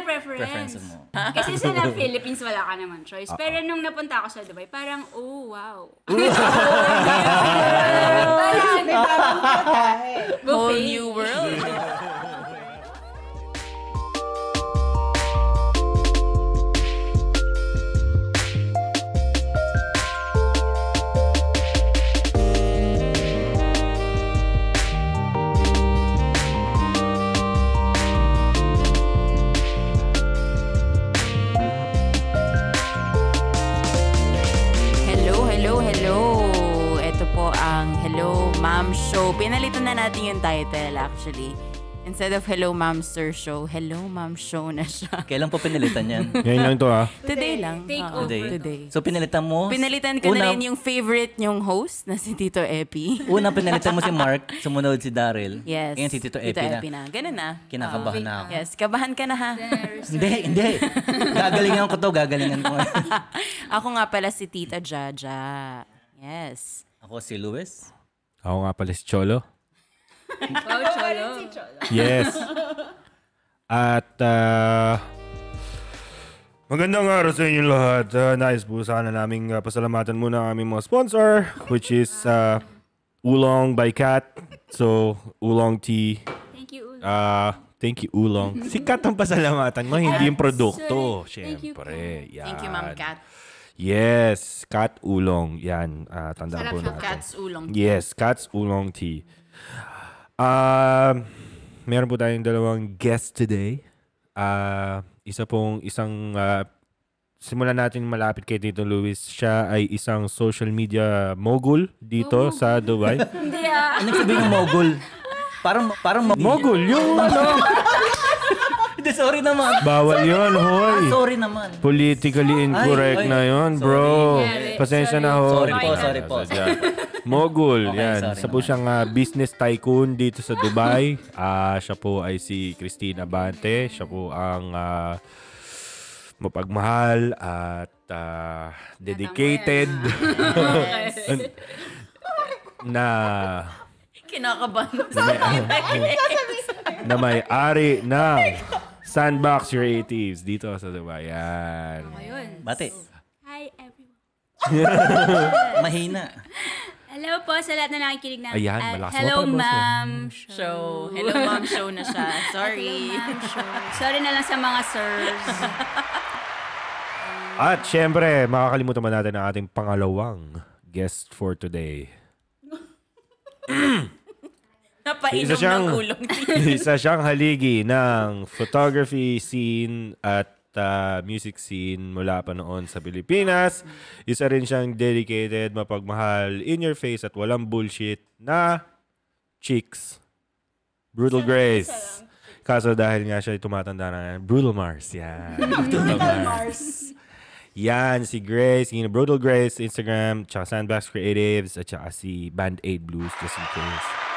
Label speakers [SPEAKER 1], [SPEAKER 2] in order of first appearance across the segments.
[SPEAKER 1] ng preference.
[SPEAKER 2] Preference mo.
[SPEAKER 1] Kasi sa na Philippines, wala ka naman choice. Pero nung napunta ako sa Dubai, parang, oh, wow. parang,
[SPEAKER 3] May bagong.
[SPEAKER 4] Whole new world. Show. Pinalitan na natin yung title actually. Instead of Hello Ma'am Sir Show, Hello Ma'am Show na siya.
[SPEAKER 2] Kailan po pinalitan yan?
[SPEAKER 5] Ngayon lang to ah.
[SPEAKER 4] Today lang.
[SPEAKER 1] Take
[SPEAKER 4] Oo,
[SPEAKER 1] over.
[SPEAKER 4] Today.
[SPEAKER 2] So pinalitan mo?
[SPEAKER 4] Pinalitan ko
[SPEAKER 2] una,
[SPEAKER 4] na rin yung favorite nyong host na si Tito Epi.
[SPEAKER 2] Una pinalitan mo si Mark, sumunod si Daryl.
[SPEAKER 4] Yes.
[SPEAKER 2] Ngayon si Tito Epi na.
[SPEAKER 4] Ganun na.
[SPEAKER 2] Kinakabahan na ako.
[SPEAKER 4] Yes, kabahan ka na ha.
[SPEAKER 2] Hindi, hindi. Gagalingan ko to, gagalingan ko.
[SPEAKER 4] Ako nga pala si Tita Jaja. Yes.
[SPEAKER 2] ako si Luis.
[SPEAKER 5] Ako nga pala si Cholo.
[SPEAKER 1] Wow, cholo.
[SPEAKER 5] Yes. At uh, magandang araw sa inyo lahat. Uh, nais po sana naming uh, pasalamatan muna ang aming mga sponsor which is uh, Oolong by Cat. So, Oolong Tea.
[SPEAKER 1] Thank you, Ulo.
[SPEAKER 5] Uh, thank you, Oolong. Sikat ang pasalamatan mo, hindi yung produkto.
[SPEAKER 1] Sorry. Thank you,
[SPEAKER 5] Siyempre. Yan.
[SPEAKER 4] Thank you, Ma'am Kat.
[SPEAKER 5] Yes, Cat Oolong. Yan. Uh, tandaan
[SPEAKER 1] Sarap
[SPEAKER 5] po natin.
[SPEAKER 4] Cat's Ulong.
[SPEAKER 5] Yes, Cat's Oolong Tea. Um, meron po tayong dalawang guest today. Ah, isa pong isang ah, simulan natin malapit kay Tito Luis. Siya ay isang social media mogul dito sa Dubai.
[SPEAKER 1] Hindi ah.
[SPEAKER 2] Ano sabihin ng mogul? Parang, parang mo-
[SPEAKER 5] mogul, yung ano?
[SPEAKER 2] Hindi, sorry naman.
[SPEAKER 5] Bawal yun, hoy.
[SPEAKER 2] Sorry naman.
[SPEAKER 5] Politically incorrect
[SPEAKER 2] Ay, ay,
[SPEAKER 5] na yun, bro.
[SPEAKER 1] sorry.
[SPEAKER 5] Pasensya na, ho.
[SPEAKER 2] Sorry po, sorry po.
[SPEAKER 5] Sadya. Mogul,
[SPEAKER 2] Okay,
[SPEAKER 5] yan.
[SPEAKER 2] sorry
[SPEAKER 5] Isa po
[SPEAKER 2] naman.
[SPEAKER 5] siyang ah, business tycoon dito sa Dubai. Ah, siya po ay si Christine Abante. Siya po ang ah, mapagmahal at ah, dedicated na
[SPEAKER 4] Kinakabahan.
[SPEAKER 5] na may, na may-ari ng Sandbox Creatives dito sa Dubai. Yan.
[SPEAKER 1] Ayun.
[SPEAKER 2] Bate.
[SPEAKER 1] Hi, everyone.
[SPEAKER 2] Mahina.
[SPEAKER 1] Hello po sa lahat na nakikinig na.
[SPEAKER 5] Ayan,
[SPEAKER 1] Ah,
[SPEAKER 5] malakas
[SPEAKER 1] Hello,
[SPEAKER 5] mo boss,
[SPEAKER 1] ma'am.
[SPEAKER 4] Show. Hello Ma'am Show na siya. Sorry.
[SPEAKER 1] Ma'am, sure. Sorry na lang sa mga sirs.
[SPEAKER 5] At syempre, makakalimutan man natin ang ating pangalawang guest for today.
[SPEAKER 4] Napainom
[SPEAKER 5] Isa siyang,
[SPEAKER 4] ng ulong.
[SPEAKER 5] isa siyang haligi ng photography scene at uh, music scene mula pa noon sa Pilipinas. Isa rin siyang dedicated, mapagmahal, in your face at walang bullshit na chicks. Brutal Grace. Kaso dahil nga siya tumatanda na Brutal Mars. Yan. Brutal Mars. Yan, si Grace, yung Brutal Grace, Instagram, tsaka Sandbox Creatives, at tsaka si Band Aid Blues, just in case.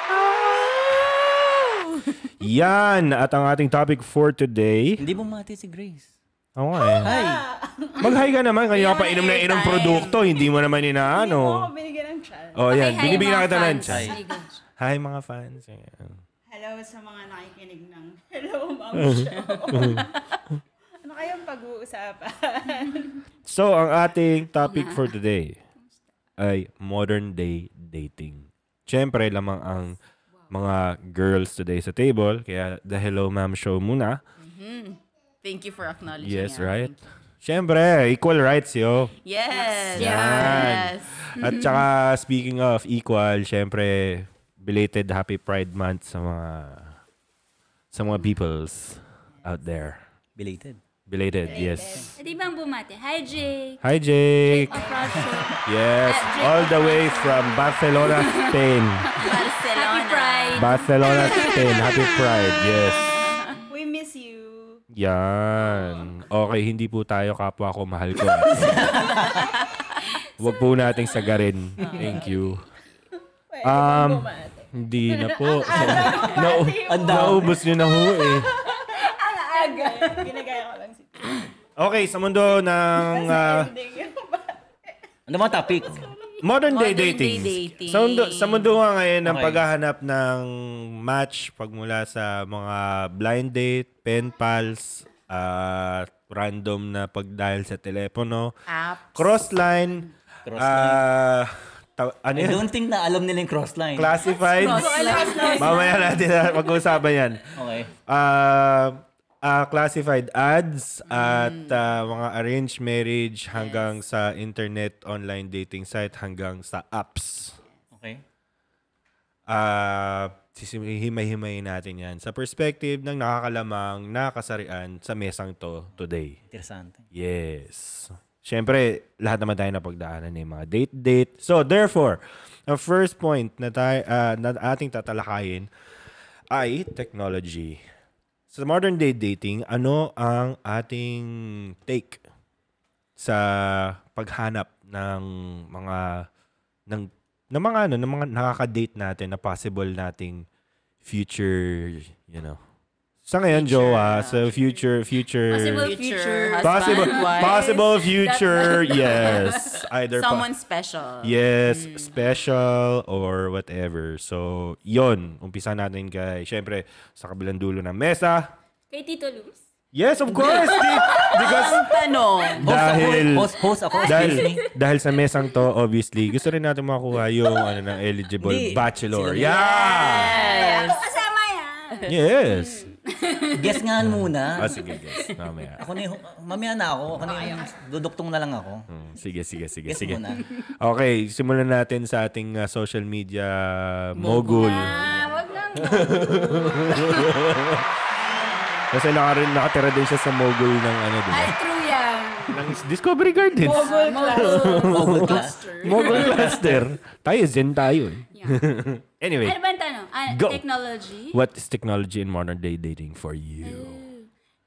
[SPEAKER 5] Yan, at ang ating topic for today.
[SPEAKER 2] Hindi mo mati si Grace.
[SPEAKER 5] Oo nga eh.
[SPEAKER 2] Hi.
[SPEAKER 5] Mag-hi ka naman, kanina ka pa inom na inom produkto, hindi mo naman
[SPEAKER 3] Hindi mo ako
[SPEAKER 5] inaano.
[SPEAKER 3] binigyan ng chance.
[SPEAKER 5] Oh, yan, binibigyan kita ng chance. Hi mga fans.
[SPEAKER 3] Hello sa mga nakikinig ng Hello Ma'am Show. ano kayong pag-uusapan?
[SPEAKER 5] So, ang ating topic for today ay modern day dating. Siyempre, lamang ang mga girls today sa table. Kaya, the Hello Ma'am Show muna.
[SPEAKER 4] Thank you for acknowledging
[SPEAKER 5] Yes,
[SPEAKER 4] that.
[SPEAKER 5] right? Siyempre, equal rights, yo.
[SPEAKER 4] Yes.
[SPEAKER 5] Yan.
[SPEAKER 4] Yes.
[SPEAKER 5] At saka, speaking of equal, syempre, belated Happy Pride Month sa mga sa mga peoples out there.
[SPEAKER 2] Belated.
[SPEAKER 5] Belated, yes.
[SPEAKER 1] Pwede bang bumati? Hi, Jake.
[SPEAKER 5] Hi, Jake.
[SPEAKER 1] Russia.
[SPEAKER 5] Yes, all the way from Barcelona, Spain.
[SPEAKER 4] Barcelona.
[SPEAKER 1] Happy Pride.
[SPEAKER 5] Barcelona, Spain. Happy Pride, yes.
[SPEAKER 3] We miss you.
[SPEAKER 5] Yan. Okay, hindi po tayo kapwa ko, mahal ko. Huwag po nating sagarin. Thank you.
[SPEAKER 3] Pwede
[SPEAKER 5] Um,
[SPEAKER 3] bumati?
[SPEAKER 5] Hindi na po. Na- naubos nyo na ho eh.
[SPEAKER 3] Ang aga. Ginagaya ko lang si
[SPEAKER 5] Okay, sa mundo ng
[SPEAKER 3] bati.
[SPEAKER 2] Ano mga topic?
[SPEAKER 5] modern day
[SPEAKER 4] Modern day
[SPEAKER 5] dating.
[SPEAKER 4] dating.
[SPEAKER 5] Sa mundo, sa mundo nga ngayon ng
[SPEAKER 2] Okay.
[SPEAKER 5] paghahanap ng match pagmula sa mga blind date, pen pals, ah, random na pagdial sa telepono,
[SPEAKER 4] App.
[SPEAKER 5] crossline, ah, ta- ano
[SPEAKER 2] I
[SPEAKER 5] yun?
[SPEAKER 2] don't think na alam nila yung crossline.
[SPEAKER 5] Classified. Mamaya natin na pag-uusapan yan.
[SPEAKER 2] Okay.
[SPEAKER 5] Ah, ah, classified ads at ah, mga arranged marriage hanggang sa internet online dating site hanggang sa apps.
[SPEAKER 2] Okay.
[SPEAKER 5] Ah, himay-himayin natin yan sa perspective ng nakakalamang nakasarian sa mesang to today.
[SPEAKER 2] Interesante.
[SPEAKER 5] Yes. Siyempre, lahat naman tayo napagdaanan ng mga date-date. So, therefore, ang first point na, tayo, ah, na ating tatalakayin ay technology. Sa modern day dating, ano ang ating take sa paghanap ng mga ng ng mga ano, ng mga nakaka-date natin na possible nating future, you know. Sa ngayon, Jowa, sa future, future,
[SPEAKER 1] Possible
[SPEAKER 4] Future,
[SPEAKER 1] future.
[SPEAKER 4] husband,
[SPEAKER 5] possible,
[SPEAKER 4] wife,
[SPEAKER 5] possible future, yes. Either pa-
[SPEAKER 4] someone special.
[SPEAKER 5] Yes, special or whatever. So, yon Umpisa natin kay, syempre, sa kabilang dulo ng mesa.
[SPEAKER 1] Kay Tito Luz.
[SPEAKER 5] Yes, of course! Di- because,
[SPEAKER 4] Ang tanong.
[SPEAKER 2] Host
[SPEAKER 5] Dahil-
[SPEAKER 2] ako, host, host ako,
[SPEAKER 5] dahil, dahil sa mesang to, obviously, gusto rin natin makuha yung ano, ng eligible bachelor. Yeah!
[SPEAKER 1] Yan.
[SPEAKER 5] Yes!
[SPEAKER 2] Guess nga muna.
[SPEAKER 5] Ah, sige, guys. Mamaya.
[SPEAKER 2] Ako na yung, mamaya na ako. Ako na yung, duduktong na lang ako.
[SPEAKER 5] Hmm, Sige, sige, sige,
[SPEAKER 2] Guess
[SPEAKER 5] sige.
[SPEAKER 2] muna.
[SPEAKER 5] Okay, simulan natin sa ating uh, social media mogul.
[SPEAKER 1] Ah, wag lang.
[SPEAKER 5] Kasi naka rin, nakatira din siya sa mogul ng ano, di ba?
[SPEAKER 1] Ay, true yan.
[SPEAKER 5] Ng Discovery Gardens.
[SPEAKER 2] Mobile class.
[SPEAKER 5] Mogul Cluster. tayo, zen tayo. eh.
[SPEAKER 1] Yeah.
[SPEAKER 5] Anyway,
[SPEAKER 1] Ano ba ang tanong? Ah,
[SPEAKER 5] Go.
[SPEAKER 1] Technology?
[SPEAKER 5] what is technology in modern day dating for you?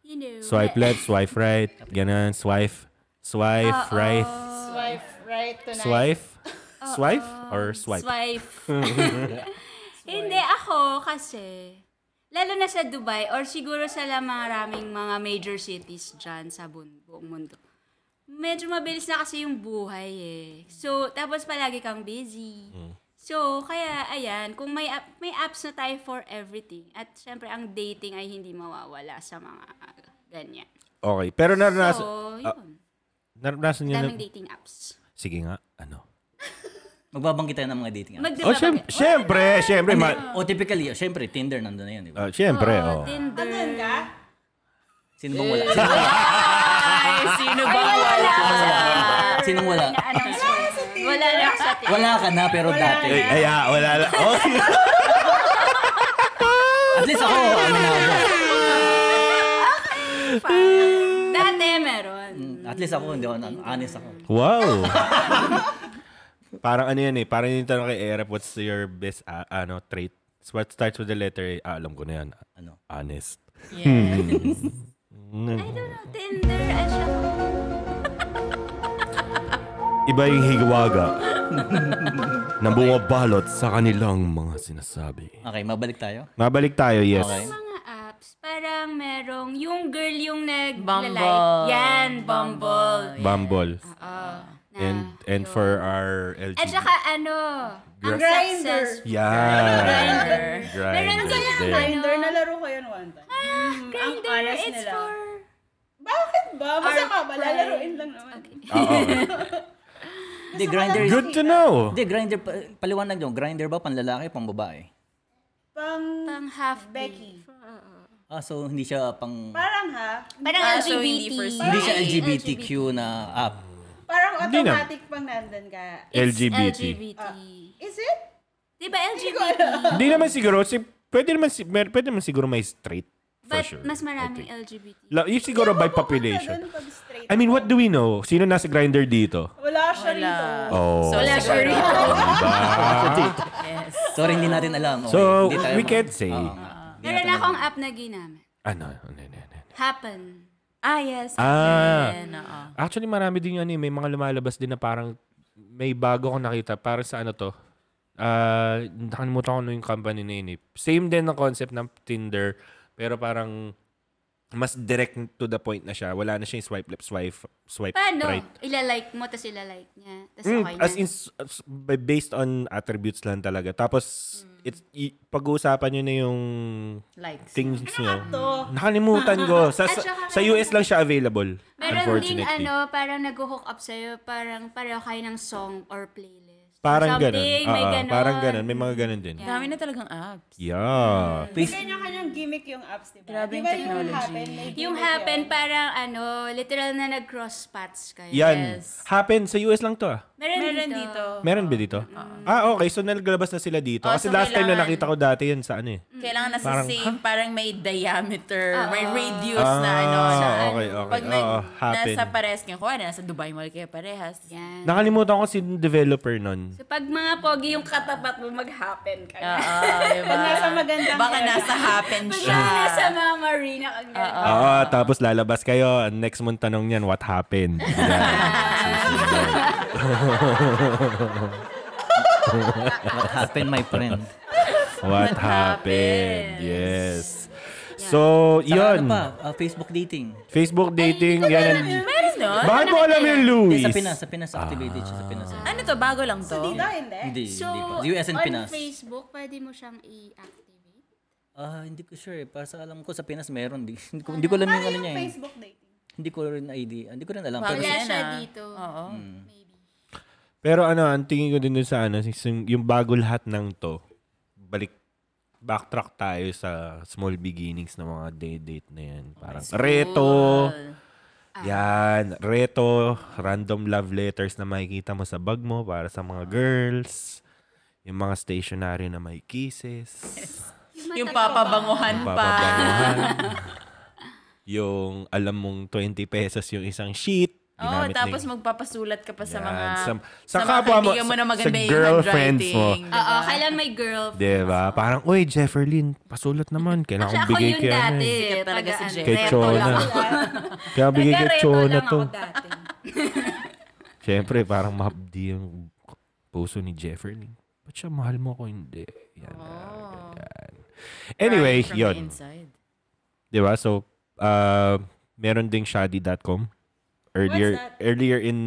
[SPEAKER 1] You know.
[SPEAKER 5] Swipe left, swipe right, ganun, swipe, swipe, right,
[SPEAKER 3] Swipe right tonight.
[SPEAKER 5] swipe, swipe, or swipe?
[SPEAKER 1] Swipe. Hindi, ako kasi, lalo na sa Dubai or siguro sa la- maraming mga major cities dyan sa bun- buong mundo. Medyo mabilis na kasi yung buhay eh. So, tapos palagi kang busy. So, kaya, ayan, kung may, app- may apps na tayo for everything. At syempre, ang dating ay hindi mawawala sa mga ganyan.
[SPEAKER 5] Okay, pero naranasan,
[SPEAKER 1] So, yun.
[SPEAKER 5] naranasan niyo na,
[SPEAKER 1] Daming dating apps.
[SPEAKER 5] sige nga, ano?
[SPEAKER 2] Magbabanggit tayo ng mga dating apps.
[SPEAKER 1] Magdiba
[SPEAKER 5] Oh, syempre, syempre, syempre, ma-
[SPEAKER 2] O typically, syempre, Tinder nandun na yun, di ba?
[SPEAKER 5] ah, syempre, oh.
[SPEAKER 1] Tinder.
[SPEAKER 3] Andun ka?
[SPEAKER 2] Sino bang wala? Sino bang
[SPEAKER 4] Ay, sino ba wala?
[SPEAKER 2] Sinong wala?
[SPEAKER 1] Ko. Wala na ako Tinder.
[SPEAKER 2] Wala ka na, pero dati.
[SPEAKER 5] Ay, ay, ah, wala lang. Oh,
[SPEAKER 2] At least ako, aminado.
[SPEAKER 1] Dati meron.
[SPEAKER 2] At least ako, hindi ako, honest ako.
[SPEAKER 5] wow. Parang ano yan eh, parang yung tanong kay Erap, what's your best, ah, ano, trait? What starts with the letter A? Ah, alam ko na yan.
[SPEAKER 2] Ano?
[SPEAKER 5] Honest.
[SPEAKER 1] I don't know, Tinder, at siya.
[SPEAKER 5] Iba yung higawaga na bumabalot sa kanilang mga sinasabi.
[SPEAKER 2] Okay, mabalik tayo.
[SPEAKER 5] Mabalik tayo, yes.
[SPEAKER 2] Okay.
[SPEAKER 1] Mga apps, parang merong, yung girl yung nag-like. Yan, Bumble.
[SPEAKER 5] Bumble.
[SPEAKER 1] Oo. na
[SPEAKER 5] And and
[SPEAKER 1] yun.
[SPEAKER 5] for our LGBT.
[SPEAKER 1] At saka ano, ang
[SPEAKER 3] Grindr.
[SPEAKER 1] success.
[SPEAKER 5] Yeah.
[SPEAKER 1] Grindr.
[SPEAKER 5] Grindr.
[SPEAKER 1] Meron kaya
[SPEAKER 5] There.
[SPEAKER 3] Grinder, nalaro ko yun one time.
[SPEAKER 1] Ah,
[SPEAKER 3] ang
[SPEAKER 1] Grindr,
[SPEAKER 3] honest
[SPEAKER 1] it's
[SPEAKER 3] nila.
[SPEAKER 1] for...
[SPEAKER 3] Bakit ba? Masama ba?
[SPEAKER 1] pride.
[SPEAKER 3] Lalaruin lang naman.
[SPEAKER 5] Oo.
[SPEAKER 2] Hindi, grinder.
[SPEAKER 5] Good to know.
[SPEAKER 2] Hindi, grinder, pa, paliwanag nyo. Grinder ba pang lalaki, pang babae?
[SPEAKER 3] Pang,
[SPEAKER 1] Pang half
[SPEAKER 3] Becky.
[SPEAKER 2] Ah, so hindi siya pang...
[SPEAKER 3] parang ha?
[SPEAKER 1] Parang
[SPEAKER 4] Ah,
[SPEAKER 1] LGBT.
[SPEAKER 4] so hindi first-
[SPEAKER 2] Hindi siya LGBTQ na app.
[SPEAKER 3] Parang automatic pang nandun ka.
[SPEAKER 1] It's
[SPEAKER 5] LGBT.
[SPEAKER 1] LGBT.
[SPEAKER 3] Is it?
[SPEAKER 1] Di ba LGBT?
[SPEAKER 5] Hindi naman siguro, si, pwede naman, si, mer- pwede naman siguro may straight. For
[SPEAKER 1] But
[SPEAKER 5] sure.
[SPEAKER 1] mas maraming. LGBT.
[SPEAKER 5] La- yung siguro by population. I mean, what do we know? Sino nasa grinder dito?
[SPEAKER 3] Wala siya
[SPEAKER 4] Wala.
[SPEAKER 3] rito.
[SPEAKER 5] Oh.
[SPEAKER 4] So, wala siya rito.
[SPEAKER 2] Yes. Sorry, hindi natin alam. Okay,
[SPEAKER 5] So,
[SPEAKER 2] hindi tayo
[SPEAKER 5] we
[SPEAKER 2] ma-
[SPEAKER 5] can't say.
[SPEAKER 2] Oo nga. Hindi
[SPEAKER 1] Meron
[SPEAKER 2] natin
[SPEAKER 1] akong app na ginamit.
[SPEAKER 5] Ano? Ano, ano, ano.
[SPEAKER 1] Happen.
[SPEAKER 4] Ah, yes.
[SPEAKER 5] Ah.
[SPEAKER 4] Yan, oo.
[SPEAKER 5] Actually, marami din yun. eh. May mga lumalabas din na parang may bago ko nakita. Parang sa ano to. Ah, nakalimutan ko na yung company na yun eh. Same din ang concept ng Tinder. Pero parang mas direct to the point na siya. Wala na siya yung swipe left, swipe, swipe
[SPEAKER 1] Paano?
[SPEAKER 5] right.
[SPEAKER 1] Ilalike mo, tapos ilalike niya. Tapos
[SPEAKER 5] Mm,
[SPEAKER 1] okay na.
[SPEAKER 5] as in, based on attributes lang talaga. Tapos, it's, y- pag-uusapan nyo na yung
[SPEAKER 4] Likes.
[SPEAKER 5] things nyo.
[SPEAKER 3] To.
[SPEAKER 5] Nakalimutan ko. Sa, sa, sa US lang siya available.
[SPEAKER 1] Meron
[SPEAKER 5] unfortunately.
[SPEAKER 1] ano, parang nag-hook up sa'yo, parang pareho kayo ng song or playlist.
[SPEAKER 5] Parang ganun.
[SPEAKER 1] Something, may
[SPEAKER 5] Oo,
[SPEAKER 1] ganon.
[SPEAKER 5] Parang ganun. May mga ganun din.
[SPEAKER 1] Yeah.
[SPEAKER 4] Dami na talagang apps.
[SPEAKER 5] Yeah.
[SPEAKER 3] May kanya-kanyang gimmick yung apps, di ba?
[SPEAKER 4] Grabe
[SPEAKER 3] Di
[SPEAKER 4] yung
[SPEAKER 3] ba
[SPEAKER 4] technology.
[SPEAKER 3] Yung happen, may
[SPEAKER 1] Yung
[SPEAKER 3] gimmick
[SPEAKER 1] happen,
[SPEAKER 3] yun?
[SPEAKER 1] parang ano, literal na nag-cross paths kayo.
[SPEAKER 5] Yan.
[SPEAKER 4] Yes.
[SPEAKER 5] Happen. Sa US lang to ah.
[SPEAKER 1] Meron,
[SPEAKER 4] Meron
[SPEAKER 1] dito.
[SPEAKER 4] dito.
[SPEAKER 5] Meron ba dito? Ah, okay. So, nalgalabas na sila dito.
[SPEAKER 4] Oh,
[SPEAKER 5] Kasi
[SPEAKER 4] so
[SPEAKER 5] last time na
[SPEAKER 4] kailangan-
[SPEAKER 5] nakita ko dati yun sa ano eh.
[SPEAKER 4] Kailangan nasa
[SPEAKER 5] Parang,
[SPEAKER 4] same, parang may diameter, may radius
[SPEAKER 5] Ah,
[SPEAKER 4] na ano. Sa,
[SPEAKER 5] okay, okay.
[SPEAKER 4] Pag nag,
[SPEAKER 5] Oo, happen.
[SPEAKER 4] nasa parehas kayo, kuha nasa Dubai Mall kayo parehas.
[SPEAKER 1] Yan.
[SPEAKER 5] Nakalimutan ko si developer nun.
[SPEAKER 1] So, pag mga pogi yung katapat mo, mag-happen ka.
[SPEAKER 4] Oo, diba?
[SPEAKER 3] Pag nasa magandang
[SPEAKER 4] Baka nasa happen
[SPEAKER 1] Pag
[SPEAKER 4] siya.
[SPEAKER 1] nasa mga marina ka ganyan.
[SPEAKER 5] Oo, tapos lalabas kayo. Next month tanong niyan, what happened? Yan.
[SPEAKER 2] What happened, my friend?
[SPEAKER 5] What happened?
[SPEAKER 4] happened?
[SPEAKER 5] Yes. So,
[SPEAKER 2] Saka
[SPEAKER 5] yun.
[SPEAKER 2] ano pa, ah, Facebook dating.
[SPEAKER 5] Facebook dating, yan. ang-
[SPEAKER 4] nun?
[SPEAKER 5] Bakit mo alam yung
[SPEAKER 2] Hindi,
[SPEAKER 5] Luis?
[SPEAKER 2] sa Pinas, sa Pinas activated siya sa Pinas.
[SPEAKER 4] Ano to? Bago lang to?
[SPEAKER 3] Dito, hindi.
[SPEAKER 2] Hindi,
[SPEAKER 1] So,
[SPEAKER 2] hindi pa. US and
[SPEAKER 1] on
[SPEAKER 2] Pinas.
[SPEAKER 1] Facebook, pwede mo siyang i-activate?
[SPEAKER 2] Ah, hindi ko sure. eh. Para sa alam ko sa Pinas meron. Di, hindi ko, hindi ko alam yung ano niya eh.
[SPEAKER 3] Facebook dating?
[SPEAKER 2] Hindi ko rin idea. Hindi ko rin alam.
[SPEAKER 1] Wala siya
[SPEAKER 4] ah.
[SPEAKER 1] dito.
[SPEAKER 4] Oo.
[SPEAKER 1] Maybe.
[SPEAKER 5] Pero ano, ang tingin ko din dun sa ano, yung, bago lahat ng to, balik, backtrack tayo sa small beginnings ng mga day-date na yan. Parang reto, yan, reto, random love letters na makikita mo sa bag mo para sa mga girls, yung mga stationery na may kisses,
[SPEAKER 4] Yung papabanguhan pa.
[SPEAKER 5] papabanguhan, yung alam mong 20 pesos yung isang sheet,
[SPEAKER 4] Oo,
[SPEAKER 5] na
[SPEAKER 4] tapos
[SPEAKER 5] yung-
[SPEAKER 4] magpapasulat ka pa sa
[SPEAKER 5] Yan,
[SPEAKER 4] mga
[SPEAKER 5] sa-
[SPEAKER 4] sa,
[SPEAKER 5] sa
[SPEAKER 4] mga
[SPEAKER 5] kapwa mo,
[SPEAKER 4] mo na
[SPEAKER 5] sa- girlfriends mo.
[SPEAKER 4] handwriting, diba?
[SPEAKER 1] Oo, kailan may girl.
[SPEAKER 5] Diba? Parang, uy, Jefferlyn, pasulat naman. Kailangan
[SPEAKER 1] Actually,
[SPEAKER 5] kong
[SPEAKER 1] ako
[SPEAKER 5] bigay
[SPEAKER 1] yun
[SPEAKER 5] kay ano
[SPEAKER 1] dati.
[SPEAKER 5] eh.
[SPEAKER 4] Sikat talaga
[SPEAKER 1] Pag
[SPEAKER 4] si
[SPEAKER 1] ano,
[SPEAKER 4] Jeff.
[SPEAKER 5] Kay Chona. Kaya bigay kay Chona to.
[SPEAKER 1] ako dati.
[SPEAKER 5] Siyempre, parang mahabdi yung puso ni Jefferyn. Ba't siya mahal mo ako? Hindi. Yan.
[SPEAKER 4] Oh.
[SPEAKER 5] yan. Anyway,
[SPEAKER 4] the
[SPEAKER 5] yun. Diba? So, uh, meron ding shadi.com. Earlier, earlier in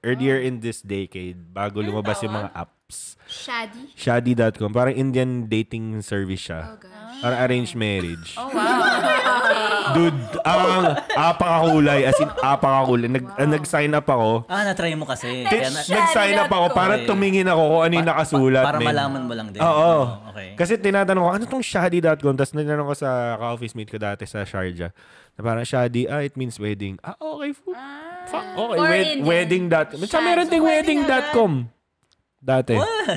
[SPEAKER 5] earlier in this decade, bago lumabas yung mga apps.
[SPEAKER 1] Shadi.
[SPEAKER 5] Shadi.com. Parang Indian dating service siya.
[SPEAKER 1] Oh, gosh.
[SPEAKER 5] Parang arranged marriage.
[SPEAKER 4] Oh, wow.
[SPEAKER 5] Dude, ang apakakulay. As in, apakakulay. Nag, ah, nag-sign up ako.
[SPEAKER 2] ah, na-try mo kasi. Kaya na,
[SPEAKER 5] Nag-sign up ako para tumingin ako kung ano yung nakasulat.
[SPEAKER 2] para
[SPEAKER 5] men.
[SPEAKER 2] malaman mo lang din.
[SPEAKER 5] Oo.
[SPEAKER 2] Okay.
[SPEAKER 5] Kasi tinatanong ko, ano tong shadi.com? Tapos tinanong ko sa ka-office mate ko dati sa Sharjah. Na parang shadi, ah, it means wedding. Ah, okay. Fu- fuck, okay. Wed- wedding.com. Sa meron ding
[SPEAKER 3] wedding
[SPEAKER 5] Dati.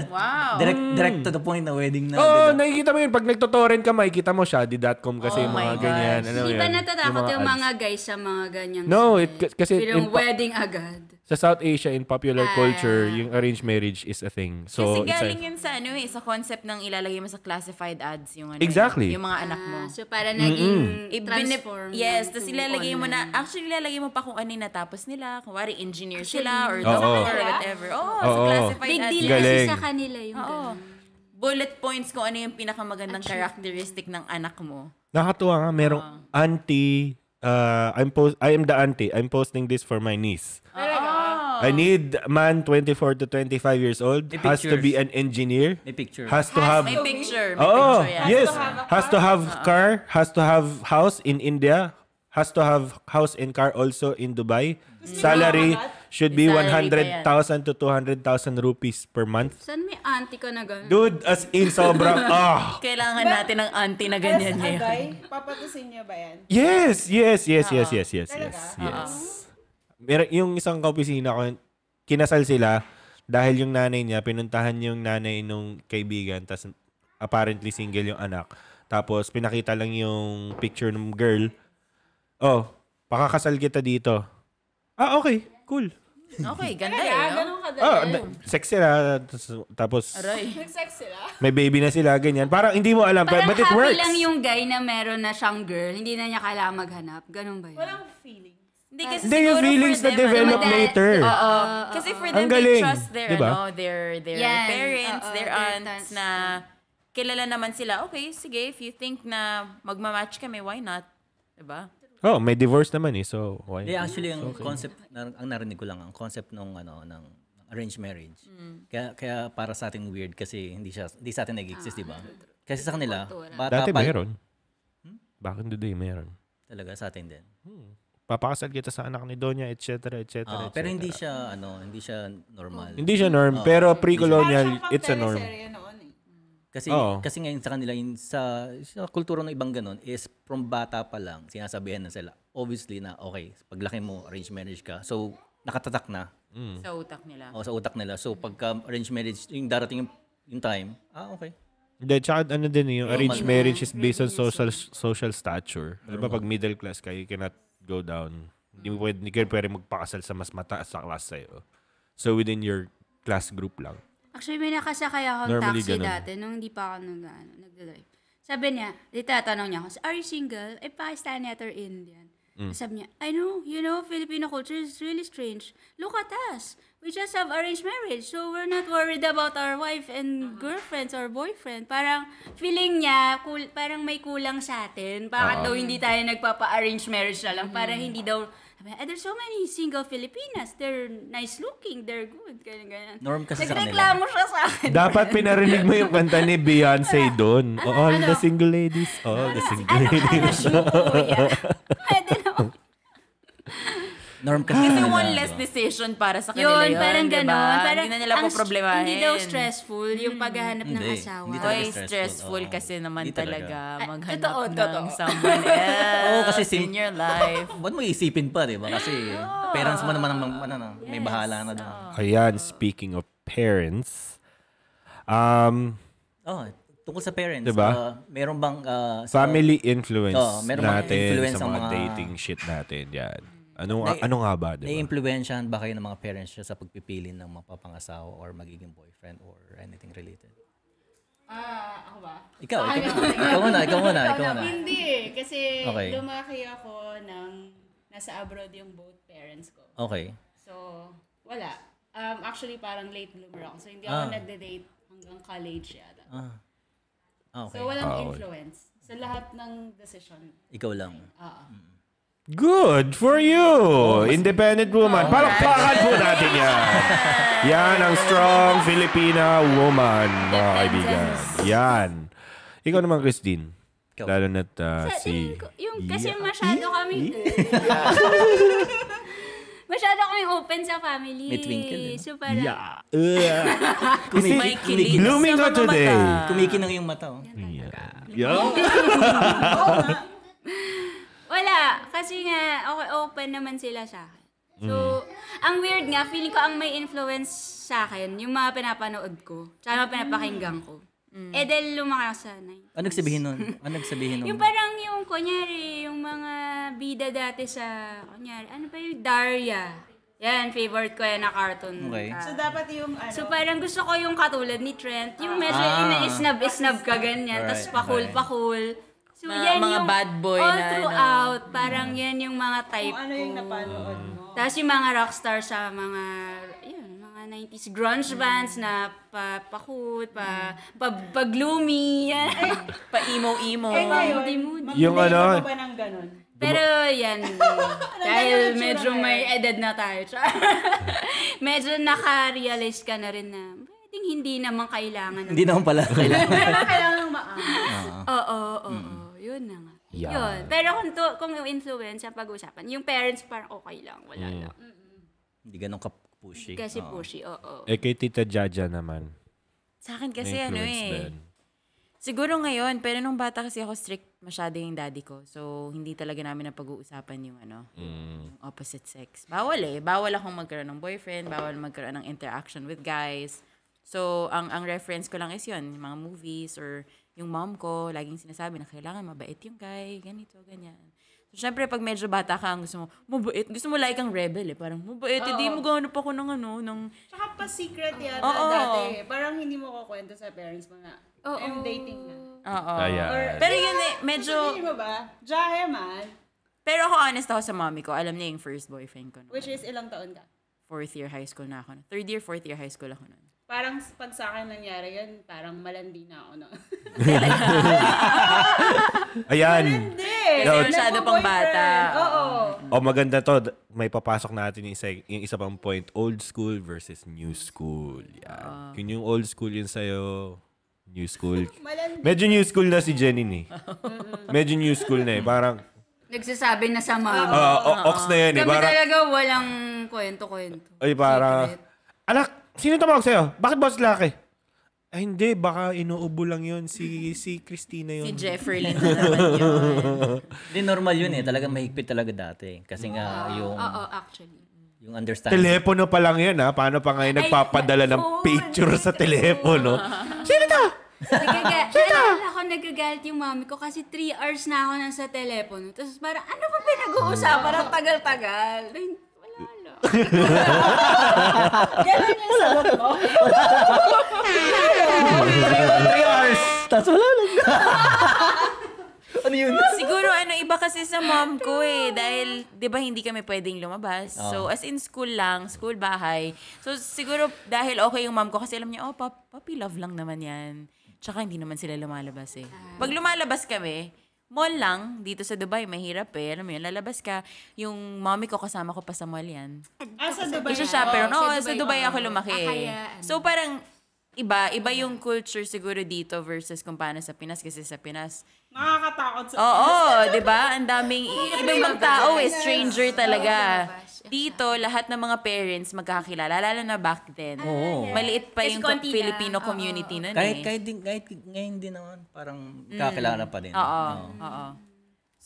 [SPEAKER 4] wow.
[SPEAKER 2] Direct, direct to the point na wedding na.
[SPEAKER 5] Oo, oh,
[SPEAKER 2] ganun.
[SPEAKER 5] nakikita mo yun. Pag nagtotorrent ka, makikita mo shadi.com kasi
[SPEAKER 4] Oh
[SPEAKER 5] yung mga ganyan. Ano
[SPEAKER 1] Di ba
[SPEAKER 5] yan?
[SPEAKER 1] natatakot yung
[SPEAKER 5] ads.
[SPEAKER 1] mga guys sa mga ganyang
[SPEAKER 5] No, it, kasi pa-
[SPEAKER 1] wedding agad.
[SPEAKER 5] Sa South Asia, in popular
[SPEAKER 1] Ah.
[SPEAKER 5] culture, yung arranged marriage is a thing. So,
[SPEAKER 4] Kasi galing yun sa ano eh, sa concept ng ilalagay mo sa classified ads yung ano.
[SPEAKER 5] Exactly.
[SPEAKER 4] Yung mga anak mo.
[SPEAKER 1] Ah, so para naging
[SPEAKER 4] Ibinip,
[SPEAKER 1] transform.
[SPEAKER 4] yes, tapos ilalagay mo na, actually ilalagay mo pa kung ano yung natapos nila. Kung wari, engineer sila or doctor or whatever. Oo, sa
[SPEAKER 5] Oo.
[SPEAKER 4] classified
[SPEAKER 1] Big
[SPEAKER 4] ads.
[SPEAKER 1] deal
[SPEAKER 4] yun.
[SPEAKER 5] Galing.
[SPEAKER 1] kasi sa kanila yung ganun.
[SPEAKER 4] Bullet points kung ano yung pinakamagandang characteristic ng anak mo.
[SPEAKER 5] Nakatuwa nga, merong
[SPEAKER 4] Ah.
[SPEAKER 5] auntie, uh, I'm post I am the auntie. I'm posting this for my niece.
[SPEAKER 4] Oh.
[SPEAKER 5] I need a man 24 to 25 years old,
[SPEAKER 2] May
[SPEAKER 5] has to
[SPEAKER 2] pictures.
[SPEAKER 5] be an engineer,
[SPEAKER 2] May picture.
[SPEAKER 5] has to have
[SPEAKER 4] May picture. May
[SPEAKER 5] Oh,
[SPEAKER 4] picture yan.
[SPEAKER 5] yes.
[SPEAKER 3] have a
[SPEAKER 5] Has to have
[SPEAKER 4] Uh-uh.
[SPEAKER 5] car, has to have house in India, has to have house and car also in Dubai. Salary should be
[SPEAKER 4] May salary pa yan.
[SPEAKER 5] 100,000 to 200,000 rupees per month.
[SPEAKER 1] Saan may auntie ko na gano'n?
[SPEAKER 5] Dude, as in sobrang ah.
[SPEAKER 4] Kailangan natin ng auntie na ganyan
[SPEAKER 3] As a
[SPEAKER 4] ngayon.
[SPEAKER 3] guy, papatusin niyo ba yan?
[SPEAKER 5] Yes, yes, yes, yes, yes, yes, yes,
[SPEAKER 3] Talaga?
[SPEAKER 5] yes. Meron yung isang kaopisina ko, kinasal sila dahil yung nanay niya, pinuntahan yung nanay nung kaibigan, tas apparently single yung anak. Tapos pinakita lang yung picture ng girl. Oh, pakakasal kita dito. Ah, okay. Cool.
[SPEAKER 4] Okay, ganda
[SPEAKER 3] Kaya,
[SPEAKER 4] eh, no?
[SPEAKER 3] ganun ka
[SPEAKER 5] Ah, da- sex sila. tas- Tapos
[SPEAKER 4] Aray.
[SPEAKER 3] Nag-sex sila?
[SPEAKER 5] may baby na sila, ganyan. Parang hindi mo alam,
[SPEAKER 1] Parang
[SPEAKER 5] but it
[SPEAKER 1] happy
[SPEAKER 5] works.
[SPEAKER 1] lang yung guy na meron na siyang girl. Hindi na niya kailangan maghanap. Ganun ba yun?
[SPEAKER 3] Walang feeling.
[SPEAKER 4] Hindi kasi
[SPEAKER 5] Hindi, yung feelings na
[SPEAKER 4] them,
[SPEAKER 5] develop
[SPEAKER 4] ano,
[SPEAKER 5] later.
[SPEAKER 4] Oo. Kasi for them, they trust their,
[SPEAKER 5] Diba?
[SPEAKER 4] ano, their, their
[SPEAKER 1] Yan.
[SPEAKER 4] parents,
[SPEAKER 1] Oo,
[SPEAKER 4] their
[SPEAKER 1] their
[SPEAKER 4] aunts
[SPEAKER 1] aunts.
[SPEAKER 4] na kilala naman sila. Okay, sige, if you think na magmamatch kami, why not? Diba?
[SPEAKER 5] Oh, may divorce naman eh. So, why?
[SPEAKER 2] Hindi, actually, ang concept, na, ang narinig ko lang, ang concept nung, ano, ng, ng arranged marriage. Kaya kaya para sa atin weird kasi hindi siya hindi sa atin nag-exist, di ba? Kasi sa kanila, bata
[SPEAKER 5] Dati
[SPEAKER 2] pa
[SPEAKER 5] meron. Back in the day, meron.
[SPEAKER 2] talaga sa atin din.
[SPEAKER 5] Papakasal kita sa anak ni Donya, etc. etc.
[SPEAKER 2] Ah,
[SPEAKER 5] etc.
[SPEAKER 2] pero hindi siya ano, hindi siya normal.
[SPEAKER 5] Hindi siya norm, pero pre-colonial, it's a norm.
[SPEAKER 3] noon eh.
[SPEAKER 2] Kasi
[SPEAKER 5] Oo.
[SPEAKER 2] kasi ngayon sa kanila yung sa, sa kultura ng ibang ganun is from bata pa lang sinasabihan na sila obviously na okay paglaki mo arranged marriage ka so nakatatak na
[SPEAKER 4] Sa utak nila.
[SPEAKER 2] o sa utak nila so pagka arranged marriage yung darating yung, yung time ah okay
[SPEAKER 5] Hindi, tsaka ano din eh, yung arranged marriage is based on social social stature. Di ba pag middle class ka, you cannot go down. Hindi mo pwede, hindi ka pwede magpakasal sa mas mataas sa class sa'yo. So within your class group lang.
[SPEAKER 1] Actually, may nakasakay akong
[SPEAKER 5] Normally,
[SPEAKER 1] taxi
[SPEAKER 5] ganun.
[SPEAKER 1] dati nung hindi pa ako nag, ano, nagdadrive. Sabi niya, di tatanong niya ako, are you single? Eh, Pakistani at or Indian?
[SPEAKER 5] Mm.
[SPEAKER 1] Sabi niya, I know, you know, Filipino culture is really strange. Look at us. We just have arranged marriage, so we're not worried about our wife and girlfriends or boyfriend. Parang feeling niya, kul- parang may kulang sa atin. Bakit daw hindi tayo nagpapa-arrange marriage na lang? Para hindi daw, sabi, "Eh, there's so many single Filipinas. They're nice looking, they're good. Ganyan, ganyan.
[SPEAKER 2] Norm kasi sa kanila.
[SPEAKER 1] Nagreklamo siya sa akin.
[SPEAKER 5] Dapat pinarinig mo yung kanta ni Beyonce doon. All the single ladies, all the single
[SPEAKER 1] Ano,
[SPEAKER 5] ladies.
[SPEAKER 1] ano, kuya?
[SPEAKER 2] Norm kasi
[SPEAKER 4] Kasi one less decision para sa kanila
[SPEAKER 1] Yun,
[SPEAKER 4] yun.
[SPEAKER 1] parang
[SPEAKER 4] diba?
[SPEAKER 1] gano'n. Parang,
[SPEAKER 4] hindi na nila
[SPEAKER 1] ang
[SPEAKER 4] po problemahin.
[SPEAKER 1] Hindi daw stressful yung paghahanap ng
[SPEAKER 2] Hindi.
[SPEAKER 1] asawa.
[SPEAKER 2] Hindi
[SPEAKER 4] Oy,
[SPEAKER 2] talaga
[SPEAKER 4] stressful,
[SPEAKER 2] stressful, oo.
[SPEAKER 4] kasi naman
[SPEAKER 2] Hindi talaga.
[SPEAKER 4] talaga maghanap
[SPEAKER 1] totoo,
[SPEAKER 4] ng
[SPEAKER 1] totoo.
[SPEAKER 4] someone else
[SPEAKER 2] Oo, kasi sim-
[SPEAKER 4] in your life.
[SPEAKER 2] Ba't mo iisipin pa, di ba? Kasi parents mo naman ang ano, na, may bahala na doon.
[SPEAKER 5] Ayan, speaking of parents, um,
[SPEAKER 2] Oh, tungkol sa parents,
[SPEAKER 5] Diba?
[SPEAKER 2] ah, meron bang ah, sa-
[SPEAKER 5] family influence
[SPEAKER 2] Oo, meron mga
[SPEAKER 5] natin
[SPEAKER 2] influence
[SPEAKER 5] sa mga,
[SPEAKER 2] mga-
[SPEAKER 5] dating shit natin. Yan. Ano,
[SPEAKER 2] Na-
[SPEAKER 5] ano nga ba, di ba?
[SPEAKER 2] nai-impluwensyahan ba kayo ng mga parents nyo sa pagpipili ng mapapangasawa or magiging boyfriend or anything related?
[SPEAKER 3] Ah, ako ba?
[SPEAKER 2] Ikaw, ikaw, ikaw muna, ikaw muna, ikaw muna.
[SPEAKER 3] Hindi eh. Kasi
[SPEAKER 2] Okay.
[SPEAKER 3] lumaki ako ng nasa abroad yung both parents ko.
[SPEAKER 2] Okay.
[SPEAKER 3] So, wala. Um, actually, parang late bloomer ako. So, hindi ako
[SPEAKER 2] Ah.
[SPEAKER 3] nagde-date hanggang college yata.
[SPEAKER 2] Ah. Ah, okay.
[SPEAKER 3] So, walang
[SPEAKER 5] Ah, okay.
[SPEAKER 3] influence. Sa lahat ng decision.
[SPEAKER 2] Ikaw lang.
[SPEAKER 3] Ah,
[SPEAKER 5] Good for you! Independent woman. Palakpakan po natin yan. Yan ang strong Filipina woman, mga kaibigan. Yan. Ikaw naman, Christine. Lalo na't uh,
[SPEAKER 1] Sa
[SPEAKER 5] si...
[SPEAKER 1] yung kasi masyado kami masyado kaming open sa family.
[SPEAKER 2] May twinkle, eh?
[SPEAKER 1] So parang,
[SPEAKER 5] Yeah. Uh,
[SPEAKER 2] Kumi-
[SPEAKER 4] May kilig
[SPEAKER 5] blooming
[SPEAKER 4] sa
[SPEAKER 5] ka
[SPEAKER 4] mga
[SPEAKER 5] today.
[SPEAKER 2] Kumikinang yung mata. Oh.
[SPEAKER 5] Yeah.
[SPEAKER 1] wala. Kasi nga, okay, open naman sila sa akin. So, ang weird nga, feeling ko ang may influence sa akin, yung mga pinapanood ko, tsaka mga pinapakinggan ko. Eh, dahil lumaki ako sa 90s.
[SPEAKER 2] Ano nagsabihin nun? Ano nagsabihin nun?
[SPEAKER 1] Yung parang yung, kunyari, yung mga bida dati sa, kunyari, ano pa yung Daria. Yan, favorite ko yan na cartoon.
[SPEAKER 2] Okay.
[SPEAKER 1] Ah.
[SPEAKER 3] So, dapat yung ano,
[SPEAKER 1] So parang gusto ko yung katulad ni Trent, yung medyo
[SPEAKER 2] Ah.
[SPEAKER 1] ina-snub-snub ka ganyan,
[SPEAKER 2] Alright,
[SPEAKER 1] tapos pa-cool,
[SPEAKER 2] okay.
[SPEAKER 1] pa-cool. So
[SPEAKER 4] Mga-
[SPEAKER 1] yan
[SPEAKER 4] mga
[SPEAKER 1] yung
[SPEAKER 4] bad boy
[SPEAKER 1] all
[SPEAKER 4] na ano.
[SPEAKER 1] throughout, parang yan yung mga type
[SPEAKER 3] kung ano yung napanood mo.
[SPEAKER 1] Tapos yung mga rockstar sa mga, yun, mga 90s grunge bands na pa, pa-cool, pa, pa, pa-gloomy, yan.
[SPEAKER 4] Pa-emo-emo.
[SPEAKER 3] Eh, ngayon,
[SPEAKER 1] moody-moody.
[SPEAKER 5] Yung ano-
[SPEAKER 3] ka ba ng ganun?
[SPEAKER 1] Pero yan, dahil medyo may edad na tayo, medyo naka-realize ka na rin na, pwedeng hindi naman kailangan. ng-
[SPEAKER 2] Hindi naman pala kailangan.
[SPEAKER 3] Pero kailangan maangas.
[SPEAKER 1] Oo, oo, oo. Yun na nga.
[SPEAKER 5] Yan.
[SPEAKER 1] Yun. Pero kung, to, kung yung influence ang pag-usapan, yung parents parang okay lang, wala lang.
[SPEAKER 2] Hindi ganun ka-pushy.
[SPEAKER 1] Kasi
[SPEAKER 2] Oo.
[SPEAKER 1] pushy, oo.
[SPEAKER 5] Eh, kay Tita Jaja naman.
[SPEAKER 4] Sa akin kasi
[SPEAKER 5] May
[SPEAKER 4] ano eh.
[SPEAKER 5] din.
[SPEAKER 4] Siguro ngayon, pero nung bata kasi ako strict masyado yung daddy ko. So, hindi talaga namin na pag-uusapan yung ano, yung opposite sex. Bawal eh. Bawal akong magkaroon ng boyfriend, bawal magkaroon ng interaction with guys. So, ang ang reference ko lang is yun, mga movies or yung mom ko, laging sinasabi na kailangan mabait yung guy, ganito, ganyan. So, syempre, pag medyo bata ka, ang gusto mo, mabait. Gusto mo like ang rebel eh. Parang, mabait, hindi mo ganap ako ng ano, ng...
[SPEAKER 3] Tsaka pa secret yata
[SPEAKER 4] Oo.
[SPEAKER 3] dati. Parang hindi mo kukwento sa parents mo na. I'm dating na.
[SPEAKER 4] Oo.
[SPEAKER 5] Ayan.
[SPEAKER 4] Pero yun eh, medyo...
[SPEAKER 3] Sabihin mo ba? Jahe man.
[SPEAKER 4] Pero ako honest ako sa mommy ko. Alam niya yung first boyfriend ko. noon.
[SPEAKER 3] Which is ilang taon ka?
[SPEAKER 4] Fourth year high school na ako. nun. Third year, fourth year high school ako nun.
[SPEAKER 3] Parang pag sa akin nangyari yun, parang malandi na ako. No?
[SPEAKER 5] Ayan.
[SPEAKER 3] Hindi! eh.
[SPEAKER 5] No,
[SPEAKER 4] masyado pang bata.
[SPEAKER 3] Oo.
[SPEAKER 5] O maganda to, may papasok natin yung isa, yung isa pang point, old school versus new school. Yan. Kung yung old school yun sa'yo, new school.
[SPEAKER 3] Malandi.
[SPEAKER 5] Medyo new school na si Jenny eh. Medyo new school na eh. Parang,
[SPEAKER 1] Nagsasabi na sa mama.
[SPEAKER 5] ah, o- ox na yan eh.
[SPEAKER 1] Kami
[SPEAKER 5] Parang,
[SPEAKER 1] talaga walang kwento-kwento.
[SPEAKER 5] ay parang,
[SPEAKER 1] Secret.
[SPEAKER 5] anak, sino tumawag sa'yo? Bakit boss laki? Ay hindi, baka inuubo lang yun. Si, si Christina yun.
[SPEAKER 4] Si Jeffrey Lynn na naman yun.
[SPEAKER 2] Hindi normal yun eh. Talagang mahigpit talaga dati. Kasi nga yung
[SPEAKER 1] Oo, actually.
[SPEAKER 2] yung understanding.
[SPEAKER 5] Telepono pa lang yan ha. Paano pa ngayon nagpapadala ng
[SPEAKER 1] phone.
[SPEAKER 5] picture sa telepono? Sino to?
[SPEAKER 1] Nagaga- naalala ko nagagalit yung mami ko kasi 3 hours na ako nasa telepono. Tapos parang, ano ba pinag-uusapan? Parang tagal-tagal. Ay.
[SPEAKER 3] Ganun yung sagot mo.
[SPEAKER 2] Three hours! Tapos wala lang. ano yun?
[SPEAKER 4] Siguro ano, iba kasi sa mom ko eh. Dahil, di ba, hindi kami pwedeng lumabas. So, as in school lang, school bahay. So, siguro dahil okay yung mom ko kasi alam niya, oh, pap puppy love lang naman yan. Tsaka hindi naman sila lumalabas eh. Pag lumalabas kami, mall lang, dito sa Dubai, mahirap eh. Alam mo yun, lalabas ka. Yung mommy ko kasama ko pa sa mall yan.
[SPEAKER 3] Ah, sa Dubai.
[SPEAKER 4] Isa siya, pero no,
[SPEAKER 1] sa
[SPEAKER 4] sa
[SPEAKER 1] Dubai,
[SPEAKER 4] Dubai, ako lumaki
[SPEAKER 1] Ah,
[SPEAKER 4] eh.
[SPEAKER 1] ano.
[SPEAKER 4] So parang iba, iba yung culture siguro dito versus kung paano sa Pinas kasi sa Pinas.
[SPEAKER 3] Nakakatakot sa...
[SPEAKER 4] Oo, 'di ba? Ang daming iba-ibang tao eh, stranger talaga. Dito, lahat ng mga parents magkakakilala, lalo na back then.
[SPEAKER 2] Oo.
[SPEAKER 4] Maliit pa
[SPEAKER 1] Kasi
[SPEAKER 4] yung
[SPEAKER 1] konti lang.
[SPEAKER 4] Filipino community nun
[SPEAKER 2] Kahit,
[SPEAKER 4] eh.
[SPEAKER 2] kahit, din, kahit ngayon din naman, parang kakilala pa din.
[SPEAKER 4] Oo, oo.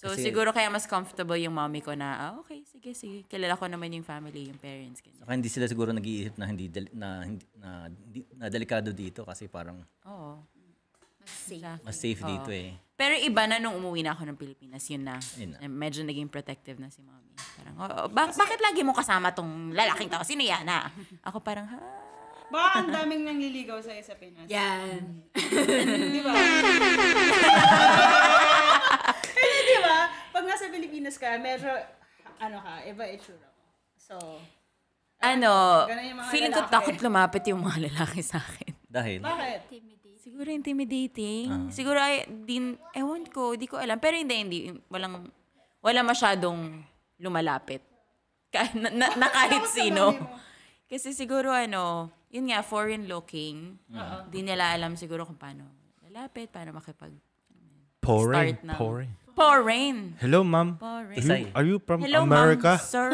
[SPEAKER 4] So,
[SPEAKER 2] Kasi-
[SPEAKER 4] siguro kaya mas comfortable yung mommy ko na, ah, okay, sige, sige. Kilala ko naman yung family, yung parents. Ganyan.
[SPEAKER 2] Saka hindi sila siguro nag-iisip na hindi na, hindi, na, di- na delikado dito kasi parang
[SPEAKER 4] Oo. Exactly.
[SPEAKER 2] mas safe dito eh.
[SPEAKER 4] Pero iba na nung umuwi na ako ng Pilipinas, yun na.
[SPEAKER 2] Yun na.
[SPEAKER 4] Medyo naging protective na si mommy. Parang, oh, oh, bak- bakit lagi mo kasama tong lalaking tao? Sino yan ah? Ako parang, ha?
[SPEAKER 3] Baka ang daming nangliligaw sa'yo sa Pinas.
[SPEAKER 1] Yan.
[SPEAKER 3] Di ba? Pag nasa Pilipinas ka, medyo, ano ka, iba itsura mo. So,
[SPEAKER 4] Ano, feeling ko takot lumapit yung mga lalaki sa akin.
[SPEAKER 2] Dahil,
[SPEAKER 3] bakit?
[SPEAKER 4] Siguro intimidating. Siguro ay din ewan ko, di ko alam. Pero hindi hindi walang wala masyadong lumalapit. Kahit na, na, na kahit sino. Kasi siguro ano, yun nga foreign looking. Di nila alam siguro kung paano lalapit, paano makipag
[SPEAKER 5] Pouring.
[SPEAKER 4] Start na.
[SPEAKER 5] Pouring.
[SPEAKER 4] Foreign.
[SPEAKER 5] Hello, ma'am.
[SPEAKER 4] Foreign.
[SPEAKER 2] Tisay.
[SPEAKER 5] Are you from
[SPEAKER 4] Hello,
[SPEAKER 5] America?
[SPEAKER 4] ma'am, sir.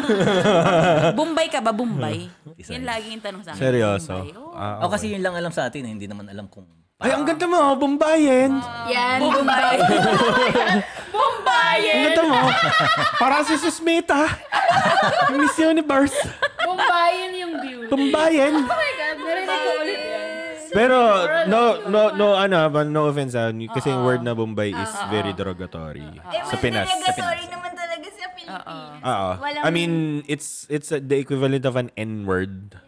[SPEAKER 4] Bombay ka ba? Bombay?
[SPEAKER 2] Tisay.
[SPEAKER 4] Yan lagi yung tanong sa akin.
[SPEAKER 5] Seryoso?
[SPEAKER 4] Bombay. Oo.
[SPEAKER 5] Ah,
[SPEAKER 2] oh, kasi yun lang alam sa atin, eh, hindi naman alam kung
[SPEAKER 5] Ay, ang ganda mo, Bombayen.
[SPEAKER 1] Yan, Bombay.
[SPEAKER 5] Ang ganda mo. Para si Susmita. Miss Universe.
[SPEAKER 1] Bombayan yung view.
[SPEAKER 5] Bombayen.
[SPEAKER 1] Oh my God,
[SPEAKER 5] Pero, no, no, no, ano, but no offense ah, kasi yung word na Bombay is very derogatory. Sa Pinas. Sa Pinas.
[SPEAKER 1] Naman talaga sa Pilipinas.
[SPEAKER 5] Oo.
[SPEAKER 1] Walang-
[SPEAKER 5] I mean, it's it's uh, the equivalent of an N-word.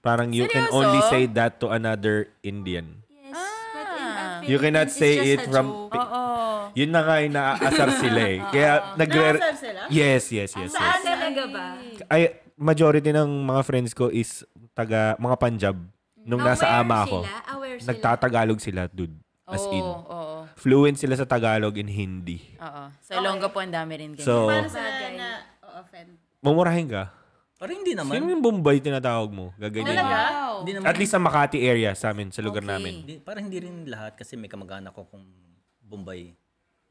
[SPEAKER 5] Parang you can
[SPEAKER 4] Seryoso?
[SPEAKER 5] only say that to another Indian.
[SPEAKER 1] Yes, but in our
[SPEAKER 5] You cannot
[SPEAKER 1] Philippines,
[SPEAKER 5] say
[SPEAKER 1] it's
[SPEAKER 5] it
[SPEAKER 1] just a
[SPEAKER 5] from...
[SPEAKER 1] joke.
[SPEAKER 5] Pi-
[SPEAKER 4] Oo.
[SPEAKER 5] Yun na nga yung naaasar sila eh. Kaya nagre...
[SPEAKER 3] Sila?
[SPEAKER 5] Yes, yes, yes, yes.
[SPEAKER 1] Saan talaga ba?
[SPEAKER 5] Ay, majority ng mga friends ko is taga mga Punjab. Nung nasa
[SPEAKER 1] Aware
[SPEAKER 5] ama ako,
[SPEAKER 1] sila? Aware sila?
[SPEAKER 5] nagtatagalog sila, dude. As
[SPEAKER 4] Oo,
[SPEAKER 5] in.
[SPEAKER 4] oo.
[SPEAKER 5] Fluent sila sa Tagalog and Hindi.
[SPEAKER 4] Oo. Sa Ilonggo po ang dami rin ganyan.
[SPEAKER 5] So,
[SPEAKER 3] Paano sila na offend?
[SPEAKER 5] mumurahin ka.
[SPEAKER 2] Parang hindi naman.
[SPEAKER 5] Sino yung Bombay tinatawag mo? Gaganyan
[SPEAKER 3] Talaga?
[SPEAKER 2] Hindi naman.
[SPEAKER 5] At least sa Makati area sa amin, sa lugar
[SPEAKER 4] Okay.
[SPEAKER 5] namin.
[SPEAKER 2] Hindi, parang hindi rin lahat kasi may kamag-anak ko kung Bombay.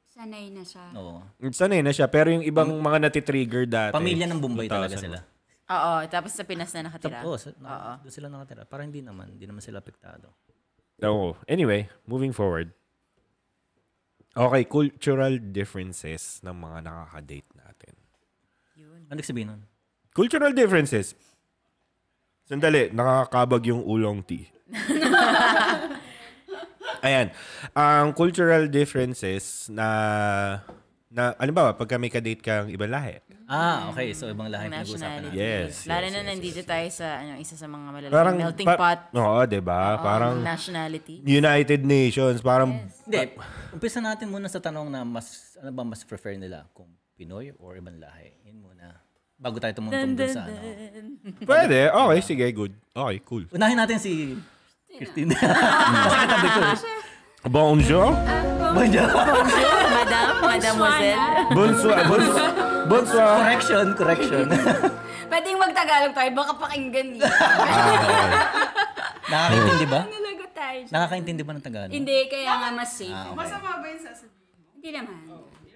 [SPEAKER 1] Sanay na siya.
[SPEAKER 2] Oo.
[SPEAKER 5] Sanay na siya. Pero yung ibang mga natitrigger dati.
[SPEAKER 2] Pamilya ng Bombay
[SPEAKER 5] 2000.
[SPEAKER 2] talaga sila.
[SPEAKER 4] Oo. Tapos sa Pinas na nakatira.
[SPEAKER 2] Oo, sa, na, doon sila nakatira. Parang hindi naman. Hindi naman sila apektado.
[SPEAKER 5] Oo. Anyway, moving forward. Okay, cultural differences ng mga nakaka-date natin.
[SPEAKER 2] Ano sabihin nun?
[SPEAKER 5] Cultural differences. Sandali, nakakabag yung ulong tea. Ayan. Ang cultural differences na na alam ba pagka may kadate kang ibang lahi.
[SPEAKER 2] Ah, okay. So, ibang lahat pinag-uusapan natin.
[SPEAKER 5] Yes.
[SPEAKER 4] Lalo
[SPEAKER 5] yes,
[SPEAKER 4] na
[SPEAKER 5] yes,
[SPEAKER 4] nandito tayo sa ano, isa sa mga malalaking
[SPEAKER 5] Parang
[SPEAKER 4] melting
[SPEAKER 5] pa-
[SPEAKER 4] pot.
[SPEAKER 5] Oo, 'di ba? Parang
[SPEAKER 4] nationality.
[SPEAKER 5] United Nations, parang
[SPEAKER 2] Hindi. Umpisa natin muna sa tanong na mas, ano ba mas prefer nila? Kung Pinoy or ibang lahi? Yun muna. Bago tayo tumuntong dun sa ano.
[SPEAKER 5] pwede. Okay, sige, good. Okay, cool.
[SPEAKER 2] Unahin natin si Christine. Kasi katabi ko.
[SPEAKER 5] Bonjour.
[SPEAKER 2] Bonjour.
[SPEAKER 4] Madam. Madam, mademoiselle.
[SPEAKER 5] Bonsoir. Bonsoir. Bonsoir.
[SPEAKER 2] Correction, correction.
[SPEAKER 1] Pwedeng mag-Tagalog tayo, baka pakinggan niya.
[SPEAKER 2] Nakakaintindi ba?
[SPEAKER 1] Nalagot tayo.
[SPEAKER 2] Nakakaintindi ba ng Tagalog?
[SPEAKER 1] Hindi, kaya nga mas safe.
[SPEAKER 2] Ah, okay.
[SPEAKER 3] Masama ba yung sasabihin mo?
[SPEAKER 1] Hindi naman.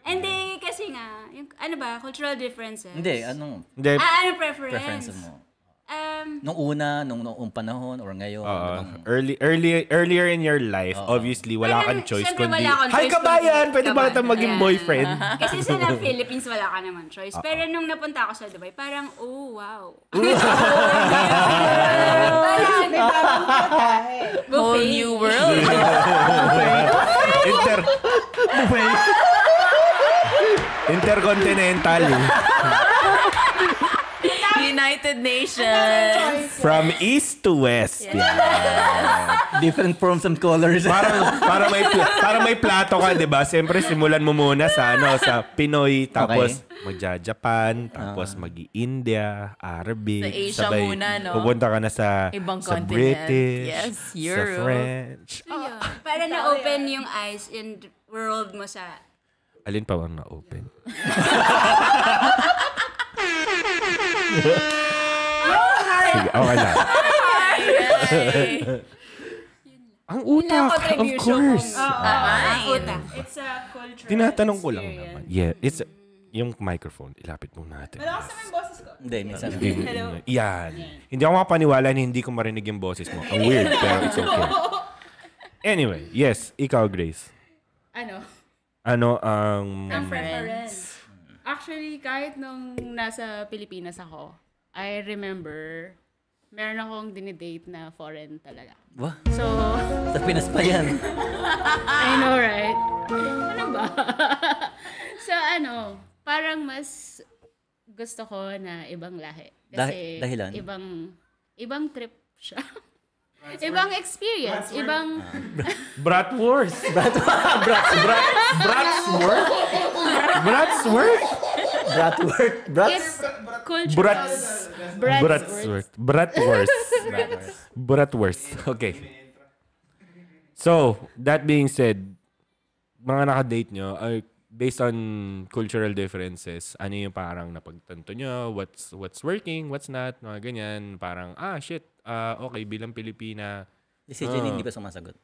[SPEAKER 1] Hindi, kasi nga, yung, ano ba, cultural differences.
[SPEAKER 2] Hindi, anong
[SPEAKER 5] Hindi.
[SPEAKER 1] Ah, ano preference?
[SPEAKER 2] preference mo?
[SPEAKER 1] Um,
[SPEAKER 2] Nung una, nung noong panahon, or ngayon?
[SPEAKER 5] Oo.
[SPEAKER 2] ano bang-
[SPEAKER 5] early, early, earlier in your life, obviously, wala kang choice kundi,
[SPEAKER 1] wala akong
[SPEAKER 5] Hi
[SPEAKER 1] choice
[SPEAKER 5] kabayan!
[SPEAKER 1] kundi
[SPEAKER 5] Pwede ba kita
[SPEAKER 1] kabayan."
[SPEAKER 5] maging
[SPEAKER 1] Ayan.
[SPEAKER 5] boyfriend?
[SPEAKER 1] kasi sa na Philippines, wala ka naman choice. Pero nung napunta ako sa Dubai, parang, oh, wow. parang.
[SPEAKER 4] Whole
[SPEAKER 1] buffet.
[SPEAKER 4] new world.
[SPEAKER 5] Inter... Intercontinental.
[SPEAKER 4] United Nations.
[SPEAKER 5] From east to west. Yeah.
[SPEAKER 2] Different forms and colors.
[SPEAKER 5] Parang para may para may plato ka, 'di ba? Siyempre simulan mo muna sa ano, sa Pinoy, tapos magja-Japan, tapos magi-India, Arabic,
[SPEAKER 4] Sa Asia muna, no?
[SPEAKER 5] Pupunta ka na sa
[SPEAKER 4] Ibang
[SPEAKER 5] sa
[SPEAKER 4] continent.
[SPEAKER 5] British,
[SPEAKER 4] Yes,
[SPEAKER 5] sa
[SPEAKER 4] Europe.
[SPEAKER 5] French.
[SPEAKER 1] Ayun. Para na-open yung eyes and world mo sa...
[SPEAKER 5] Alin pa ang na-open? Sige, okay lang. Ang utak, of
[SPEAKER 1] contribution
[SPEAKER 5] course.
[SPEAKER 3] Oo.
[SPEAKER 1] Ah, utak.
[SPEAKER 3] It's a cultural
[SPEAKER 5] Tinatanong ko lang naman. Yeah, it's yung microphone. Ilapit mo natin.
[SPEAKER 3] Malakas naman yung boses ko.
[SPEAKER 2] Hindi, minsan.
[SPEAKER 3] Hello.
[SPEAKER 5] Yan. Hindi ako makapaniwala na hindi ko marinig yung boses mo. Ang weird, pero it's okay. Anyway, yes, ikaw, Grace.
[SPEAKER 3] Ano?
[SPEAKER 5] Ano ang...
[SPEAKER 3] Ang preference. Actually, kahit nung nasa Pilipinas ako, I remember, meron akong dinidate na foreign talaga.
[SPEAKER 2] Wah,
[SPEAKER 3] So,
[SPEAKER 2] sa Pinas pa yan.
[SPEAKER 3] I know, right? Ano ba? so, ano, parang mas gusto ko na ibang lahi. Kasi
[SPEAKER 2] Dah- dahilan?
[SPEAKER 3] ibang ibang trip siya. ibang experience, ibang
[SPEAKER 5] Bratwurst. Brat, brat, brat, Bratsworth? Bratsworth?
[SPEAKER 2] Bratwurst. Brats?
[SPEAKER 3] it's cultural.
[SPEAKER 5] Brats.
[SPEAKER 3] Bratsworth.
[SPEAKER 5] Bratwurst. Bratwurst. Bratwurst. Okay. So, that being said, mga naka-date nyo, ay, based on cultural differences, ano yung parang napagtanto nyo, what's what's working, what's not, mga ganyan. Parang, ah, shit, ah, okay, bilang Pilipina,
[SPEAKER 2] Si Jenny hindi pa sumasagot.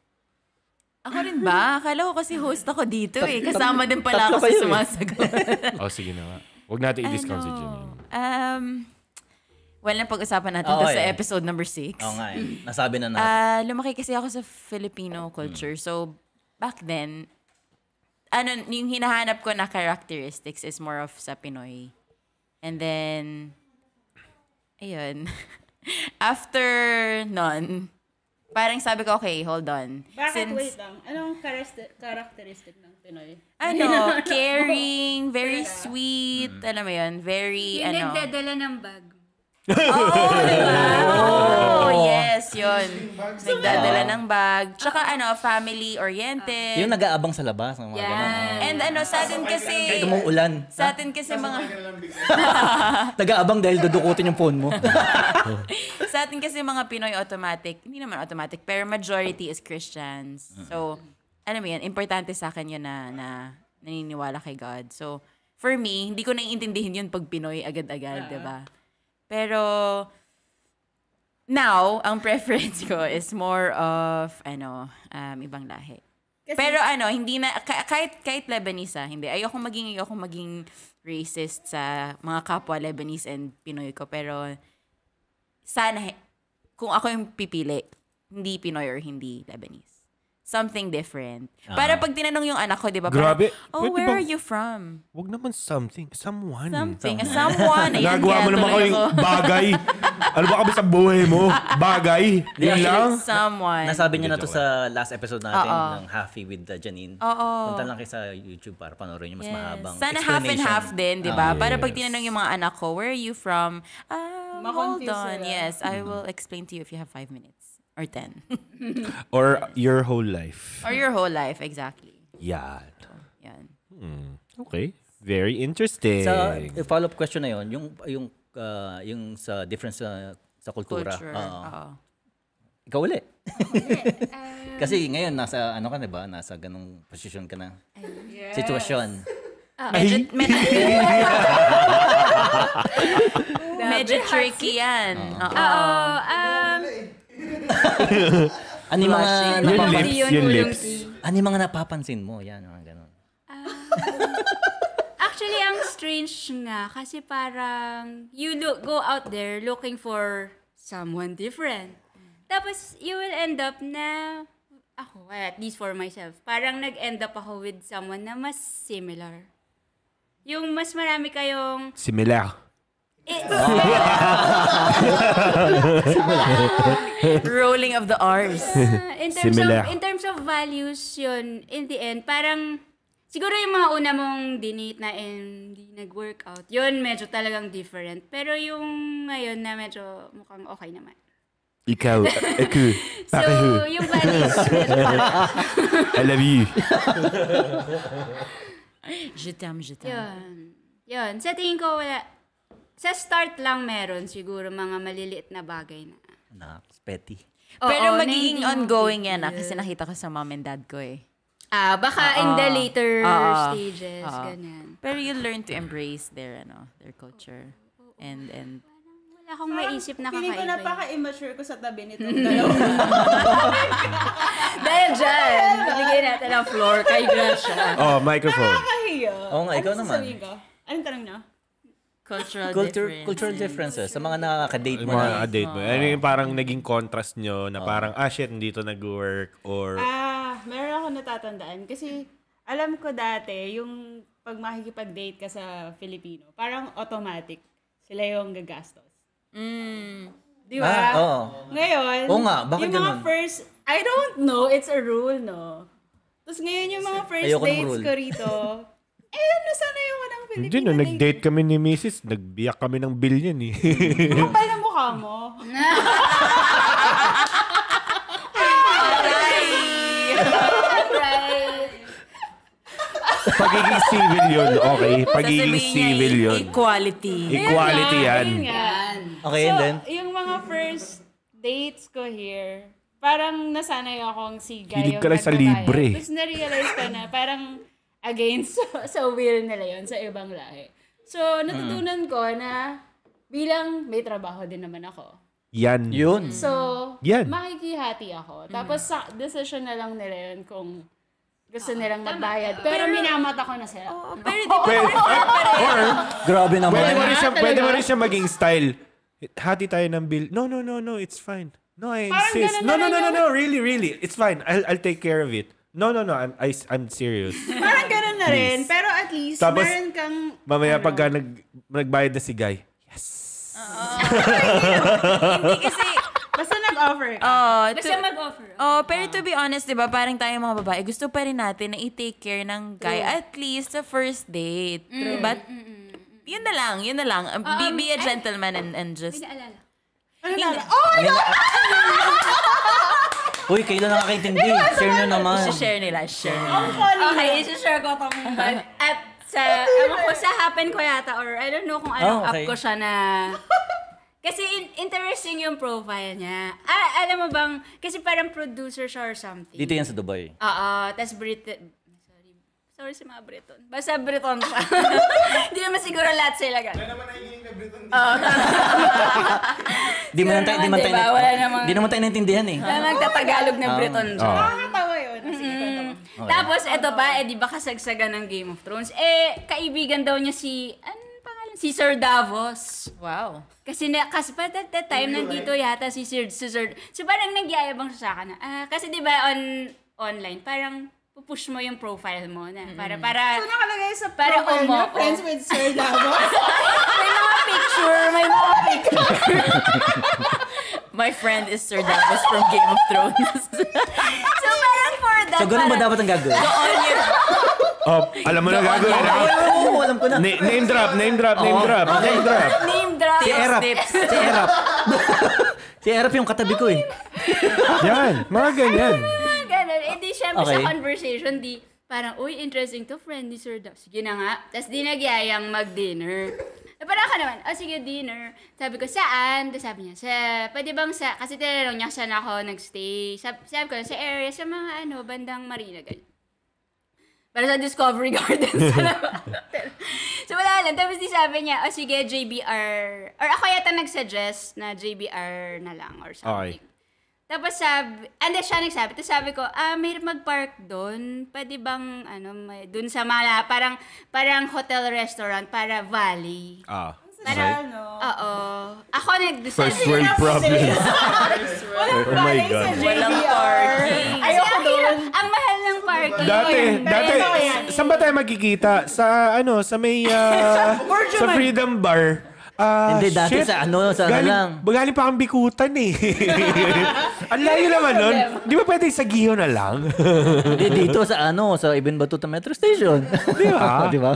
[SPEAKER 4] Ako rin ba? Akala ko kasi host ako dito eh. Kasama din pala ako sa
[SPEAKER 2] eh.
[SPEAKER 4] sumasagot.
[SPEAKER 5] oh, sige na nga. Huwag natin i-discount si Janine.
[SPEAKER 4] Um, well, na pag-usapan natin
[SPEAKER 2] Oo,
[SPEAKER 4] to sa
[SPEAKER 2] eh.
[SPEAKER 4] episode number 6.
[SPEAKER 2] Oo nga eh. Nasabi na natin.
[SPEAKER 4] Ah, lumaki kasi ako sa Filipino culture. So, back then, ano, yung hinahanap ko na characteristics is more of sa Pinoy. And then, ayun. After nun, parang sabi ko, okay, hold on.
[SPEAKER 3] Bakit? Wait lang. Anong character- characteristic ng Pinoy?
[SPEAKER 4] ano, caring, very sweet, alam mo yun, very,
[SPEAKER 1] Yung
[SPEAKER 4] ano.
[SPEAKER 1] nagdadala ng bag.
[SPEAKER 4] Oo, diba? Oh, yes, yun. Nagdadala ng bag. Tsaka ano, family-oriented.
[SPEAKER 2] yung nag-aabang sa labas. Ng mga ganun.
[SPEAKER 1] Yan.
[SPEAKER 4] And ano, sa atin kasi,
[SPEAKER 2] Kahit umuulan.
[SPEAKER 4] sa atin kasi mga,
[SPEAKER 2] Nag-aabang dahil dudukutin yung phone mo.
[SPEAKER 4] sa atin kasi mga Pinoy automatic, hindi naman automatic, pero majority is Christians. So, ano mo yan, importante sa akin yun na, na naniniwala kay God. So, for me, hindi ko naiintindihin yun pag Pinoy agad-agad, di ba? Pero, now, ang preference ko is more of, ano, um, ibang lahi. Pero ano, hindi na, ka- kahit, kahit Lebanese ah, hindi. Ayoko maging, ayoko maging racist sa mga kapwa Lebanese and Pinoy ko. Pero, sana, kung ako yung pipili, hindi Pinoy or hindi Lebanese. Something different. Para pag tinanong yung anak ko, di ba? parang,
[SPEAKER 5] Grabe.
[SPEAKER 4] Oh,
[SPEAKER 5] Pwede
[SPEAKER 4] where
[SPEAKER 5] bang-
[SPEAKER 4] are you from?
[SPEAKER 5] Huwag naman something. Someone.
[SPEAKER 4] Something. Someone. Ayan,
[SPEAKER 5] Nagawa mo naman kayong bagay. ano ba kami sa buhay mo? Bagay. Yun lang.
[SPEAKER 4] Someone.
[SPEAKER 2] Nasabi niyo na to sa last episode natin
[SPEAKER 4] Oo.
[SPEAKER 2] ng Happy with uh, Janine.
[SPEAKER 4] Oo.
[SPEAKER 2] Punta lang kayo sa YouTube para panoorin niyo mas
[SPEAKER 4] Yes.
[SPEAKER 2] mahabang
[SPEAKER 4] Sana half and half din, di ba?
[SPEAKER 5] Ah,
[SPEAKER 4] Para pag
[SPEAKER 5] yes.
[SPEAKER 4] tinanong yung mga anak ko, where are you from? Um, hold on.
[SPEAKER 3] sila.
[SPEAKER 4] Yes, I will explain to you if you have five minutes. Or ten.
[SPEAKER 5] Or your whole life.
[SPEAKER 4] or your whole life, exactly.
[SPEAKER 5] Yan.
[SPEAKER 4] Yan.
[SPEAKER 5] Hmm. Okay. Very interesting.
[SPEAKER 2] Sa eh, follow-up question na yon, yung yung uh, yung sa difference sa sa kultura.
[SPEAKER 4] Culture.
[SPEAKER 2] Oo.
[SPEAKER 4] Oo.
[SPEAKER 2] Ikaw ulit. Kasi ngayon, nasa, ano ka na ba? Nasa ganong posisyon ka na. Sitwasyon.
[SPEAKER 4] Medyo, medyo, medyo tricky yan. Oo.
[SPEAKER 1] Oo, um,
[SPEAKER 2] Ano yung mga,
[SPEAKER 5] Yung
[SPEAKER 2] napapan-
[SPEAKER 5] lips,
[SPEAKER 1] yun,
[SPEAKER 5] yung
[SPEAKER 1] ulong
[SPEAKER 5] lips.
[SPEAKER 2] ano yung mga napapansin mo? Yan, mga ganon.
[SPEAKER 1] Actually, ang strange nga kasi parang you look, go out there looking for someone different. Tapos you will end up na ako, at least for myself, parang nag-end up ako with someone na mas similar. Yung mas marami kayong
[SPEAKER 5] Similar.
[SPEAKER 1] eh,
[SPEAKER 4] Rolling of the R's.
[SPEAKER 1] Ah, in terms
[SPEAKER 5] Similar.
[SPEAKER 1] of in terms of values yun in the end parang siguro yung mga una mong dinate na hindi nag-workout yun medyo talagang different pero yung ngayon na medyo mukhang okay naman
[SPEAKER 5] Ikaw,
[SPEAKER 1] so
[SPEAKER 5] pareho.
[SPEAKER 1] yung values medyo
[SPEAKER 5] I love you.
[SPEAKER 4] Je t'aime, je t'aime.
[SPEAKER 1] yun yun sa tingin ko wala sa start lang meron siguro mga maliliit na bagay na
[SPEAKER 2] Na, petty.
[SPEAKER 4] Pero
[SPEAKER 1] Oo, na
[SPEAKER 4] magiging
[SPEAKER 1] mo
[SPEAKER 4] ongoing yan ah, kasi nakita ko sa mom and dad ko eh.
[SPEAKER 1] ah baka in the later
[SPEAKER 4] Oo.
[SPEAKER 1] stages
[SPEAKER 4] Oo.
[SPEAKER 1] ganyan
[SPEAKER 4] Pero you learn to embrace their ano, their culture. And and
[SPEAKER 1] wala akong maisip na
[SPEAKER 3] Feeling ko
[SPEAKER 1] kakaiba eh.
[SPEAKER 3] napaka-immature ko sa tabi dalawa.
[SPEAKER 1] Dahil dyan, bigyan natin ang floor kay Gracia.
[SPEAKER 5] Oh, microphone.
[SPEAKER 3] Kahiya.
[SPEAKER 2] Oo nga, ikaw
[SPEAKER 3] ano
[SPEAKER 2] naman.
[SPEAKER 3] sasabihin ko? Anong tanong niya?
[SPEAKER 4] Cultural
[SPEAKER 2] Culture,
[SPEAKER 4] difference.
[SPEAKER 2] cultural differences sa mga nakaka-date mo
[SPEAKER 5] mga
[SPEAKER 2] na.
[SPEAKER 5] date mo. Ano yung parang naging contrast nyo na parang, ah shit, dito nag-work or...
[SPEAKER 3] Ah, meron ako natatandaan. Kasi alam ko dati, yung pag makikipag-date ka sa Filipino, parang automatic. Sila yung gagastos.
[SPEAKER 4] Mm.
[SPEAKER 3] Di ba?
[SPEAKER 2] Ah, oo.
[SPEAKER 3] Ngayon,
[SPEAKER 2] Oo nga, bakit
[SPEAKER 3] yung mga
[SPEAKER 2] ganun?
[SPEAKER 3] first, I don't know, it's a rule, no? Tapos ngayon yung mga first
[SPEAKER 2] Ayoko
[SPEAKER 3] dates ko rito, eh, nasanay ako ng Filipino
[SPEAKER 5] Hindi, no, nag-date kami ni Mrs. Nagbiyak kami ng bill yan eh.
[SPEAKER 3] Kapal na mukha mo.
[SPEAKER 1] Right.
[SPEAKER 5] Pagiging civil yun, okay? Pagiging
[SPEAKER 4] Sasabihin niya,
[SPEAKER 5] civil yun.
[SPEAKER 4] Equality.
[SPEAKER 5] Equality yan.
[SPEAKER 3] Ayun nga.
[SPEAKER 2] Okay,
[SPEAKER 3] so,
[SPEAKER 2] and then?
[SPEAKER 3] yung mga first dates ko here, parang nasanay akong si Guy
[SPEAKER 5] Hilig
[SPEAKER 3] yung
[SPEAKER 5] ka lang sa
[SPEAKER 3] nagbabayad.
[SPEAKER 5] libre.
[SPEAKER 3] Tapos na-realize ko na parang against sa will nila yon sa ibang lahi. So, natutunan ko na bilang may trabaho din naman ako.
[SPEAKER 5] Yan.
[SPEAKER 2] Yun.
[SPEAKER 3] So,
[SPEAKER 5] Yan.
[SPEAKER 3] makikihati ako. Tapos, sa decision na lang nila yun kung gusto nilang magbayad. Pero, minamata ko na sila.
[SPEAKER 4] Pero di ba,
[SPEAKER 5] Pwede, or,
[SPEAKER 2] Grabe naman.
[SPEAKER 5] pwede mo rin siya, pwede mo rin siya maging style. Hati tayo ng bill. No, no, no, no, it's fine. No, I
[SPEAKER 3] Parang
[SPEAKER 5] insist.
[SPEAKER 3] ganun
[SPEAKER 5] No, no, no,
[SPEAKER 3] rin
[SPEAKER 5] no, no, really, really. It's fine. I'll, I'll take care of it. No, no, no, I'm, I, I'm serious.
[SPEAKER 3] Parang na rin. Pero at least,
[SPEAKER 5] Tapos,
[SPEAKER 3] meron kang...
[SPEAKER 5] Mamaya pagka nag, nagbayad na si Guy,
[SPEAKER 4] hindi kasi,
[SPEAKER 3] Basta nag-offer ka.
[SPEAKER 4] oh, to,
[SPEAKER 1] Basta mag-offer.
[SPEAKER 4] oh, pero to be honest, di ba, parang tayo mga babae, gusto pa rin natin na i-take care ng guy at least sa first date. But, yun na lang, yun na lang. Um, be, be a gentleman and, and just,
[SPEAKER 1] May naalala.
[SPEAKER 3] Ano na? Oh,
[SPEAKER 2] Uy, kayo lang nakakaintindi. Share nyo naman.
[SPEAKER 4] share nila, share nila.
[SPEAKER 1] Okay, isi-share ko tong At sa, ewan ko sa happen ko yata or I don't know kung anong
[SPEAKER 2] Oh, okay.
[SPEAKER 1] up ko siya na... Kasi in- interesting yung profile niya. Ah, alam mo bang, kasi parang producer siya or something.
[SPEAKER 2] Dito yan sa Dubai.
[SPEAKER 1] Oo, tas Britain. Sorry. Si mga Briton. Basta Briton siya. Hindi naman siguro lahat sila gan.
[SPEAKER 2] Di mo
[SPEAKER 1] Siguro
[SPEAKER 2] naman tayo, di
[SPEAKER 1] naman,
[SPEAKER 2] man tayo,
[SPEAKER 1] diba? Wala namang-
[SPEAKER 2] di naman tayo naintindihan eh.
[SPEAKER 1] Wala nagtatagalog na Briton siya.
[SPEAKER 5] Oh.
[SPEAKER 3] nakakatawa yun. Mo.
[SPEAKER 1] Tapos, eto pa, eh, di ba kasagsagan ng Game of Thrones? Eh, kaibigan daw niya si, anong pangalan? Si Sir Davos.
[SPEAKER 4] Wow.
[SPEAKER 1] Kasi, na, kasi pa that, that time, nandito yata si Sir, si Sir, so parang nagyayabang siya sa akin na, ah, kasi di ba on, online, parang pupush mo yung profile mo na, para, para,
[SPEAKER 3] So, nakalagay sa
[SPEAKER 1] Para
[SPEAKER 3] profile niya, friends with Sir Davos.
[SPEAKER 1] may mga picture, may mga picture.
[SPEAKER 4] My friend is Sir Davos from Game of Thrones.
[SPEAKER 1] So, parang for that,
[SPEAKER 2] So, ganun ba
[SPEAKER 1] parang-
[SPEAKER 2] dapat ang gagawin?
[SPEAKER 5] Oh, alam mo na gagawin.
[SPEAKER 2] Oo, alam ko na.
[SPEAKER 5] Na- name drop, name drop, name drop, name drop.
[SPEAKER 1] name drop.
[SPEAKER 2] Si Erap.
[SPEAKER 4] tips.
[SPEAKER 2] Si Erap. si Erap yung katabi ko eh.
[SPEAKER 5] Yan, mga ganyan.
[SPEAKER 1] Syempre
[SPEAKER 2] Okay.
[SPEAKER 1] sa conversation, di, parang, uy, interesting to, friend ni Sir Dav. Sige na nga. Tapos di nagyayang mag-dinner. Eh, parang ako naman, oh sige, dinner. Sabi ko, saan? Tapos sabi niya, sa, pwede bang sa, kasi tinanong niya saan ako nagstay. Sabi, sabi ko, sa area, sa mga ano, bandang Marina, ganyan. Para sa Discovery Gardens. so wala lang. Tapos di sabi niya, oh sige, JBR. Or ako yata nag-suggest na JBR na lang or something.
[SPEAKER 5] Okay.
[SPEAKER 1] Tapos sabi, and then siya nagsabi, tapos sabi ko, ah, may mag-park doon. Pwede bang, ano, may, doon sa mala, parang, parang hotel-restaurant, para valley.
[SPEAKER 5] Ah.
[SPEAKER 1] Parang, oo. Ako nag-decide.
[SPEAKER 5] First world problems. oh my God.
[SPEAKER 4] Walang parking.
[SPEAKER 1] Ayoko doon. Ang mahal ng parking.
[SPEAKER 5] Dati, dati, saan ba tayo magkikita? Sa, ano, sa may, ah, sa Freedom Bar. Ah,
[SPEAKER 2] Hindi, dati
[SPEAKER 5] shit.
[SPEAKER 2] sa ano, sa ano
[SPEAKER 5] galing,
[SPEAKER 2] lang.
[SPEAKER 5] Galing pa kang bikutan eh. Ang layo naman nun. Di ba pwede sa Giho na lang?
[SPEAKER 2] Hindi, dito sa ano, sa Ibn Batuta Metro Station. Di
[SPEAKER 5] ba?
[SPEAKER 2] Di ba?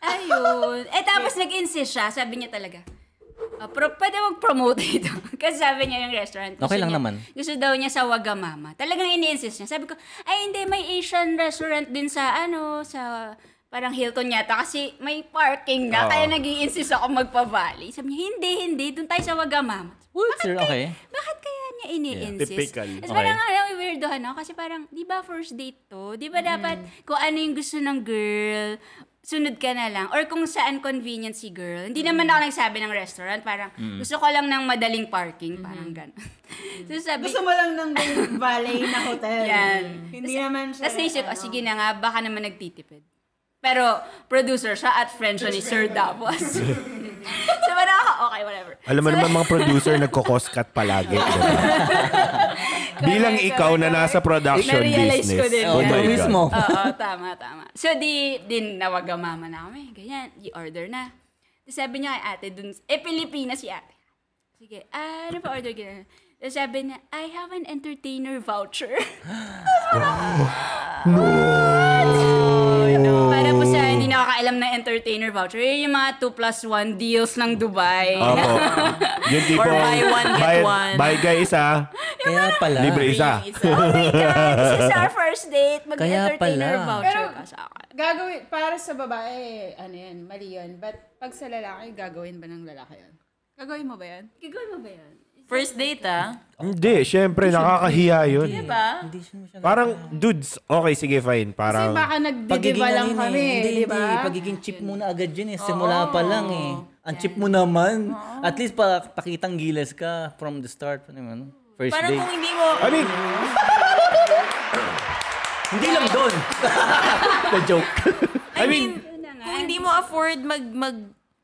[SPEAKER 1] Ayun. Eh, tapos nag-insist siya. Sabi niya talaga, "Ah, pro, pwede mag-promote ito. Kasi sabi niya yung restaurant. gusto
[SPEAKER 2] Okay lang
[SPEAKER 1] niya-
[SPEAKER 2] naman.
[SPEAKER 1] Gusto daw niya sa Wagamama. Talagang ini-insist niya. Sabi ko, ay hindi, may Asian restaurant din sa ano, sa parang Hilton yata. Kasi may parking nga.
[SPEAKER 5] Oo.
[SPEAKER 1] Kaya nag insist ako magpa-valley. Sabi niya, hindi, hindi. Doon tayo sa Wagamama.
[SPEAKER 2] What, sir? Okay.
[SPEAKER 1] Bakit kaya niya ini-insist?
[SPEAKER 5] typical.
[SPEAKER 1] Tapos
[SPEAKER 2] Okay.
[SPEAKER 1] parang ano, weirdohan ako. Kasi parang, di ba first date to? Di ba dapat kung ano yung gusto ng girl, sunod ka na lang. Or kung saan convenient si girl. Hindi naman ako nagsabi ng restaurant. Parang, gusto ko lang ng madaling parking. Parang gano'n. so sabi,
[SPEAKER 3] Gusto mo lang ng valet na hotel.
[SPEAKER 1] Yan.
[SPEAKER 3] Hindi naman siya.
[SPEAKER 1] tapos naisip ko,
[SPEAKER 3] ano.
[SPEAKER 1] sige na nga, baka naman nagtitipid. Pero, producer siya at friend siya ni Sir Davos. so, parang ako, okay, whatever.
[SPEAKER 5] Alam mo
[SPEAKER 1] So,
[SPEAKER 5] naman mga producer nagkokoskat palagi. di ba? Bilang ikaw na nasa production
[SPEAKER 1] Na-realize
[SPEAKER 5] business.
[SPEAKER 1] ko din
[SPEAKER 5] Oh God.
[SPEAKER 2] mismo.
[SPEAKER 1] Oo, tama, tama. So, di, din nawagamama na kami. Ganyan, i-order na. Tapos sabi niya kay ate dun, eh, Pilipinas si ate. Sige, ah, ano pa order ka Tapos sabi niya, I have an entertainer voucher. no! Nakakaalam ng entertainer voucher, yun yung mga 2 plus 1 deals ng Dubai.
[SPEAKER 5] Opo. Yung tipo,
[SPEAKER 4] Or buy one, get
[SPEAKER 5] buy,
[SPEAKER 4] one.
[SPEAKER 5] buy guy isa,
[SPEAKER 2] Kaya pala.
[SPEAKER 5] libre isa.
[SPEAKER 1] oh my God, this is our first date. Mag-entertainer voucher
[SPEAKER 3] Pero-
[SPEAKER 1] ka sa akin.
[SPEAKER 3] Gagawin, para sa babae, ano yan, mali yun. But pag sa lalaki, gagawin ba ng lalaki yun? Gagawin mo ba yan?
[SPEAKER 1] Gagawin mo ba yan?
[SPEAKER 4] First date, ah.
[SPEAKER 5] Hindi, syempre, nakakahiya yun.
[SPEAKER 4] Diba?
[SPEAKER 2] Hindi siya masyado.
[SPEAKER 5] Parang, dudes, okay, sige, fine.
[SPEAKER 3] Kasi
[SPEAKER 5] Parang,
[SPEAKER 3] baka nagdidiba lang
[SPEAKER 2] ano
[SPEAKER 3] kami,
[SPEAKER 2] eh. Hindi,
[SPEAKER 3] di ba?
[SPEAKER 2] hindi. Pagiging cheap muna agad yun eh. Simula pa lang eh. Ang cheap mo naman. At least pa, pakitang gilas ka from the start. Ano yun? First
[SPEAKER 4] Parang
[SPEAKER 2] date.
[SPEAKER 4] kung hindi mo,
[SPEAKER 5] I mean,
[SPEAKER 2] Hindi lang doon. The joke.
[SPEAKER 4] I mean, kung hindi mo afford mag, mag,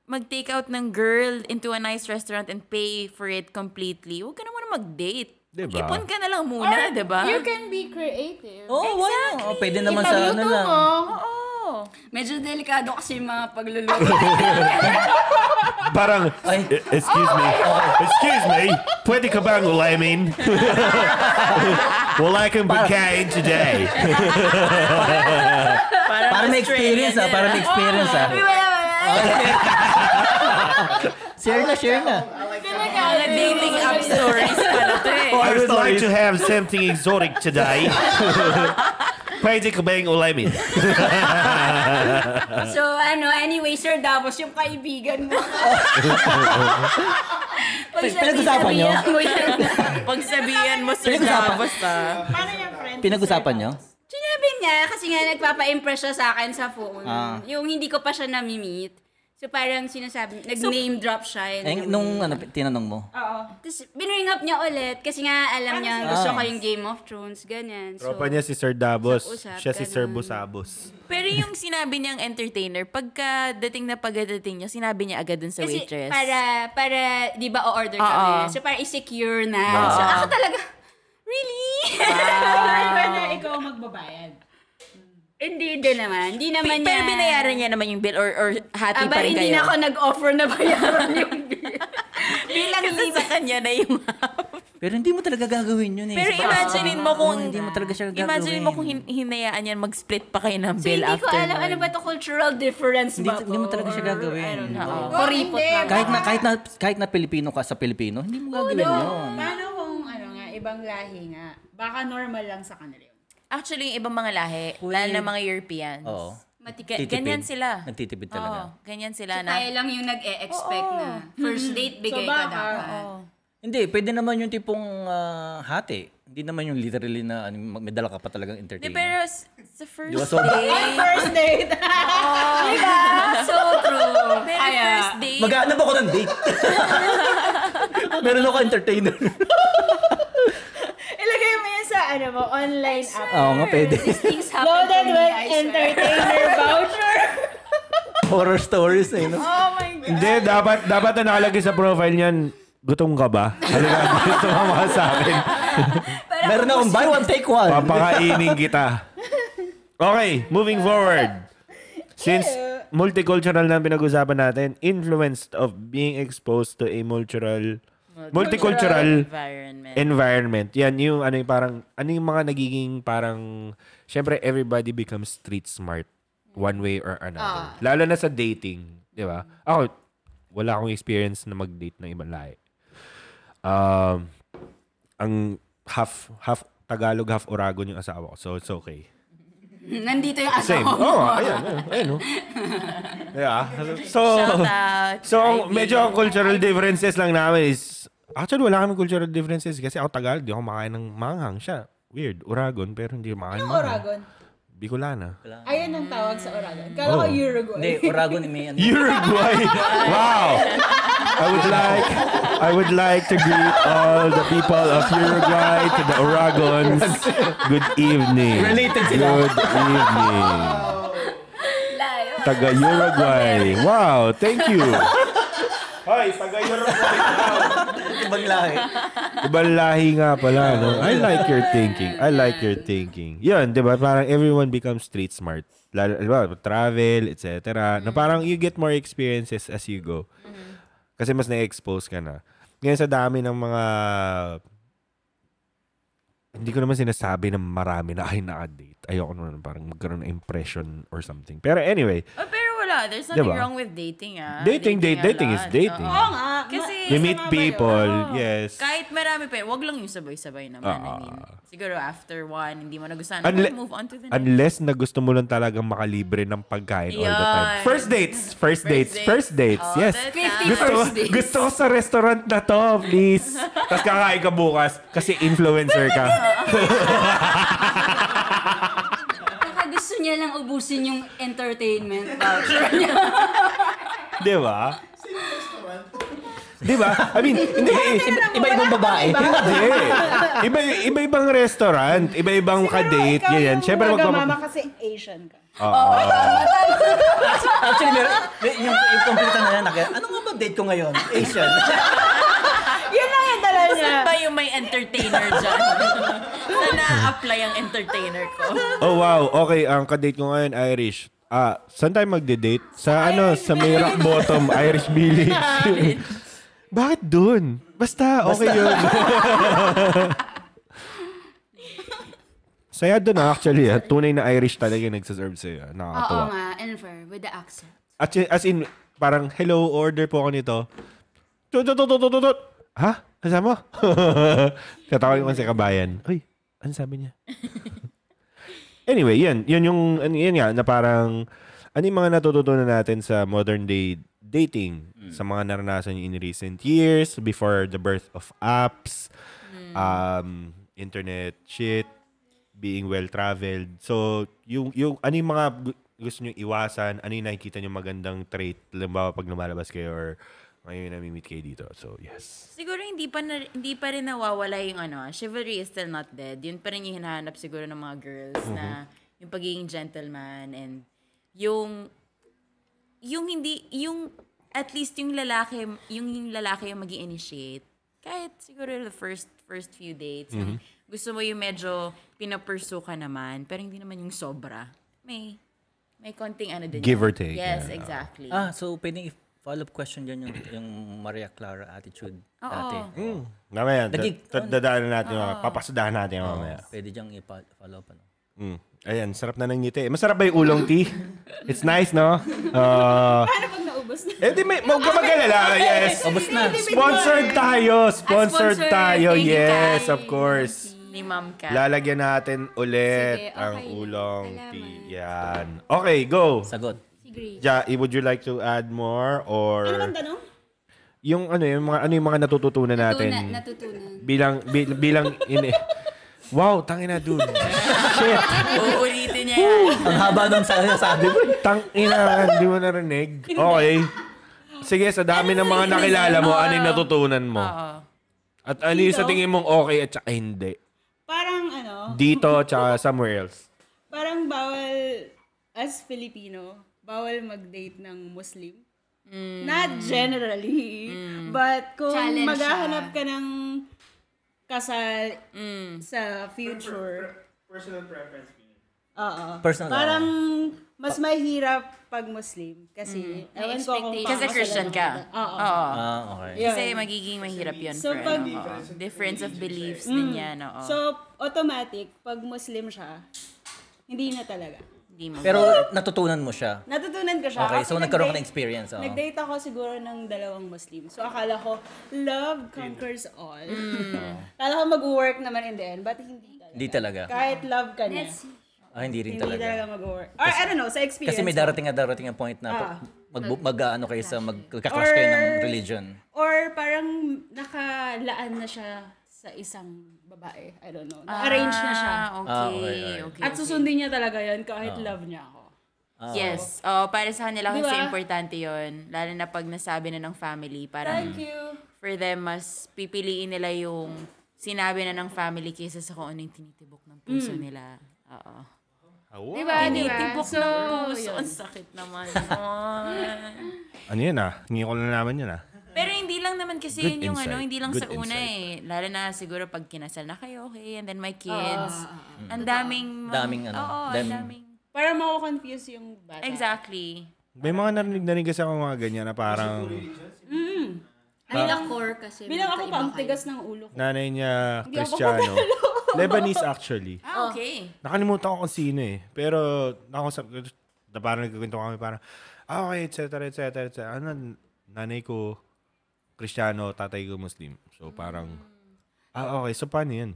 [SPEAKER 4] mag-take out ng girl into a nice restaurant and pay for it completely, huwag ka na muna mag-date.
[SPEAKER 5] Diba?
[SPEAKER 4] Ipon ka na lang muna, di ba?
[SPEAKER 3] You can be creative.
[SPEAKER 2] Oo, oh, why not? Oh, pwede naman sa ano
[SPEAKER 3] Ipaluto
[SPEAKER 2] lang.
[SPEAKER 3] mo.
[SPEAKER 4] Oo.
[SPEAKER 1] Medyo delikado kasi yung mga pagluluto.
[SPEAKER 5] parang,
[SPEAKER 2] Ay.
[SPEAKER 5] "E- excuse me, excuse me, pwede ka bang ulamin? Wala kang pagkain today.
[SPEAKER 2] Para may experience ah. Para may experience ah. Share na, share na.
[SPEAKER 4] Mga dating app stories pala to eh.
[SPEAKER 5] I would like to have something exotic today. Pwede ka bang ulamin?
[SPEAKER 1] So, ano, anyway, Sir Davos, yung kaibigan mo.
[SPEAKER 2] Pinag-usapan
[SPEAKER 1] yan.
[SPEAKER 4] Pagsabihan mo sa
[SPEAKER 2] Pinag-usapan.
[SPEAKER 4] Davos ah.
[SPEAKER 2] Pinag-usapan nyo?
[SPEAKER 1] Sinabi niya, kasi nga nagpapa-impress siya sa akin sa phone.
[SPEAKER 2] Ah.
[SPEAKER 1] Yung hindi ko pa siya nami-meet. So, parang sinasabi, nag-name drop siya.
[SPEAKER 2] Eh,
[SPEAKER 1] yun.
[SPEAKER 2] nung ano, tinanong mo.
[SPEAKER 1] Tapos, binring up niya ulit kasi nga alam niya gusto
[SPEAKER 2] Ah.
[SPEAKER 1] ko yung Game of Thrones, ganyan. So,
[SPEAKER 5] Tropa niya si Sir Davos.
[SPEAKER 1] Usap-usap,
[SPEAKER 5] Siya si Sir
[SPEAKER 1] ganun.
[SPEAKER 5] Busabos.
[SPEAKER 4] Pero yung sinabi niyang entertainer, pagka dating na pagdating niya, sinabi niya agad dun sa
[SPEAKER 1] kasi
[SPEAKER 4] waitress.
[SPEAKER 1] para, para, di ba, o-order
[SPEAKER 4] Oo.
[SPEAKER 1] kami. So, para i-secure na. So, ako talaga, really?
[SPEAKER 3] Iba na ikaw magbabayad.
[SPEAKER 1] hindi din naman. Hindi naman
[SPEAKER 4] Pero
[SPEAKER 1] niya.
[SPEAKER 4] binayaran niya naman yung bill or, or hati
[SPEAKER 1] Aba,
[SPEAKER 4] pa rin
[SPEAKER 1] hindi
[SPEAKER 4] kayo.
[SPEAKER 1] na ako nag-offer na bayaran yung bill. Bilang
[SPEAKER 4] Kasi sa kanya na yung
[SPEAKER 2] Pero hindi mo talaga gagawin yun eh.
[SPEAKER 4] Pero imaginein mo kung...
[SPEAKER 2] Oo, hindi mo talaga siya gagawin.
[SPEAKER 4] Imaginein mo kung hin- hinayaan yan, mag-split pa kayo ng
[SPEAKER 1] So,
[SPEAKER 4] bill
[SPEAKER 1] hindi ko
[SPEAKER 4] after.
[SPEAKER 1] alam, ano ba to cultural difference
[SPEAKER 2] Hindi,
[SPEAKER 1] ba to?
[SPEAKER 2] hindi mo talaga siya
[SPEAKER 1] Or,
[SPEAKER 2] gagawin.
[SPEAKER 1] I don't know.
[SPEAKER 3] Hindi.
[SPEAKER 1] lang.
[SPEAKER 2] Kahit na kahit na kahit na Pilipino ka sa Pilipino, hindi mo gagawin yun.
[SPEAKER 3] Paano kung ano nga, ibang lahi nga, baka normal lang sa kanila yun.
[SPEAKER 4] Actually, yung ibang mga lahi, lalo na mga Europeans.
[SPEAKER 2] Oo. Titipid.
[SPEAKER 4] ganyan sila.
[SPEAKER 2] Nagtitipid
[SPEAKER 4] Oo,
[SPEAKER 2] talaga.
[SPEAKER 4] ganyan sila na.
[SPEAKER 1] Tayo lang yung nag-e-expect na first date bigay
[SPEAKER 3] So,
[SPEAKER 1] ka
[SPEAKER 3] baka,
[SPEAKER 1] dapat.
[SPEAKER 4] Oo.
[SPEAKER 2] Hindi, pwede naman yung tipong ah, hati. Hindi naman yung literally na ano, may dala ka pa talagang
[SPEAKER 4] Di,
[SPEAKER 2] entertainer.
[SPEAKER 4] pero s- sa first
[SPEAKER 2] Di ba, so-
[SPEAKER 4] date,
[SPEAKER 3] First date.
[SPEAKER 1] So true.
[SPEAKER 4] pero first date,
[SPEAKER 2] Maghanap ako ng date. Meron ako entertainer.
[SPEAKER 3] Ilagay mo yan sa ano mo, online app.
[SPEAKER 2] Oo nga, pwede.
[SPEAKER 1] These things happen
[SPEAKER 3] Loaded with entertainer voucher.
[SPEAKER 2] Horror stories eh, no?
[SPEAKER 3] Oh my God.
[SPEAKER 5] Hindi, dapat, dapat na nakalagay sa profile niyan, gutom ka ba? Halika, dito ka sa akin.
[SPEAKER 2] Meron akong buy one, take one.
[SPEAKER 5] Papakainin kita. Okay, moving forward. Since multicultural na pinag-usapan natin, influenced of being exposed to a multicultural multicultural
[SPEAKER 4] environment.
[SPEAKER 5] environment. Yan yung ano yung parang ano yung mga nagiging parang syempre everybody becomes street smart one way or another. Lalo na sa dating, 'di ba? Ako wala akong experience na mag-date ng ibang lahi. Um ang half half Tagalog, half Oragon yung asawa ko. So it's okay.
[SPEAKER 1] Nandito yung
[SPEAKER 5] Same.
[SPEAKER 1] asawa mo.
[SPEAKER 5] Oh, ayan. ayan, Ayan, oh. Yeah. So. So, medyo ang cultural differences lang namin is, actually, wala kami cultural differences kasi ako Tagalog, di ako makain ng manghang. Siya, weird, Uragon, pero hindi makain
[SPEAKER 3] Yung
[SPEAKER 5] manghang.
[SPEAKER 3] Oragon.
[SPEAKER 5] Bicolana.
[SPEAKER 3] Ayun ang tawag sa Oragon. Kala ko
[SPEAKER 5] Oh.
[SPEAKER 3] Uruguay.
[SPEAKER 2] Hindi, Oragon may ano.
[SPEAKER 5] Uruguay! wow! I would like, I would like to greet all the people of Uruguay to the Oragons. Good evening.
[SPEAKER 2] Related sila.
[SPEAKER 5] Good evening. Taga Uruguay. Wow, thank you. Hoy, taga Uruguay.
[SPEAKER 2] Ibang lahi.
[SPEAKER 5] Ibang lahi nga pala, no? I like your thinking. I like your thinking. Yun, di ba? Parang everyone becomes street smart. Lalo, di ba? Travel, etc. Na parang you get more experiences as you go. Kasi mas na-expose ka na. Ngayon sa dami ng mga... Hindi ko naman sinasabi na marami na ay naka-date. Ayoko naman parang magkaroon ng impression or something. Pero anyway,
[SPEAKER 4] Oh, pero wala. There's nothing
[SPEAKER 5] Diba?
[SPEAKER 4] wrong with dating, ah.
[SPEAKER 5] Dating, date-
[SPEAKER 4] a
[SPEAKER 5] dating is dating.
[SPEAKER 4] Oo.
[SPEAKER 3] Nga.
[SPEAKER 4] Kasi,
[SPEAKER 5] you meet
[SPEAKER 3] yun?
[SPEAKER 5] people,
[SPEAKER 4] Oo.
[SPEAKER 5] yes.
[SPEAKER 4] Kahit marami pa, wag lang yung sabay-sabay naman. I
[SPEAKER 5] Ah.
[SPEAKER 4] mean, siguro after one, hindi mo nagustuhan.
[SPEAKER 5] Unle-
[SPEAKER 4] move on to the next.
[SPEAKER 5] Unless na gusto mo lang talagang makalibre ng pagkain all the time. First dates! First, dates!
[SPEAKER 4] dates.
[SPEAKER 5] First dates!
[SPEAKER 4] All
[SPEAKER 5] yes! Gusto,
[SPEAKER 1] First dates.
[SPEAKER 5] gusto ko sa restaurant na to, please. Tapos kakain ka bukas kasi influencer ka.
[SPEAKER 1] Gusto niya lang ubusin yung entertainment voucher niya.
[SPEAKER 5] Di ba? Di ba? I mean, hindi.
[SPEAKER 2] Iba-ibang babae.
[SPEAKER 5] Hindi. Iba, iba-ibang restaurant, iba-ibang ka-date, ganyan. Siyempre, magpapa...
[SPEAKER 3] mama kasi Asian ka.
[SPEAKER 2] Actually, meron, yung, yung complete na yan, ano nga ba date ko ngayon? Asian.
[SPEAKER 3] Yun lang yung dala niya.
[SPEAKER 4] Saan ba yung may entertainer dyan? Saan na-apply ang entertainer ko?
[SPEAKER 5] Oh, wow. Okay, ang ka-date ko ngayon, Irish. Ah, saan tayo magde-date? Sa ano, sa may rock bottom, Irish Village. Bakit dun? Basta, okay yun. Saya dun ah, actually. Ah. Tunay na Irish talaga yung nagsaserve sa'yo. ah.
[SPEAKER 1] Oo
[SPEAKER 5] Nakakatawa.
[SPEAKER 1] nga, Enver, with the accent.
[SPEAKER 5] At, as in, parang, hello, order po ako nito. Tut, tut, tut, tut, tut, tut. Ha? Ano sabi mo? Tatawag ko si kabayan. Uy, ano sabi niya? anyway, yan. Yan yung, yan nga, na parang, ano yung mga natututunan natin sa modern day dating sa mga naranasan in recent years before the birth of apps, um, internet shit, being well-traveled. So, yung, yung, ano yung mga gu- gusto nyo iwasan, ano yung nakikita nyo magandang trait, limbawa pag lumalabas kayo or ngayon nami-meet kayo dito. So, yes.
[SPEAKER 4] Siguro hindi pa na, hindi pa rin nawawala yung ano, chivalry is still not dead. Yun pa rin yung hinahanap siguro ng mga girls na yung pagiging gentleman and yung yung hindi yung at least yung lalaki yung, yung lalaki yung magi initiate kahit siguro the first first few dates yung gusto mo yung medyo pinapursu ka naman pero hindi naman yung sobra may may konting ano din
[SPEAKER 5] Give
[SPEAKER 4] yan.
[SPEAKER 5] or take,
[SPEAKER 4] yes
[SPEAKER 5] yeah.
[SPEAKER 4] exactly
[SPEAKER 2] ah, so pwedeng if follow-up question dyan yung, yung Maria Clara attitude dati.
[SPEAKER 5] Mm. Mamaya,
[SPEAKER 2] Nagig-
[SPEAKER 5] da- dadaanan natin, mga papasadahan natin mamaya.
[SPEAKER 2] Pwede dyang i-follow up. Ano?
[SPEAKER 5] Mm. Ayan, sarap na ng ngiti. Masarap ba yung ulong tea? It's nice, no? Uh,
[SPEAKER 3] Paano pag naubos na?
[SPEAKER 5] eh, di may, huwag ka mag-alala. Yes.
[SPEAKER 2] Ubus na.
[SPEAKER 5] Sponsored tayo. Sponsored
[SPEAKER 1] sponsored.
[SPEAKER 5] tayo.
[SPEAKER 1] Thank you,
[SPEAKER 5] Yes, of course.
[SPEAKER 4] Ni Ma'am Kat.
[SPEAKER 5] Lalagyan natin ulit
[SPEAKER 1] Sige, okay
[SPEAKER 5] ang ulong
[SPEAKER 1] Salamat.
[SPEAKER 5] tea. Yan. Okay, go.
[SPEAKER 2] Sagot.
[SPEAKER 1] Grace.
[SPEAKER 5] Ja, would you like to add more or
[SPEAKER 3] Ano bang tanong?
[SPEAKER 5] yung ano yung mga ano yung mga natututunan natin
[SPEAKER 1] Natuna, natutunan.
[SPEAKER 5] bilang bi- bilang in Wow, tangina dude. Shit.
[SPEAKER 4] Uulitin niya yan.
[SPEAKER 2] Ang haba nung sabi mo.
[SPEAKER 5] Tangina, hindi mo narinig. Okay. Sige, sa dami ng mga nakilala mo, ano yung natutunan mo?
[SPEAKER 4] Oo.
[SPEAKER 5] At ano yung sa tingin mong okay at saka hindi?
[SPEAKER 3] Parang ano,
[SPEAKER 5] Dito, tsaka somewhere else.
[SPEAKER 3] parang bawal, as Filipino, bawal mag-date ng Muslim. Not generally. But kung
[SPEAKER 1] Challenge
[SPEAKER 3] maghahanap ka ng kasal
[SPEAKER 4] Mm.
[SPEAKER 3] sa future,
[SPEAKER 5] Personal preference.
[SPEAKER 3] oo.
[SPEAKER 2] Personal.
[SPEAKER 3] Parang mas mahirap pag Muslim. Kasi,
[SPEAKER 1] May
[SPEAKER 3] ewan ko kung.
[SPEAKER 4] Kasi Christian ka.
[SPEAKER 3] Oo.
[SPEAKER 4] Oo.
[SPEAKER 2] Ah, okay.
[SPEAKER 3] Yun.
[SPEAKER 4] Kasi magiging mahirap yun
[SPEAKER 3] So,
[SPEAKER 4] for
[SPEAKER 3] pag-
[SPEAKER 4] ano, oo. Difference of beliefs din yan, oo.
[SPEAKER 3] So, automatic, pag Muslim siya, hindi na talaga.
[SPEAKER 4] Hindi mo.
[SPEAKER 2] Pero natutunan mo siya.
[SPEAKER 3] Natutunan ko siya.
[SPEAKER 2] Okay, so nagkaroon ka ng
[SPEAKER 3] nag-date-
[SPEAKER 2] experience. Oh.
[SPEAKER 3] Nag-date ako siguro ng dalawang Muslim. So, akala ko, love conquers all. akala ko mag-work naman in the end, but hindi talaga.
[SPEAKER 2] Hindi talaga.
[SPEAKER 3] Kahit love ka niya,
[SPEAKER 1] Let's see.
[SPEAKER 2] Ah, hindi rin
[SPEAKER 3] hindi talaga,
[SPEAKER 2] talaga.
[SPEAKER 3] mag-work. Or, I don't know, sa experience.
[SPEAKER 2] Kasi may darating na darating ang point na
[SPEAKER 3] Ah.
[SPEAKER 2] mag, mag ano kayo sa magka-clash kayo ng
[SPEAKER 3] Or-
[SPEAKER 2] religion.
[SPEAKER 3] Or parang nakalaan na siya sa isang babae. I don't know. Na-arrange na siya.
[SPEAKER 4] Ah, okay.
[SPEAKER 2] Ah, okay, okay.
[SPEAKER 4] okay,
[SPEAKER 3] At susundin niya talaga yan kahit love niya ako.
[SPEAKER 2] Ah,
[SPEAKER 4] Yes. Oh, para sa kanila
[SPEAKER 3] Di
[SPEAKER 4] kasi importante yon Lalo na pag nasabi na ng family. Parang
[SPEAKER 3] Thank you.
[SPEAKER 4] for them, mas pipiliin nila yung sinabi na ng family kaysa sa kung ano yung tinitibok ng puso
[SPEAKER 3] Mm.
[SPEAKER 4] nila. Oo.
[SPEAKER 5] Oh,
[SPEAKER 3] Diba?
[SPEAKER 4] Tinitibok
[SPEAKER 3] So,
[SPEAKER 4] ng puso.
[SPEAKER 3] yun.
[SPEAKER 4] Ang sakit naman.
[SPEAKER 5] Ano yan ah? Hindi ko na naman yan ah.
[SPEAKER 4] Pero hindi lang naman kasi
[SPEAKER 5] Good
[SPEAKER 4] yun yung ano,
[SPEAKER 5] insight.
[SPEAKER 4] hindi lang
[SPEAKER 5] Good
[SPEAKER 4] sa una
[SPEAKER 5] insight.
[SPEAKER 4] eh. Lalo na siguro pag kinasal na kayo, okay, and then my kids. Ang daming...
[SPEAKER 2] Daming ano,
[SPEAKER 4] Oo, ang
[SPEAKER 2] dam-
[SPEAKER 4] daming...
[SPEAKER 3] Para mako-confuse yung bata.
[SPEAKER 4] Exactly.
[SPEAKER 5] May mga narinig na rin kasi ako mga ganyan na parang
[SPEAKER 1] Bilang core kasi.
[SPEAKER 3] Bilang ako pa, ang
[SPEAKER 1] magkaiba
[SPEAKER 3] tigas ng ulo ko.
[SPEAKER 5] nanay niya
[SPEAKER 3] Hindi ako
[SPEAKER 5] Kristiyano. Lebanese actually.
[SPEAKER 4] Ah, okay.
[SPEAKER 5] Nakalimutan ko kung sino eh. Pero nakausap ko, na parang nagkikwento kami parang, ah okay, et cetera, et cetera, et cetera. Ano, nanay ko, Kristiyano, tatay ko Muslim. So parang, ah okay, so paano yan?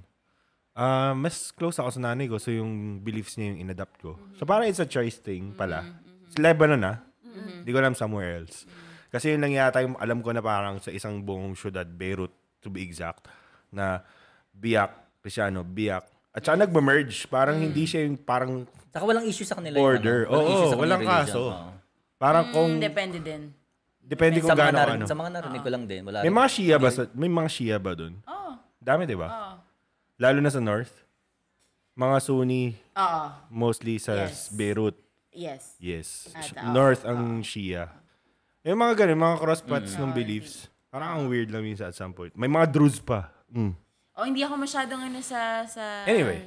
[SPEAKER 5] Ah, mas close ako sa nanay ko, so yung beliefs niya yung inadapt ko. So parang it's a choice thing pala. Sa Lebanon ah. Hindi ko alam somewhere else. Kasi yun lang yata yung alam ko na parang sa isang buong syudad, Beirut to be exact, na biyak, Kristiyano, biyak. At saka nagme-merge. Parang hindi siya yung parang
[SPEAKER 2] Saka walang issue sa kanila.
[SPEAKER 5] Border.
[SPEAKER 2] Yung, ano, walang
[SPEAKER 5] Oo,
[SPEAKER 2] issue sa kanilang
[SPEAKER 5] walang
[SPEAKER 2] religion.
[SPEAKER 5] kaso.
[SPEAKER 2] Oo.
[SPEAKER 5] Parang kung
[SPEAKER 4] Mm, depende din.
[SPEAKER 5] Depende kung gaano
[SPEAKER 2] narin,
[SPEAKER 5] ano.
[SPEAKER 2] sa mga narinig ko lang din. Wala
[SPEAKER 5] May
[SPEAKER 2] rin.
[SPEAKER 5] mga Shia ba sa, may mga Shia ba doon?
[SPEAKER 4] Oo.
[SPEAKER 5] Dami 'di ba?
[SPEAKER 4] Oo.
[SPEAKER 5] Lalo na sa north. Mga Sunni
[SPEAKER 4] Oo.
[SPEAKER 5] mostly sa
[SPEAKER 4] Yes.
[SPEAKER 5] Beirut.
[SPEAKER 4] Yes.
[SPEAKER 5] Yes.
[SPEAKER 4] At, oo.
[SPEAKER 5] north ang Shia. Yung mga ganun, mga crosspots ng beliefs. Parang ang weird lang minsan at some point. May mga Druze pa. Mm.
[SPEAKER 4] O, hindi ako masyadong ano sa, sa
[SPEAKER 5] Anyway.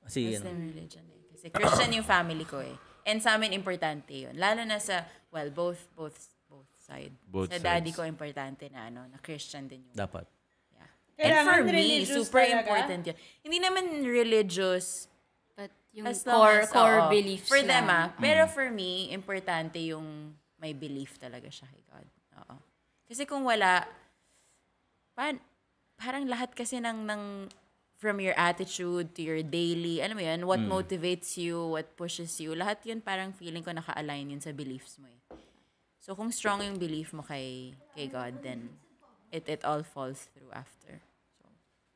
[SPEAKER 2] Kasi,
[SPEAKER 4] Muslim religion eh. Kasi Christian yung family ko eh. And sa amin, importante yun. Lalo na sa, well, both, both side.
[SPEAKER 5] Both
[SPEAKER 4] sa daddy
[SPEAKER 5] sides.
[SPEAKER 4] ko, importante na ano, na Christian din yung
[SPEAKER 2] dapat.
[SPEAKER 4] Yeah. And for me, super
[SPEAKER 3] talaga?
[SPEAKER 4] important yun. Hindi naman religious
[SPEAKER 1] But yung
[SPEAKER 4] as long
[SPEAKER 1] core,
[SPEAKER 4] as,
[SPEAKER 1] core
[SPEAKER 4] oo,
[SPEAKER 1] beliefs
[SPEAKER 4] For them
[SPEAKER 1] lang.
[SPEAKER 4] ah. Pero for me, importante yung may belief talaga siya kay God. Oo. Kasi kung wala, pan, parang lahat kasi ng, ng from your attitude to your daily, alam mo yun, what motivates you, what pushes you, lahat yun parang feeling ko naka-align yun sa beliefs mo eh. So kung strong yung belief mo kay, kay God, then it, it all falls through after.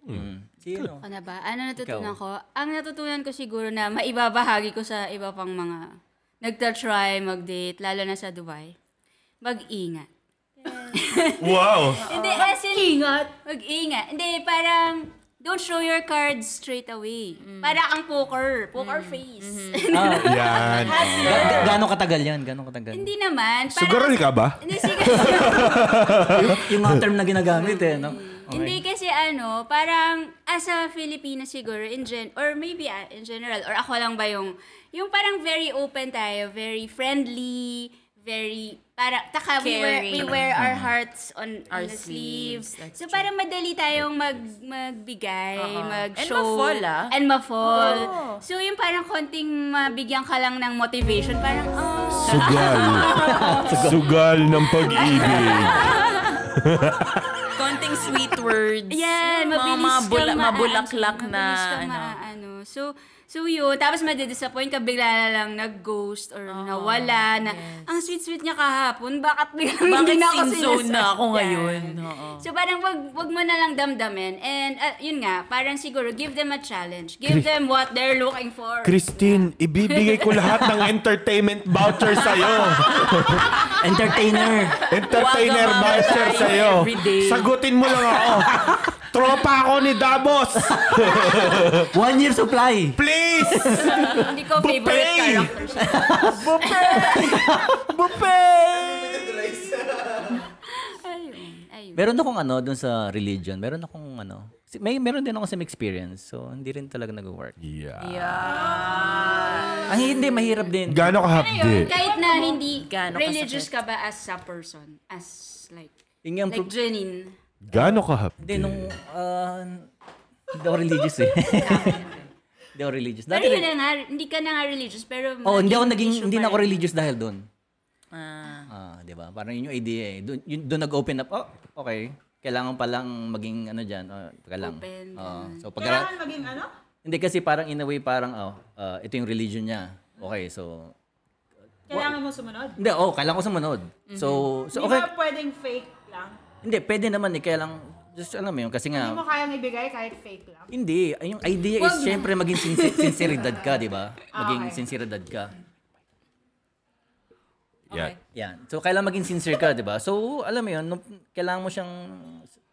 [SPEAKER 2] Mm. Sino?
[SPEAKER 1] Na ba? Ano natutunan ko? Ang natutunan ko siguro na maibabahagi ko sa iba pang mga nagta-try mag-date, lalo na sa Dubai. Mag-ingat.
[SPEAKER 5] Wow!
[SPEAKER 1] Hindi, as in, Ingat. Mag-ingat. Hindi, parang, don't show your cards straight away. Para ang poker. Poker face.
[SPEAKER 2] Ah,
[SPEAKER 5] Yan.
[SPEAKER 2] ga- ga- gano'ng katagal yan? Gano'ng katagal?
[SPEAKER 1] Hindi naman. Parang,
[SPEAKER 5] Sugaral ka ba?
[SPEAKER 1] Hindi, sige.
[SPEAKER 2] yung mga term na ginagamit eh, no?
[SPEAKER 1] Hindi kasi ano, parang as a Filipina siguro in gen or maybe uh, in general or ako lang ba yung yung parang very open tayo, very friendly, very para taka we wear, we
[SPEAKER 4] Caring.
[SPEAKER 1] wear our hearts on,
[SPEAKER 4] Our
[SPEAKER 1] on the
[SPEAKER 4] sleeves,
[SPEAKER 1] sleeves. So parang madali tayong mag magbigay,
[SPEAKER 4] Oo.
[SPEAKER 1] mag-show
[SPEAKER 4] And ma-fall, ah.
[SPEAKER 1] and ma-fall.
[SPEAKER 4] Oo.
[SPEAKER 1] So yung parang konting mabigyan ka lang ng motivation, parang oh,
[SPEAKER 5] Sugal. Sugal ng pag-ibig.
[SPEAKER 4] Konting sweet words.
[SPEAKER 1] Yan,
[SPEAKER 4] mga,
[SPEAKER 1] mabilis
[SPEAKER 4] mga,
[SPEAKER 1] kang
[SPEAKER 4] bula,
[SPEAKER 1] ma-
[SPEAKER 4] mabulaklak na,
[SPEAKER 1] mabilis kang
[SPEAKER 4] ano.
[SPEAKER 1] maaano. So, so yun. Tapos madidisappoint ka, bigla na lang nag-ghost or nawala na. Ang sweet-sweet niya kahapon, bakit biglang
[SPEAKER 4] Bakit
[SPEAKER 1] hindi na ako
[SPEAKER 4] sin zone na ako
[SPEAKER 1] sinasaktan?
[SPEAKER 4] ngayon? Oo.
[SPEAKER 1] So parang wag wag mo na lang damdamin. And uh, yun nga, parang siguro give them a challenge. Give them what they're looking for.
[SPEAKER 5] Christine, ibibigay ko lahat ng entertainment voucher sa'yo.
[SPEAKER 2] Entertainer.
[SPEAKER 5] Entertainer voucher sa'yo. Sagutin mo lang ako. Tropa ako ni Davos.
[SPEAKER 2] One year supply.
[SPEAKER 5] Please!
[SPEAKER 1] Hindi ko favorite
[SPEAKER 5] Buffet!
[SPEAKER 1] character siya. Ayun, ayun.
[SPEAKER 2] Meron akong ano dun sa religion. Meron akong ano. si- May meron din ako some experience. So hindi rin talaga nag-work.
[SPEAKER 5] Yeah.
[SPEAKER 2] Ang hindi mahirap din.
[SPEAKER 5] Gaano ka
[SPEAKER 1] Ayun,
[SPEAKER 5] hapdi?
[SPEAKER 1] kahit na hindi
[SPEAKER 4] Gaano
[SPEAKER 1] religious ka ba as a person? As like,
[SPEAKER 2] yung
[SPEAKER 1] like
[SPEAKER 2] pro-
[SPEAKER 1] genuine?
[SPEAKER 5] Gaano ka
[SPEAKER 2] hindi
[SPEAKER 5] hapdi?
[SPEAKER 2] nung ah, hindi ako religious eh. hindi ako religious.
[SPEAKER 1] Pero
[SPEAKER 2] Dati
[SPEAKER 1] yun na nga, hindi ka na nga religious, pero
[SPEAKER 2] Oh, hindi ako
[SPEAKER 1] naging
[SPEAKER 2] hindi na ako religious dahil doon.
[SPEAKER 4] Ah.
[SPEAKER 2] Ah, 'di ba? Parang yun yung idea eh. Doon yun, doon nag-open up. Oh, okay. Kailangan pa lang maging ano diyan, oh, teka lang.
[SPEAKER 1] Open,
[SPEAKER 2] Oo. so pag
[SPEAKER 6] Kailangan maging ano?
[SPEAKER 2] hindi kasi parang in a way parang oh, ah, ito yung religion niya. Okay, so
[SPEAKER 6] Kailangan mo sumunod.
[SPEAKER 2] hindi, oh, kailangan ko sumunod. So, so
[SPEAKER 6] Hindi
[SPEAKER 2] okay.
[SPEAKER 6] ba pwedeng fake lang?
[SPEAKER 2] Hindi, pwede naman eh. Kaya lang, just alam mo yun, kasi
[SPEAKER 6] Hindi mo
[SPEAKER 2] nga,
[SPEAKER 6] kayang ibigay kahit fake lang?
[SPEAKER 2] hindi. Ay, Yung idea is syempre maging sinsi- sinseridad ka, di ba? Maging
[SPEAKER 6] okay.
[SPEAKER 2] sinseridad ka.
[SPEAKER 5] Yan.
[SPEAKER 2] Yan. So, kailangan maging sincere ka, di ba? So, alam mo yun, nung, kailangan mo siyang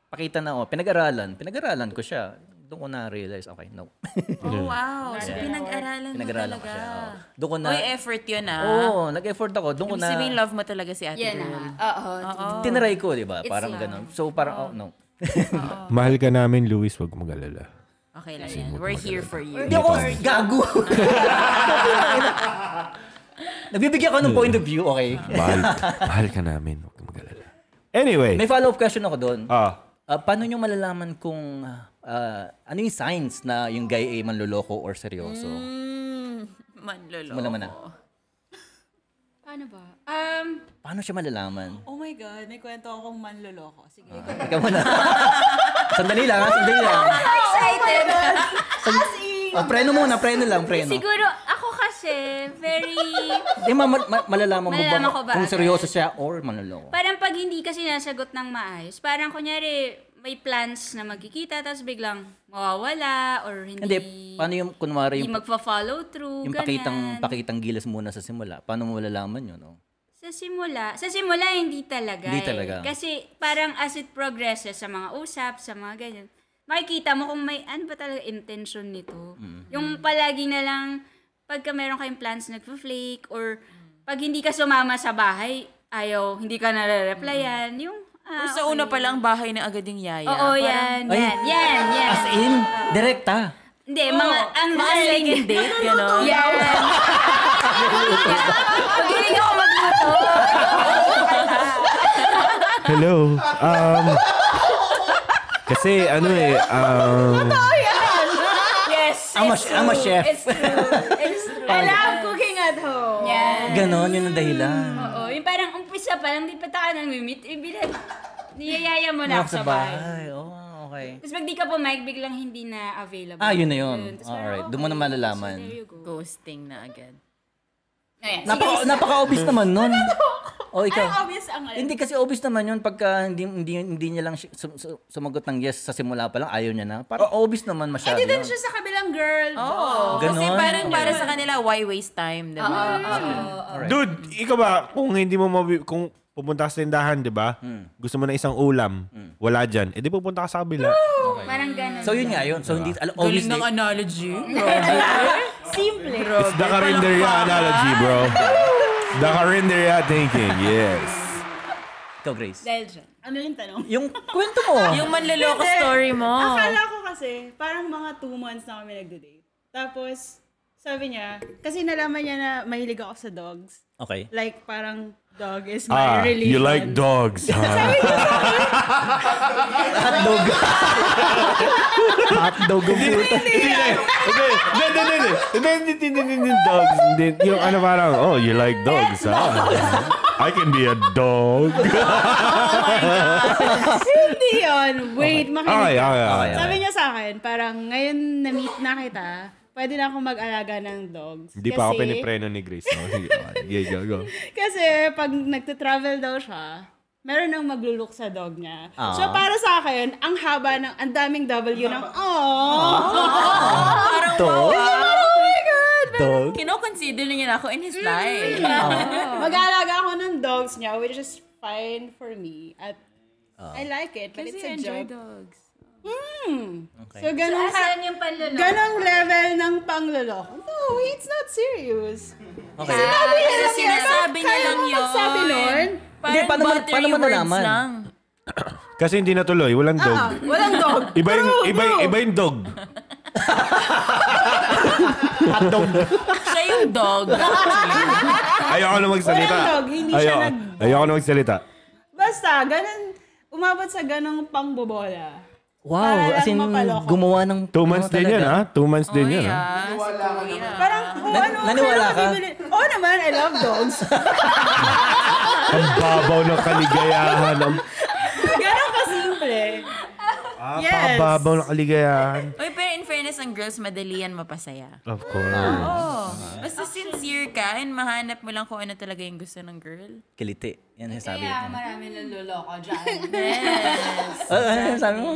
[SPEAKER 2] pakita na, oh, pinag-aralan. Pinag-aralan ko siya. Doon ko na-realize, okay, no.
[SPEAKER 4] Oh, wow. So, pinag-aralan mo
[SPEAKER 2] Pinag-aralan ko
[SPEAKER 4] talaga.
[SPEAKER 2] siya. oh. Doon ko na,
[SPEAKER 4] Uy, effort yun ah.
[SPEAKER 2] oo, nag-effort ako. Doon ko
[SPEAKER 4] Ibig sabihin,
[SPEAKER 2] na,
[SPEAKER 4] love mo talaga si ate
[SPEAKER 1] Yan na
[SPEAKER 4] girl.
[SPEAKER 1] nga. Oo.
[SPEAKER 2] tinaray ko, di ba? Parang
[SPEAKER 1] love.
[SPEAKER 2] ganun. So, parang, oh, no.
[SPEAKER 5] Mahal ka namin, Luis. Huwag mag-alala.
[SPEAKER 4] Okay lang yan. We're here for you.
[SPEAKER 2] Hindi ako gago. Nagbibigyan ko ng point of view, okay?
[SPEAKER 5] Mahal, mahal ka namin. Huwag ka mag-alala. Anyway.
[SPEAKER 2] May follow-up question ako doon.
[SPEAKER 5] Ah.
[SPEAKER 2] Ah, paano nyo malalaman kung ah, ano yung signs na yung guy ay manloloko or seryoso?
[SPEAKER 4] Mm, manloloko.
[SPEAKER 2] Mo naman na.
[SPEAKER 1] Paano ba? Um,
[SPEAKER 2] Paano siya malalaman?
[SPEAKER 6] Oh my God, may kwento akong manloloko. Sige.
[SPEAKER 2] Ikaw muna. sandali lang, ha? sandali lang.
[SPEAKER 1] excited.
[SPEAKER 2] Ah, preno muna, preno lang, preno.
[SPEAKER 1] Siguro, ako kasi, very...
[SPEAKER 2] Di ma- ma- ma- malalaman mo
[SPEAKER 1] Malalaman
[SPEAKER 2] ba,
[SPEAKER 1] ba
[SPEAKER 2] kung seryoso siya or manloloko?
[SPEAKER 1] Parang pag hindi kasi nasagot ng maayos, parang kunyari, may plans na magkikita, tapos biglang mawawala, or hindi...
[SPEAKER 2] Hindi, paano yung, kunwari,
[SPEAKER 1] Hindi
[SPEAKER 2] yung,
[SPEAKER 1] magpa-follow through,
[SPEAKER 2] yung
[SPEAKER 1] ganyan.
[SPEAKER 2] pakitang, pakitang gilas muna sa simula? Paano mo malalaman yun? No?
[SPEAKER 1] Sa simula, sa simula hindi talaga.
[SPEAKER 2] Hindi
[SPEAKER 1] eh.
[SPEAKER 2] talaga.
[SPEAKER 1] Kasi parang as it progresses sa mga usap, sa mga ganyan, makikita mo kung may ano ba talaga intention nito. Yung palagi na lang pagka meron kayong plans nagfo-flake or pag hindi ka sumama sa bahay, ayaw, hindi ka nare-replyan, yung ah,
[SPEAKER 4] Or sa una pa lang, bahay na agad yung yaya.
[SPEAKER 1] Oo,
[SPEAKER 4] Parang-
[SPEAKER 1] yan,
[SPEAKER 2] Ay.
[SPEAKER 1] yan, yan, yan.
[SPEAKER 2] As in, direkta.
[SPEAKER 1] Hindi, mga, ang
[SPEAKER 4] Mga second date, gano'n.
[SPEAKER 1] Yan. Pag-ilig ako magluto.
[SPEAKER 5] Hello. Um, kasi ano eh, um,
[SPEAKER 1] Yes,
[SPEAKER 2] I'm a, I'm a chef.
[SPEAKER 1] It's true. It's true.
[SPEAKER 6] I love cooking at home.
[SPEAKER 1] Yan.
[SPEAKER 2] Ganon, yun ang dahilan.
[SPEAKER 1] Oo, parang umpisa pa lang, di pa tayo nang mimit, ibilan, niyayaya mo na ako sa bahay.
[SPEAKER 2] bahay. Oh, okay.
[SPEAKER 1] Tapos pag di ka pumayag, biglang hindi na available.
[SPEAKER 2] Ah, yun na yun.
[SPEAKER 1] Tapos parang,
[SPEAKER 2] Alright,
[SPEAKER 1] okay,
[SPEAKER 2] doon mo na malalaman.
[SPEAKER 1] so there you go.
[SPEAKER 4] Ghosting na agad.
[SPEAKER 1] Ayan,
[SPEAKER 2] Napaka, napaka-obvious naman nun. O, ikaw.
[SPEAKER 6] Ay, obvious ang alin.
[SPEAKER 2] Hindi kasi obvious naman yun pagka hindi hindi hindi niya lang sum- sum- sumagot ng yes sa simula pa lang ayaw niya na. Parang obvious naman masyado.
[SPEAKER 6] Hindi din
[SPEAKER 2] yun.
[SPEAKER 6] siya sa kabilang girl.
[SPEAKER 4] Oo. Kasi
[SPEAKER 2] Ganon.
[SPEAKER 4] parang para sa kanila, why waste time, di ba?
[SPEAKER 5] dude, ikaw ba, kung hindi mo mabi- kung pupunta ka sa tindahan, di ba? Gusto mo na isang ulam, wala dyan, edi pupunta ka sa kabila.
[SPEAKER 1] Parang ganun.
[SPEAKER 2] So yun nga yun. So hindi al-
[SPEAKER 4] Galing
[SPEAKER 2] obviously
[SPEAKER 4] ng analogy.
[SPEAKER 6] Simple.
[SPEAKER 5] It's the Carinderia analogy, bro. The Carinderia thinking, yes.
[SPEAKER 2] ikaw Grace.
[SPEAKER 1] Dahil dyan.
[SPEAKER 6] Ano yung tanong?
[SPEAKER 2] Yung kwento mo.
[SPEAKER 4] yung manloloko story mo.
[SPEAKER 6] Akala ko kasi, parang mga two months na kami nagde-date. Tapos,
[SPEAKER 3] sabi niya, kasi nalaman niya na mahilig ako sa dogs.
[SPEAKER 2] Okay.
[SPEAKER 3] Like, parang Dog is my
[SPEAKER 5] ah,
[SPEAKER 3] religion.
[SPEAKER 5] You like dogs, huh?
[SPEAKER 2] Hot dog. Hot dog ang puta.
[SPEAKER 5] Hindi, hindi, hindi. Hindi, hindi, hindi, dogs. Hindi, yung ano parang, oh, you like dogs, ha? I can be a dog.
[SPEAKER 3] Oh my Hindi yun. Wait, makinig.
[SPEAKER 5] Okay, okay, okay.
[SPEAKER 3] Sabi niya sa akin, parang ngayon na-meet na kita, pwede na akong mag-alaga ng dogs.
[SPEAKER 5] Hindi pa ako pinipreno ni Grace. No? Yeah, go, go.
[SPEAKER 3] Kasi pag nagta-travel daw siya, meron nang magluluk sa dog niya.
[SPEAKER 2] Ah.
[SPEAKER 3] So para sa akin, ang haba ng, ang daming W ng, aww.
[SPEAKER 4] Parang
[SPEAKER 2] Dog?
[SPEAKER 3] oh my God!
[SPEAKER 2] Dog?
[SPEAKER 4] Kino-consider niya na ako in his life.
[SPEAKER 3] Mag-aalaga ako ng dogs niya, which is fine for me. At I like it, but
[SPEAKER 4] Kasi
[SPEAKER 3] it's a
[SPEAKER 4] enjoy
[SPEAKER 3] job.
[SPEAKER 4] dogs.
[SPEAKER 3] Hmm.
[SPEAKER 2] Okay.
[SPEAKER 3] So, ganun ka,
[SPEAKER 1] Asan yung panluloko?
[SPEAKER 3] ganong level ng pangloloko. No, it's not serious.
[SPEAKER 2] Okay.
[SPEAKER 3] Sinabi niya
[SPEAKER 4] Kasi
[SPEAKER 3] lang yun.
[SPEAKER 4] sinasabi niya
[SPEAKER 3] Kaya
[SPEAKER 4] lang yun.
[SPEAKER 3] magsabi nun?
[SPEAKER 2] Hindi, paano
[SPEAKER 4] buttery
[SPEAKER 2] paano
[SPEAKER 4] words
[SPEAKER 2] nalaman?
[SPEAKER 4] lang.
[SPEAKER 5] Kasi hindi natuloy, walang dog.
[SPEAKER 3] Ah, walang dog.
[SPEAKER 5] Iba yung,
[SPEAKER 3] True,
[SPEAKER 5] iba,
[SPEAKER 3] true.
[SPEAKER 5] iba yung dog.
[SPEAKER 4] Siya yung dog.
[SPEAKER 5] Ayoko na magsalita.
[SPEAKER 3] Walang dog, hindi siya
[SPEAKER 5] Ayoko.
[SPEAKER 3] nag-
[SPEAKER 5] Ayoko na magsalita.
[SPEAKER 3] Basta, ganun, umabot sa ganong pangbobola.
[SPEAKER 2] Wow,
[SPEAKER 3] Para
[SPEAKER 2] as in,
[SPEAKER 3] mapaloko.
[SPEAKER 2] gumawa ng...
[SPEAKER 5] Two months
[SPEAKER 2] ano
[SPEAKER 5] din yan, ha? Two months din
[SPEAKER 4] Oh,
[SPEAKER 5] yan, ha?
[SPEAKER 4] yeah. Kuya.
[SPEAKER 3] Parang, oh,
[SPEAKER 2] Nan-
[SPEAKER 3] ano,
[SPEAKER 2] naniwala ka?
[SPEAKER 3] Oo naman, I love dogs.
[SPEAKER 5] Ang babaw ng kaligayahan. Ang
[SPEAKER 3] Ganon kasimple. yes.
[SPEAKER 5] babaw ng kaligayahan.
[SPEAKER 4] Uy, ang girls, madali yan mapasaya.
[SPEAKER 5] Of course.
[SPEAKER 4] Oh, basta sincere ka and mahanap mo lang kung ano talaga yung gusto ng girl.
[SPEAKER 2] Kiliti. Yan ang sabi.
[SPEAKER 1] Kaya maraming nanluloko dyan.
[SPEAKER 2] Ah, ano sabi mo?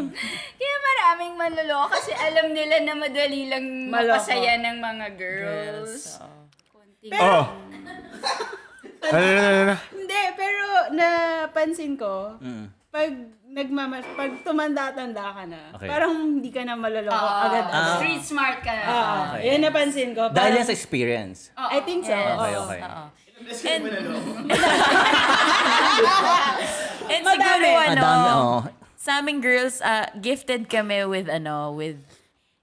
[SPEAKER 1] Kaya maraming manluloko kasi alam nila na madali lang
[SPEAKER 3] Maloko.
[SPEAKER 1] mapasaya ng mga girls. Konting-
[SPEAKER 5] Oh. Ano, ano, ano, ano?
[SPEAKER 3] Hindi, pero napansin ko,
[SPEAKER 2] Mm.
[SPEAKER 3] Pag nagmama, pag tumanda-tanda ka na,
[SPEAKER 2] Okay.
[SPEAKER 3] parang hindi ka na maloloko
[SPEAKER 1] Ah,
[SPEAKER 3] agad.
[SPEAKER 1] Street smart ka na.
[SPEAKER 3] Ah,
[SPEAKER 2] Okay.
[SPEAKER 3] Yan napansin ko.
[SPEAKER 2] Dahil
[SPEAKER 3] Parang-
[SPEAKER 2] yan sa experience.
[SPEAKER 3] I think so.
[SPEAKER 2] Okay,
[SPEAKER 3] oo.
[SPEAKER 2] okay.
[SPEAKER 4] Oo. And, and siguro
[SPEAKER 3] Madami.
[SPEAKER 4] ano,
[SPEAKER 2] Madami, oh.
[SPEAKER 4] sa aming girls, ah, gifted kami with ano, with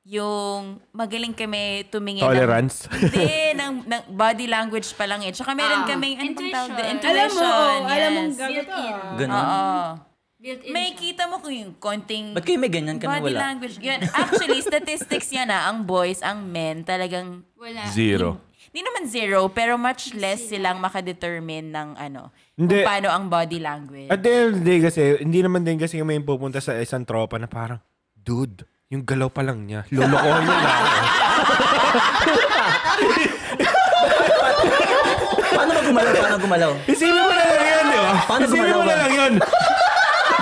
[SPEAKER 4] yung magaling kami tumingin
[SPEAKER 5] Tolerance.
[SPEAKER 4] ng, hindi, ng, ng body language pa lang eh. Tsaka meron
[SPEAKER 1] Ah,
[SPEAKER 4] kaming, ano tawag
[SPEAKER 1] intuition.
[SPEAKER 3] Alam mo,
[SPEAKER 4] Intuition,
[SPEAKER 3] alam mo,
[SPEAKER 4] yes.
[SPEAKER 3] to.
[SPEAKER 1] Built-in.
[SPEAKER 3] ah.
[SPEAKER 2] Ganun.
[SPEAKER 4] Oo.
[SPEAKER 1] Built-in
[SPEAKER 4] May
[SPEAKER 1] siya.
[SPEAKER 4] kita mo kung yung konting
[SPEAKER 2] Ba't kayo may ganyan ka na
[SPEAKER 4] body
[SPEAKER 2] wala?
[SPEAKER 4] language. Yan. Actually, statistics yan ah. Ang boys, ang men, talagang
[SPEAKER 1] Wala.
[SPEAKER 5] Zero.
[SPEAKER 4] Hindi naman zero, pero much less silang makadetermine ng ano,
[SPEAKER 5] Hindi.
[SPEAKER 4] kung paano ang body language.
[SPEAKER 5] At the end of the day kasi, hindi naman din kasi kami pupunta sa isang tropa na parang, dude, yung galaw pa lang niya, lulukohin niya na ako.
[SPEAKER 2] Paano mo gumalaw? Paano gumalaw?
[SPEAKER 5] Isipin mo na lang yun, di ba?
[SPEAKER 2] Paano
[SPEAKER 5] Isipin
[SPEAKER 2] gumalaw
[SPEAKER 5] mo na
[SPEAKER 2] ba?
[SPEAKER 5] lang yun.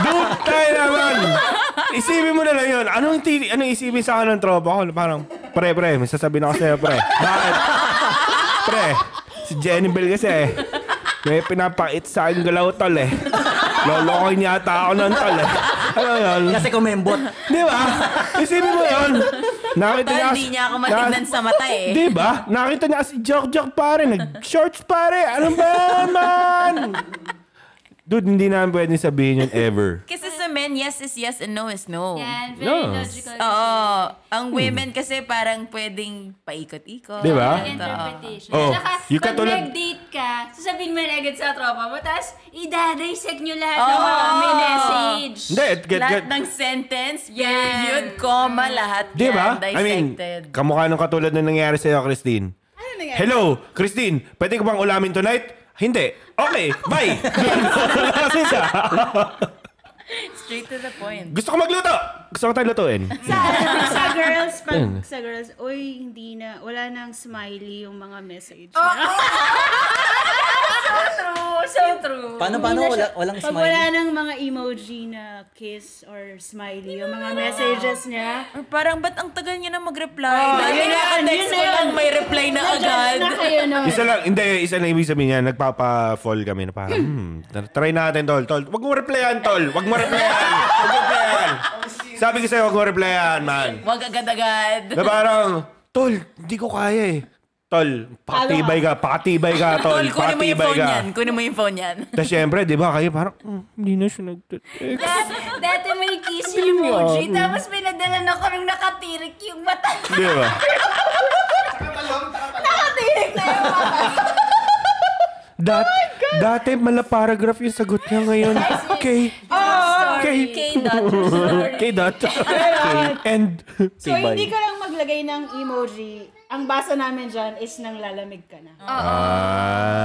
[SPEAKER 5] Dude, tayo naman. Isipin mo na lang yun. Anong, titi, anong isipin sa akin ng tropa ko? Parang, pre, pre, may sasabihin ako sa'yo, pre. Bakit? Pre, si Jenny Bell kasi eh. May pinapakit sa akin galaw tol eh. Lolokohin yata ako ng tol eh. Ano yun?
[SPEAKER 2] Kasi kumembot.
[SPEAKER 5] Di ba? Isipin mo yun. Nakita niya,
[SPEAKER 4] di niya ako matignan sa mata eh.
[SPEAKER 5] Di ba? Nakita niya si Jok Jok pare, nag-shorts pare. Ano ba man? Dude, hindi namin pwedeng sabihin yun ever.
[SPEAKER 4] Kasi sa men, yes is yes and no is no.
[SPEAKER 1] Yan, very
[SPEAKER 5] No.
[SPEAKER 1] logical.
[SPEAKER 4] Oo. Ang women kasi parang pwedeng paikot-ikot.
[SPEAKER 5] Di ba?
[SPEAKER 1] Yung interpretation.
[SPEAKER 5] Oh,
[SPEAKER 1] Tsaka,
[SPEAKER 5] yung
[SPEAKER 1] pag
[SPEAKER 5] katulad-
[SPEAKER 1] nag-date ka, sasabihin mo na agad sa tropa mo, tapos idadissect nyo lahat ng
[SPEAKER 4] Oo.
[SPEAKER 1] mga may message.
[SPEAKER 5] Hindi, get,
[SPEAKER 4] Lahat
[SPEAKER 5] get,
[SPEAKER 4] ng sentence, period, comma, lahat
[SPEAKER 5] di ba?
[SPEAKER 4] yan,
[SPEAKER 5] I mean,
[SPEAKER 4] dissected.
[SPEAKER 5] kamukha nung katulad na nangyari sa'yo, Christine.
[SPEAKER 3] Ano nangyari?
[SPEAKER 5] Hello, Christine, pwede ko bang ulamin tonight? Hindi. Okay, bye. Kasi siya.
[SPEAKER 4] Straight to the point.
[SPEAKER 5] Gusto ko magluto. Gusto ko tayo lutuin.
[SPEAKER 3] sa, sa girls, pag sa girls, uy, hindi na, wala nang smiley yung mga message.
[SPEAKER 1] Oh,
[SPEAKER 3] niya.
[SPEAKER 1] So true, so true.
[SPEAKER 2] Paano, paano? Wala, walang
[SPEAKER 3] Pag wala
[SPEAKER 2] smile.
[SPEAKER 3] nang mga emoji na kiss or smiley, yung mga messages niya,
[SPEAKER 4] Or parang, ba't ang tagal niya na mag-reply?
[SPEAKER 3] Oh,
[SPEAKER 4] Dati
[SPEAKER 3] yun na
[SPEAKER 4] text ko lang
[SPEAKER 3] yun.
[SPEAKER 4] may reply na agad.
[SPEAKER 3] na kayo nun.
[SPEAKER 5] Isa lang, hindi, isa lang ibig sabihin niya, nagpapa-fall kami na parang, hmm, try natin, tol. Tol, wag mo replyan, tol. Wag mo replyan. Wag mo replyan. Sabi ko sa'yo, wag mo replyan, man.
[SPEAKER 4] Wag agad-agad.
[SPEAKER 5] Na parang, tol, hindi ko kaya eh. Tol, pakatibay ka, pakatibay ka, tol.
[SPEAKER 4] Tol, kunin mo yung
[SPEAKER 5] Pakatibay
[SPEAKER 4] phone
[SPEAKER 5] ka.
[SPEAKER 4] yan. Kunin mo yung phone yan.
[SPEAKER 5] Tapos syempre, di ba, kayo parang, "Hmm, hindi na siya nag-text.
[SPEAKER 1] Dati may kiss emoji, tapos pinadala na ko nung nakatirik yung mata.
[SPEAKER 5] Di ba? Dat, dati mala paragraph yung sagot niya ngayon. K. K.
[SPEAKER 1] K-dot.
[SPEAKER 5] K dot. K. And.
[SPEAKER 6] So, hindi ka lang maglagay ng emoji. Ang basa namin dyan is nang lalamig ka na.
[SPEAKER 5] Ah,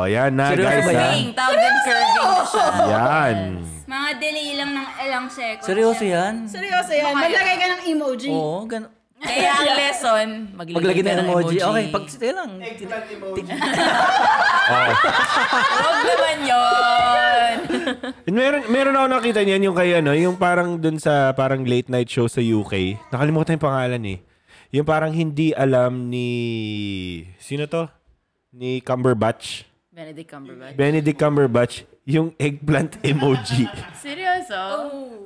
[SPEAKER 5] o yan na
[SPEAKER 2] Seryoso
[SPEAKER 5] guys.
[SPEAKER 2] ba yan?
[SPEAKER 4] Curving, tawag din curving siya.
[SPEAKER 5] Yan.
[SPEAKER 1] Mga delay lang ng ilang seconds.
[SPEAKER 2] Seryoso yan?
[SPEAKER 6] Seryoso yan. Maglagay ka ng emoji.
[SPEAKER 2] Oo, gan-
[SPEAKER 4] Kaya ang lesson, maglagay,
[SPEAKER 2] Maglagay na ng emoji. Okay, pag sige lang.
[SPEAKER 4] Huwag naman yun.
[SPEAKER 5] Meron, meron ako nakita niyan yung kay ano, yung parang dun sa parang late night show sa UK. Nakalimutan yung pangalan eh. Yung parang hindi alam ni... Sino to? Ni Cumberbatch.
[SPEAKER 4] Benedict Cumberbatch.
[SPEAKER 5] Benedict Cumberbatch. Yung eggplant emoji.
[SPEAKER 4] Seryoso?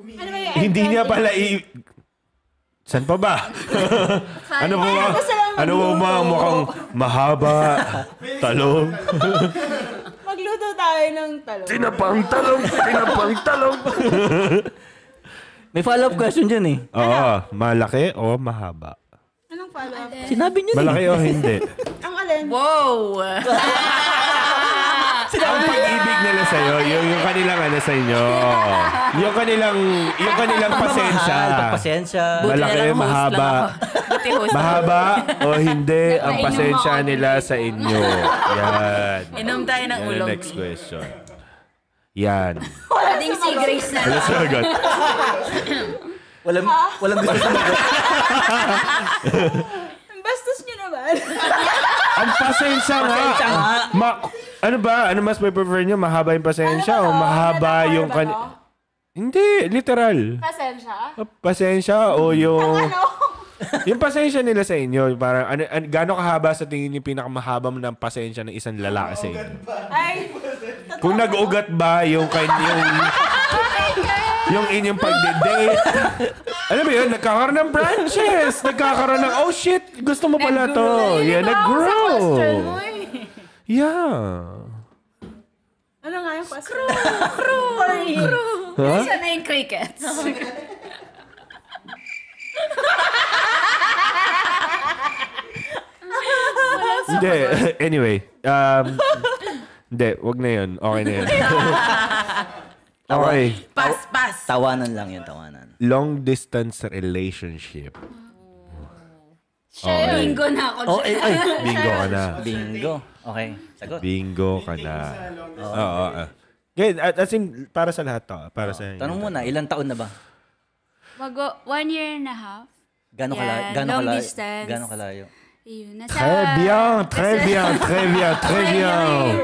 [SPEAKER 6] Ano ba yun?
[SPEAKER 5] hindi niya pala i... San pa ba? ano ba ba? Ano ba ba mukhang mahaba? Talong?
[SPEAKER 6] Magluto tayo ng talong.
[SPEAKER 5] Tinapang talong! Tinapang talong!
[SPEAKER 2] May follow-up question dyan eh.
[SPEAKER 5] Oo, malaki o mahaba?
[SPEAKER 6] Anong follow-up?
[SPEAKER 2] Sinabi niyo
[SPEAKER 5] Malaki o hindi?
[SPEAKER 6] Ang alin?
[SPEAKER 4] Wow!
[SPEAKER 5] Ang pag-ibig nila sa'yo, yung, yung kanilang ano sa inyo. Yung kanilang, yung kanilang pasensya.
[SPEAKER 4] Buti na
[SPEAKER 5] Malaki,
[SPEAKER 4] lang host
[SPEAKER 5] mahaba.
[SPEAKER 4] lang ako. Buti host.
[SPEAKER 5] Mahaba o hindi ang pasensya nila sa inyo. Yan.
[SPEAKER 4] Inom tayo ng
[SPEAKER 5] Yan
[SPEAKER 4] ulong.
[SPEAKER 5] next question. Yan.
[SPEAKER 1] Pwedeng si Grace na
[SPEAKER 5] Ano sagot?
[SPEAKER 2] Walang, walang gusto.
[SPEAKER 6] Ang bastos niyo naman.
[SPEAKER 5] Ang pasensya nga.
[SPEAKER 2] Pasensya nga.
[SPEAKER 5] Ma- ano ba? Ano mas prefer nyo? Mahaba yung pasensya o mahaba
[SPEAKER 6] Metaphor
[SPEAKER 5] yung... Kan- hindi, literal.
[SPEAKER 6] Pasensya.
[SPEAKER 5] Pasensya o yung...
[SPEAKER 6] Ano?
[SPEAKER 5] yung pasensya nila sa inyo, parang ano, ano, gaano kahaba sa tingin yung pinakamahaba mo ng pasensya ng isang lalaki sa inyo?
[SPEAKER 6] Ay,
[SPEAKER 5] Kung nag-ugat ba yung kan yung inyong pagde-date. Alam mo yun, nagkakaroon ng branches. Nagkakaroon ng, oh shit, gusto mo pala to. Yeah, nag-grow. Yeah.
[SPEAKER 6] ano nga yung question? Crew. Crew.
[SPEAKER 5] Huh?
[SPEAKER 1] Sana yung crickets.
[SPEAKER 5] Hindi. Anyway. Um, hindi, wag na yun. Okay na yun. Okay.
[SPEAKER 4] Pass, pass.
[SPEAKER 2] Tawanan lang yun, tawanan.
[SPEAKER 5] Long distance relationship.
[SPEAKER 1] Siya, bingo na ako
[SPEAKER 2] Oh,
[SPEAKER 1] dyan.
[SPEAKER 2] eh, ay.
[SPEAKER 5] Bingo ka na.
[SPEAKER 2] Bingo. Okay, sagot.
[SPEAKER 5] Bingo ka na. Oo. oo. Ngayon, at- as in, para sa lahat to. Para sa inyo.
[SPEAKER 2] Tanong muna, ilang taon na ba?
[SPEAKER 1] Mago, one year and a half.
[SPEAKER 2] Gano'ng kalayo? Gano'ng
[SPEAKER 1] long
[SPEAKER 2] kalayo?
[SPEAKER 1] distance.
[SPEAKER 2] Gano'ng kalayo?
[SPEAKER 1] Ayun, nasa...
[SPEAKER 5] Très bien, très bien, très bien, très bien.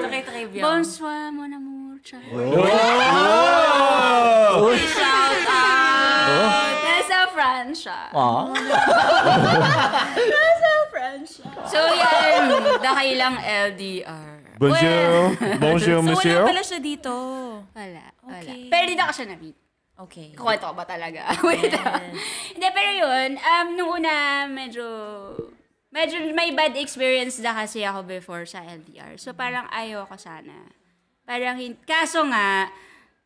[SPEAKER 4] Okay, trivia.
[SPEAKER 1] Bonsoir, mon amour. Ciao.
[SPEAKER 5] Oh!
[SPEAKER 1] Shout out! Nasa France siya.
[SPEAKER 2] Ah,
[SPEAKER 1] So yan, dahil lang LDR.
[SPEAKER 5] Bonjour, bonjour,
[SPEAKER 4] So,
[SPEAKER 5] monsieur.
[SPEAKER 4] wala pala siya dito.
[SPEAKER 1] Wala, wala.
[SPEAKER 4] Okay.
[SPEAKER 1] Pero di na ka siya na-meet.
[SPEAKER 4] Okay.
[SPEAKER 1] Kukwento ko ba talaga? Wait lang. Hindi, pero yun, um, nung una, medyo, medyo may bad experience na kasi ako before sa LDR. So, parang ayaw ko sana. Parang, kaso nga,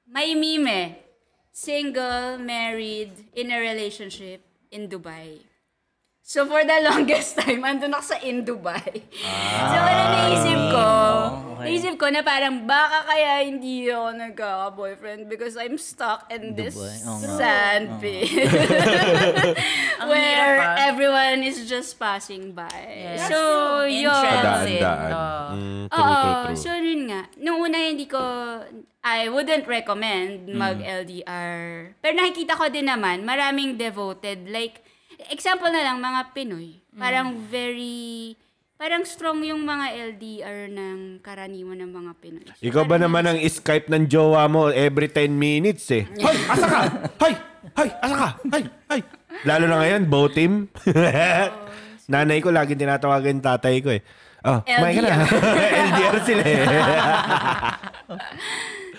[SPEAKER 1] may meme eh. Single, married, in a relationship in Dubai. So, for the longest time, andun ako sa in Dubai. so, parang naisip ko,
[SPEAKER 2] okay.
[SPEAKER 1] naisip ko na parang baka kaya hindi ako nagkaka-boyfriend because I'm stuck in this
[SPEAKER 2] Dubai, oo nga.
[SPEAKER 1] sandpit.
[SPEAKER 4] Ang
[SPEAKER 1] Where
[SPEAKER 4] hirap, ah.
[SPEAKER 1] everyone is just passing by.
[SPEAKER 4] Yes.
[SPEAKER 1] So,
[SPEAKER 4] In
[SPEAKER 1] yun.
[SPEAKER 4] transit.
[SPEAKER 5] Daan-daan.
[SPEAKER 4] Oh.
[SPEAKER 5] Mm, true,
[SPEAKER 1] Oo,
[SPEAKER 5] true, true.
[SPEAKER 1] so yun nga. Nung una hindi ko, I wouldn't recommend
[SPEAKER 5] Mm.
[SPEAKER 1] mag-LDR. Pero nakikita ko din naman, maraming devoted. Like, example na lang, mga Pinoy.
[SPEAKER 5] Mm.
[SPEAKER 1] Parang very, parang strong yung mga LDR ng karaniwan ng mga Pinoy. So,
[SPEAKER 5] Ikaw ba naman ang Skype ng jowa mo every 10 minutes eh? Hoy, asa ka? Hoy, hoy, asa ka? Hoy, hoy. Lalo na ngayon, bow team. Nanay ko lagi tinatawagan tatay ko eh. Oh, kumain ka na. LDR sila eh.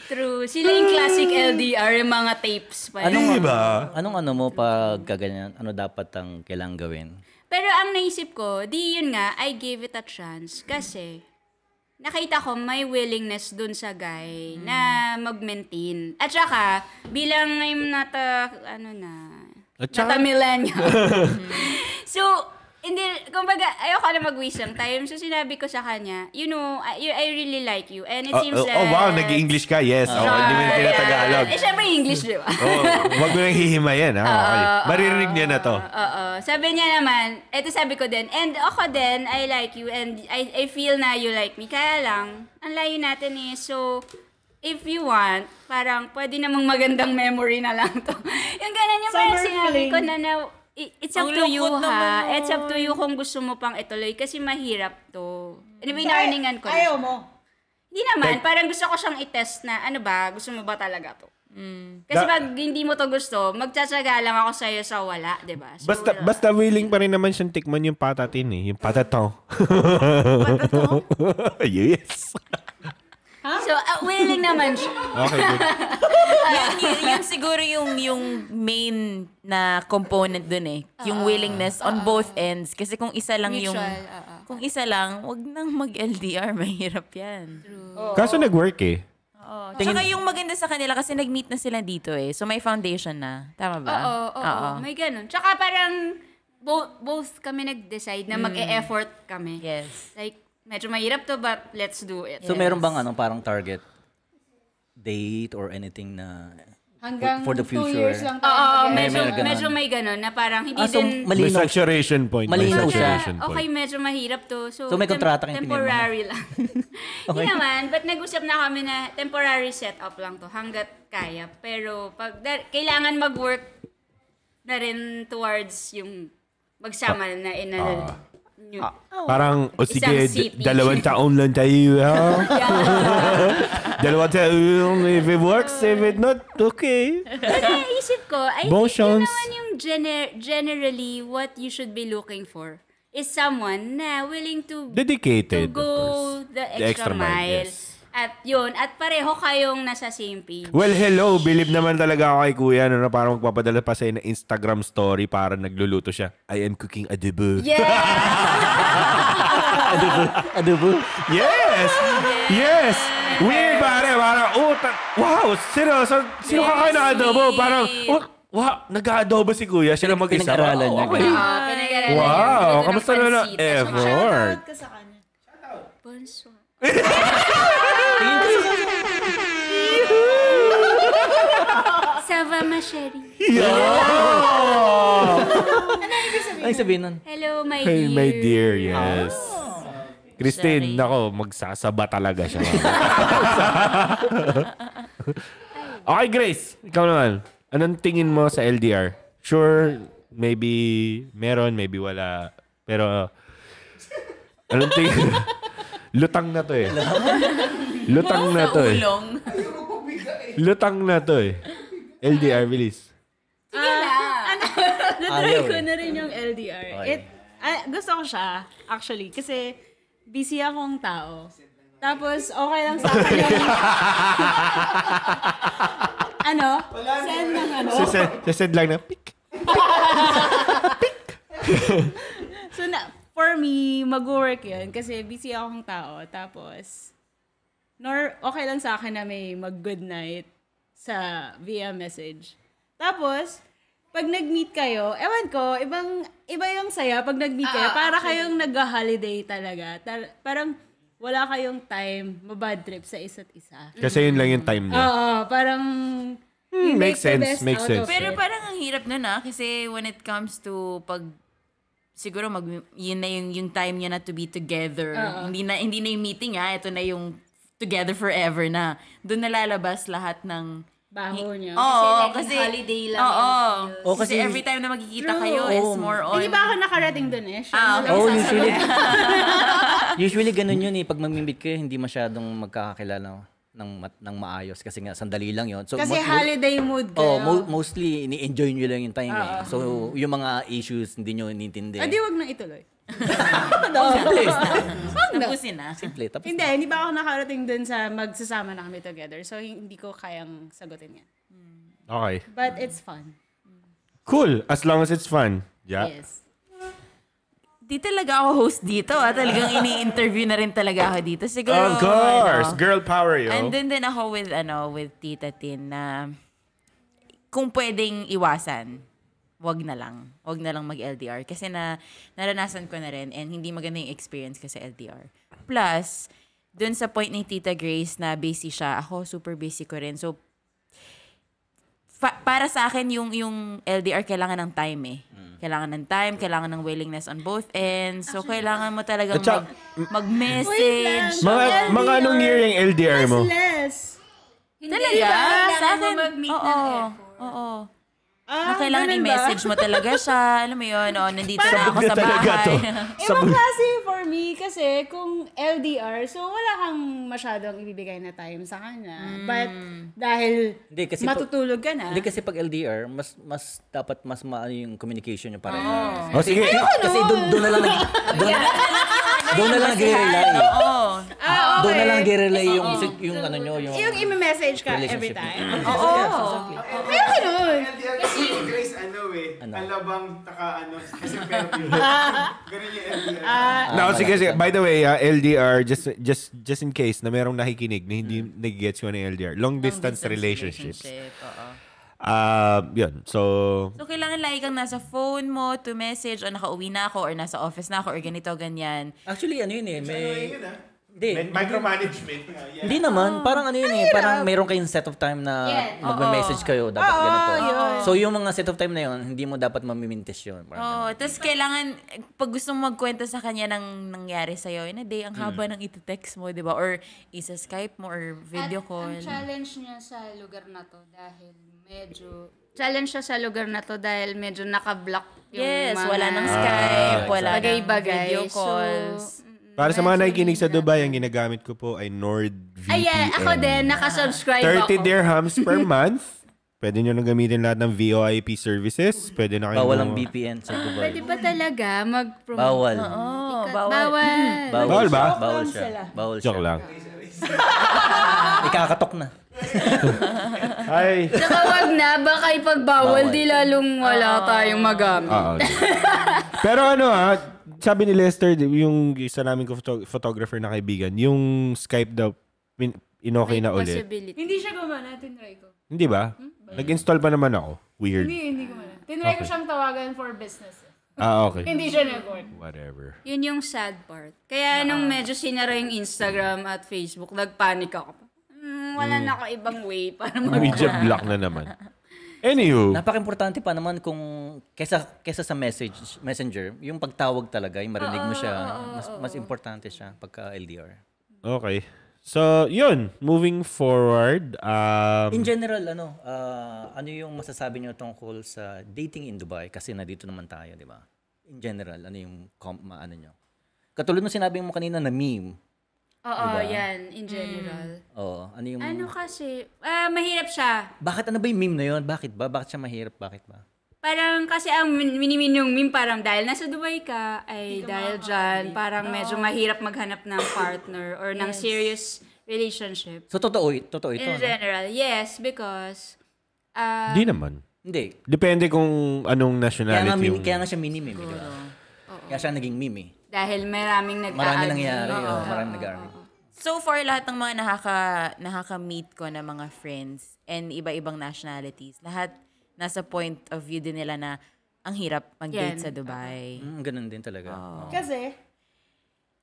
[SPEAKER 1] True. Sila yung classic LDR, yung mga tapes pa.
[SPEAKER 2] Anong,
[SPEAKER 5] Diba?
[SPEAKER 2] anong ano mo pag kaganyan? Ano dapat ang kailangan gawin?
[SPEAKER 1] Pero ang naisip ko, di yun nga, I gave it a chance. Kasi, nakita ko may willingness dun sa guy na mag-maintain. At saka, bilang I'm not a, ano na,
[SPEAKER 5] At
[SPEAKER 1] not a
[SPEAKER 5] saka-
[SPEAKER 1] millennial. so, Hindi, kumbaga, ayoko na mag-waste ng time. So, sinabi ko sa kanya, you know, I, you- I really like you. And it
[SPEAKER 5] Oh,
[SPEAKER 1] seems
[SPEAKER 5] oh,
[SPEAKER 1] like...
[SPEAKER 5] oh, wow, nag-English ka. Yes. Oh, hindi mo na tinatagalog.
[SPEAKER 1] Eh, syempre English, di ba?
[SPEAKER 5] Oh, wag mo nang hihimayan, ha? Okay. Maririnig niya na to.
[SPEAKER 1] Oo. Sabi niya naman, eto sabi ko din, and ako din, I like you, and I, I feel na you like me. Kaya lang, ang layo natin eh. So, if you want, parang pwede namang magandang memory na lang to. yung ganun yung parang
[SPEAKER 3] Summer
[SPEAKER 1] sinabi ko na na, it's up
[SPEAKER 4] Ang
[SPEAKER 1] to you
[SPEAKER 4] lungkot naman
[SPEAKER 1] ha. It's up to you kung gusto mo pang ituloy kasi mahirap to. Anyway,
[SPEAKER 3] Ay-
[SPEAKER 1] na-earningan ko. na
[SPEAKER 3] Ayaw
[SPEAKER 1] siya.
[SPEAKER 3] mo.
[SPEAKER 1] Hindi naman, parang gusto ko siyang i-test na, ano ba, gusto mo ba talaga to? Kasi
[SPEAKER 5] Da-
[SPEAKER 1] pag hindi mo to gusto, magtsatsaga lang ako sa'yo sa wala, di ba? So,
[SPEAKER 5] Basta, basta willing pa rin naman siyang tikman yung patatin eh. Yung patato. yes.
[SPEAKER 1] So, uh, willing naman siya.
[SPEAKER 5] Okay, good.
[SPEAKER 4] yun, yun, yun siguro yung yung main na component dun eh. Yung willingness on both ends. Kasi kung isa lang yung...
[SPEAKER 1] Mutual, oo.
[SPEAKER 4] Kung isa lang, wag nang mag-LDR. Mahirap yan.
[SPEAKER 5] Kaso nag-work eh.
[SPEAKER 4] Oo. Tsaka yung maganda sa kanila kasi nag-meet na sila dito eh. So may foundation na. Tama ba?
[SPEAKER 1] Oo, oo, may ganun. Tsaka parang both, both kami nag-decide na mag-e-effort kami.
[SPEAKER 4] Yes.
[SPEAKER 1] Like, medyo mahirap to, but let's do it.
[SPEAKER 2] So meron bang ano, parang target date or anything na
[SPEAKER 3] Hanggang
[SPEAKER 2] For the
[SPEAKER 3] two
[SPEAKER 2] future.
[SPEAKER 3] years lang
[SPEAKER 1] Oo,
[SPEAKER 3] tayo.
[SPEAKER 2] May-
[SPEAKER 1] medyo,
[SPEAKER 2] may
[SPEAKER 1] medyo may ganun na parang hindi
[SPEAKER 2] Ah, so
[SPEAKER 1] din...
[SPEAKER 5] May
[SPEAKER 2] malinaw.
[SPEAKER 5] saturation point. May
[SPEAKER 2] Malinaw siya.
[SPEAKER 5] saturation
[SPEAKER 1] okay,
[SPEAKER 5] point.
[SPEAKER 1] medyo mahirap to. So,
[SPEAKER 2] So, may kontrata kayong pinirma?
[SPEAKER 1] Temporary lang. Hindi
[SPEAKER 2] Okay.
[SPEAKER 1] naman, but nag-usap na kami na temporary setup lang to hanggat kaya. Pero pag da- kailangan mag-work na rin towards yung magsama na in a new...
[SPEAKER 5] Parang, o sige,
[SPEAKER 1] Isang city.
[SPEAKER 5] d- dalawang taon lang tayo, ha? dalawang taon, if it works, if it not, okay.
[SPEAKER 1] Pero naisip ko, I
[SPEAKER 5] Bon
[SPEAKER 1] think yun naman yung gener- generally what you should be looking for is someone na willing to
[SPEAKER 5] Dedicated,
[SPEAKER 1] to go the
[SPEAKER 5] The
[SPEAKER 1] extra,
[SPEAKER 5] extra mile,
[SPEAKER 1] mile.
[SPEAKER 5] yes.
[SPEAKER 1] At yun, at pareho kayong nasa same page.
[SPEAKER 5] Well, hello. Believe naman talaga ako kay Kuya no, na parang magpapadala pa sa'yo na Instagram story para nagluluto siya. I am cooking adobo.
[SPEAKER 1] Yeah!
[SPEAKER 2] adobo.
[SPEAKER 5] Yes! Yes! Weird, pare. Parang, oh, ta- wow, sino, so, sino kakain ng adobo? Parang, oh, wow, nag-adobo si Kuya. Siya na mag-isa.
[SPEAKER 2] Pinag-aralan
[SPEAKER 5] Wow,
[SPEAKER 2] niya.
[SPEAKER 5] okay.
[SPEAKER 1] Ah, pinag-aralan
[SPEAKER 5] Wow,
[SPEAKER 1] ng
[SPEAKER 5] kamusta na na effort?
[SPEAKER 3] Ka sa kanya.
[SPEAKER 1] Bonsoir. Ça va, ma chérie?
[SPEAKER 2] Ay, sabihin nun.
[SPEAKER 1] Hello, my
[SPEAKER 5] Hey,
[SPEAKER 1] dear.
[SPEAKER 5] my dear, yes.
[SPEAKER 1] Oh.
[SPEAKER 5] Christine, nako, magsasaba talaga siya. okay, Grace. Ikaw naman. Anong tingin mo sa LDR? Sure, maybe meron, maybe wala. Pero, anong tingin? Lutang na to eh. Lutang na to eh.
[SPEAKER 4] Ulong.
[SPEAKER 5] Lutang na to eh. LDR, bilis.
[SPEAKER 3] Na-try
[SPEAKER 2] Ayaw
[SPEAKER 3] ko
[SPEAKER 2] eh.
[SPEAKER 3] na rin yung LDR.
[SPEAKER 2] Okay.
[SPEAKER 3] It, ah, gusto ko siya, actually. Kasi, busy akong tao. Tapos, okay lang sa akin yung... ano? Send ng ano?
[SPEAKER 5] Sasend, sasend lang na, pik.
[SPEAKER 3] So, na, for me, mag-work yun. Kasi busy akong tao. Tapos, nor okay lang sa akin na may mag-good night sa via message. Tapos, pag nag-meet kayo, ewan ko, ibang, iba yung saya pag nag-meet kayo. para kayong nag-holiday talaga. Tal- parang wala kayong time, mabad trip sa isa't isa.
[SPEAKER 5] Kasi yun lang yung time niya.
[SPEAKER 3] Oo, parang...
[SPEAKER 5] Hmm, makes sense, makes sense.
[SPEAKER 4] Pero parang ang hirap na na kasi when it comes to pag siguro mag yun na yung yung time niya na to be together. Hindi na hindi na yung meeting ah, ito na yung together forever na. Doon nalalabas lahat ng
[SPEAKER 3] Baho niya.
[SPEAKER 4] Oo,
[SPEAKER 1] like,
[SPEAKER 4] kasi
[SPEAKER 1] holiday lang
[SPEAKER 4] Oo.
[SPEAKER 1] yung
[SPEAKER 2] Oh,
[SPEAKER 4] kasi,
[SPEAKER 2] kasi-
[SPEAKER 4] every time na magkikita kayo is more on
[SPEAKER 3] Hindi pa ako nakarating dun eh. Siya
[SPEAKER 4] Ah,
[SPEAKER 3] na lang
[SPEAKER 2] Oh, usually, usually ganun yun eh. Pag mamimit kayo, hindi masyadong magkakakilala ng, mat- ng maayos. Kasi nga, sandali lang yun. So,
[SPEAKER 3] Kasi
[SPEAKER 2] mo-
[SPEAKER 3] holiday mood kayo.
[SPEAKER 2] Oh, mo- mostly ini-enjoy nyo lang yung time eh. So, yung mga issues hindi nyo inintindi.
[SPEAKER 3] Ah, di wag nang ituloy.
[SPEAKER 4] Tapusin na.
[SPEAKER 2] Simple. Tapos
[SPEAKER 3] Hindi, hindi pa ako nakarating dun sa magsasama na kami together. So, hindi ko kayang sagutin yan.
[SPEAKER 5] Okay.
[SPEAKER 3] But it's fun.
[SPEAKER 5] Cool. As long as it's fun. Yeah.
[SPEAKER 3] Yes.
[SPEAKER 4] Di talaga ako host dito. Ah. Talagang ini-interview na rin talaga ako dito. Siguro,
[SPEAKER 5] Of course.
[SPEAKER 4] ano,
[SPEAKER 5] Girl power, yo.
[SPEAKER 4] Andun din ako with, ano, with Tita Tin na kung pwedeng iwasan, wag na lang. Wag na lang mag-LDR. Kasi na, naranasan ko na rin and hindi maganda yung experience ko sa LDR. Plus, dun sa point ni Tita Grace na busy siya, ako super busy ko rin. So, fa- para sa akin, yung, yung LDR kailangan ng time eh. Kailangan ng time, kailangan ng willingness on both ends. So, kailangan mo talagang mag, mag-message.
[SPEAKER 5] Mga, mga anong year yung LDR mo?
[SPEAKER 6] Less.
[SPEAKER 1] Hindi
[SPEAKER 4] Talaga?
[SPEAKER 1] ba?
[SPEAKER 4] Sa akin,
[SPEAKER 1] mag-make
[SPEAKER 4] oo.
[SPEAKER 1] ng effort.
[SPEAKER 4] Oo.
[SPEAKER 6] Ah,
[SPEAKER 4] na kailangan
[SPEAKER 6] ganun ba?
[SPEAKER 4] i-message mo talaga siya. Alam mo yun, oh, nandito na ako sa
[SPEAKER 5] talaga to.
[SPEAKER 4] bahay.
[SPEAKER 6] Ewan kasi for me, kasi kung LDR, so wala kang masyadong ibibigay na time sa kanya. But dahil
[SPEAKER 2] Hindi, kasi pag-
[SPEAKER 6] matutulog ka na,
[SPEAKER 2] Hindi kasi pag LDR, mas mas dapat mas maano yung communication niyo para.
[SPEAKER 5] O sige,
[SPEAKER 2] Kasi doon doon na lang nag doon, doon na lang nagre-relay.
[SPEAKER 4] Oo.
[SPEAKER 6] ah,
[SPEAKER 2] Doon na lang
[SPEAKER 6] okay.
[SPEAKER 2] nagre-relay yung yung ano nyo, yung
[SPEAKER 6] Yung i-message ka every time.
[SPEAKER 4] Oo.
[SPEAKER 6] Kaya ganun.
[SPEAKER 7] LDR kasi yung Grace ano eh, alabang taka ano, kasi perfume. Ganun yung LDR.
[SPEAKER 5] No, sige, sige. By the way, ah, LDR, just just just in case na merong nakikinig na hindi nag-gets ko ng LDR. Long distance, relationships.
[SPEAKER 4] Relationship, oo.
[SPEAKER 5] Ah, yun. So,
[SPEAKER 4] So, kailangan lagi kang nasa phone mo to message o nakauwi na ako or nasa office na ako or ganito, ganyan.
[SPEAKER 2] Actually ano yun eh, may
[SPEAKER 7] Yun ah.
[SPEAKER 2] Hindi.
[SPEAKER 7] Micromanagement. Ah, yeah.
[SPEAKER 2] Hindi naman, parang ano yun eh, parang mayroon kayong set of time na magme-message kayo, dapat ganito. So yung mga set of time na yun, hindi mo dapat mamimintis yun. Parang
[SPEAKER 4] Oo. Tapos kailangan, pag gusto mo magkwento sa kanya ng nangyari sa'yo, in a day, ang haba ng iti-text mo, di ba? Or isa-Skype mo or video
[SPEAKER 1] At
[SPEAKER 4] call.
[SPEAKER 1] Ang challenge niya sa lugar na to dahil medyo challenge siya sa lugar na to dahil medyo naka-block yung
[SPEAKER 4] Yes,
[SPEAKER 1] mga
[SPEAKER 4] wala nang Skype, wala nang
[SPEAKER 1] bagay-bagay.
[SPEAKER 4] video
[SPEAKER 1] So,
[SPEAKER 4] calls.
[SPEAKER 5] Para sa mga nakikinig sa Dubai, ang ginagamit ko po ay NordVPN.
[SPEAKER 1] Ayan, ako din, nakasubscribe
[SPEAKER 5] 30
[SPEAKER 1] ako.
[SPEAKER 5] dirhams per month. Pwede nyo nang gamitin lahat ng VoIP services. Pwede na kayo
[SPEAKER 2] bawal ang VPN sa Dubai.
[SPEAKER 1] Pwede ba talaga mag-promote?
[SPEAKER 2] Bawal.
[SPEAKER 4] Oo,
[SPEAKER 1] Ka-
[SPEAKER 4] bawal.
[SPEAKER 1] Bawal.
[SPEAKER 2] Bawal
[SPEAKER 5] ba?
[SPEAKER 2] Bawal siya. Bawal siya.
[SPEAKER 5] Joke lang.
[SPEAKER 2] Ikakatok na.
[SPEAKER 5] Hi.
[SPEAKER 1] Saka wag na, baka ipagbawal, di lalong wala tayong magamit.
[SPEAKER 5] Oo. Pero ano ah, sabi ni Lester, yung isa namin ko photo- photographer na kaibigan, yung Skype daw, pin- inokay na ulit.
[SPEAKER 1] Possibility.
[SPEAKER 6] Hindi siya gumana, tinry ko.
[SPEAKER 5] Hindi ba? Nag-install pa naman ako. Weird.
[SPEAKER 6] Hindi, hindi gumana. Tinry ko siyang tawagan for business.
[SPEAKER 5] Ah, okay.
[SPEAKER 6] Hindi siya nag-work.
[SPEAKER 5] Whatever.
[SPEAKER 1] Yun yung sad part. Kaya nung medyo sinara yung Instagram at Facebook, nagpanic ako. Hmm, wala na ako ibang way para mag-
[SPEAKER 5] Media block na naman. Anywho,
[SPEAKER 2] Napaka-importante pa naman kung kesa kesa sa message messenger, yung pagtawag talaga, yung marinig mo siya, mas mas importante siya pagka LDR.
[SPEAKER 5] okay. So, yun. Moving forward, um,
[SPEAKER 2] In general, ano, ah, ano yung masasabi niyo tungkol sa dating in Dubai kasi nandito naman tayo, di ba? In general, ano yung com- ma- ano niyo? Katulad ng sinabi mo kanina na meme.
[SPEAKER 1] Oo, yan, in general.
[SPEAKER 2] Oo, ano yung
[SPEAKER 1] Ano kasi, ah, mahirap siya.
[SPEAKER 2] Bakit ano ba yung meme na yun? Bakit ba? Bakit siya mahirap? Bakit ba?
[SPEAKER 1] Parang kasi ang min- minimin yung meme parang dahil nasa Dubai ka, ay dahil dyan, parang medyo mahirap maghanap ng partner or ng serious relationship.
[SPEAKER 2] So totoo, totoo ito.
[SPEAKER 1] In
[SPEAKER 2] no?
[SPEAKER 1] general, yes, because ah,
[SPEAKER 5] di naman.
[SPEAKER 2] Hindi.
[SPEAKER 5] Depende kung anong
[SPEAKER 2] Kaya nga,
[SPEAKER 5] nationality yung...
[SPEAKER 2] kaya nga siya mini meme, di ba? Kaya siya naging meme eh.
[SPEAKER 1] Dahil maraming nag
[SPEAKER 2] Marami nangyayari. Oh, marami nag
[SPEAKER 4] So far, lahat ng mga nakaka, nakaka-meet ko na mga friends and iba-ibang nationalities, lahat nasa point of view din nila na ang hirap mag-date
[SPEAKER 1] Yan.
[SPEAKER 4] sa Dubai.
[SPEAKER 2] Mm, ganun din talaga. Oo.
[SPEAKER 6] Kasi,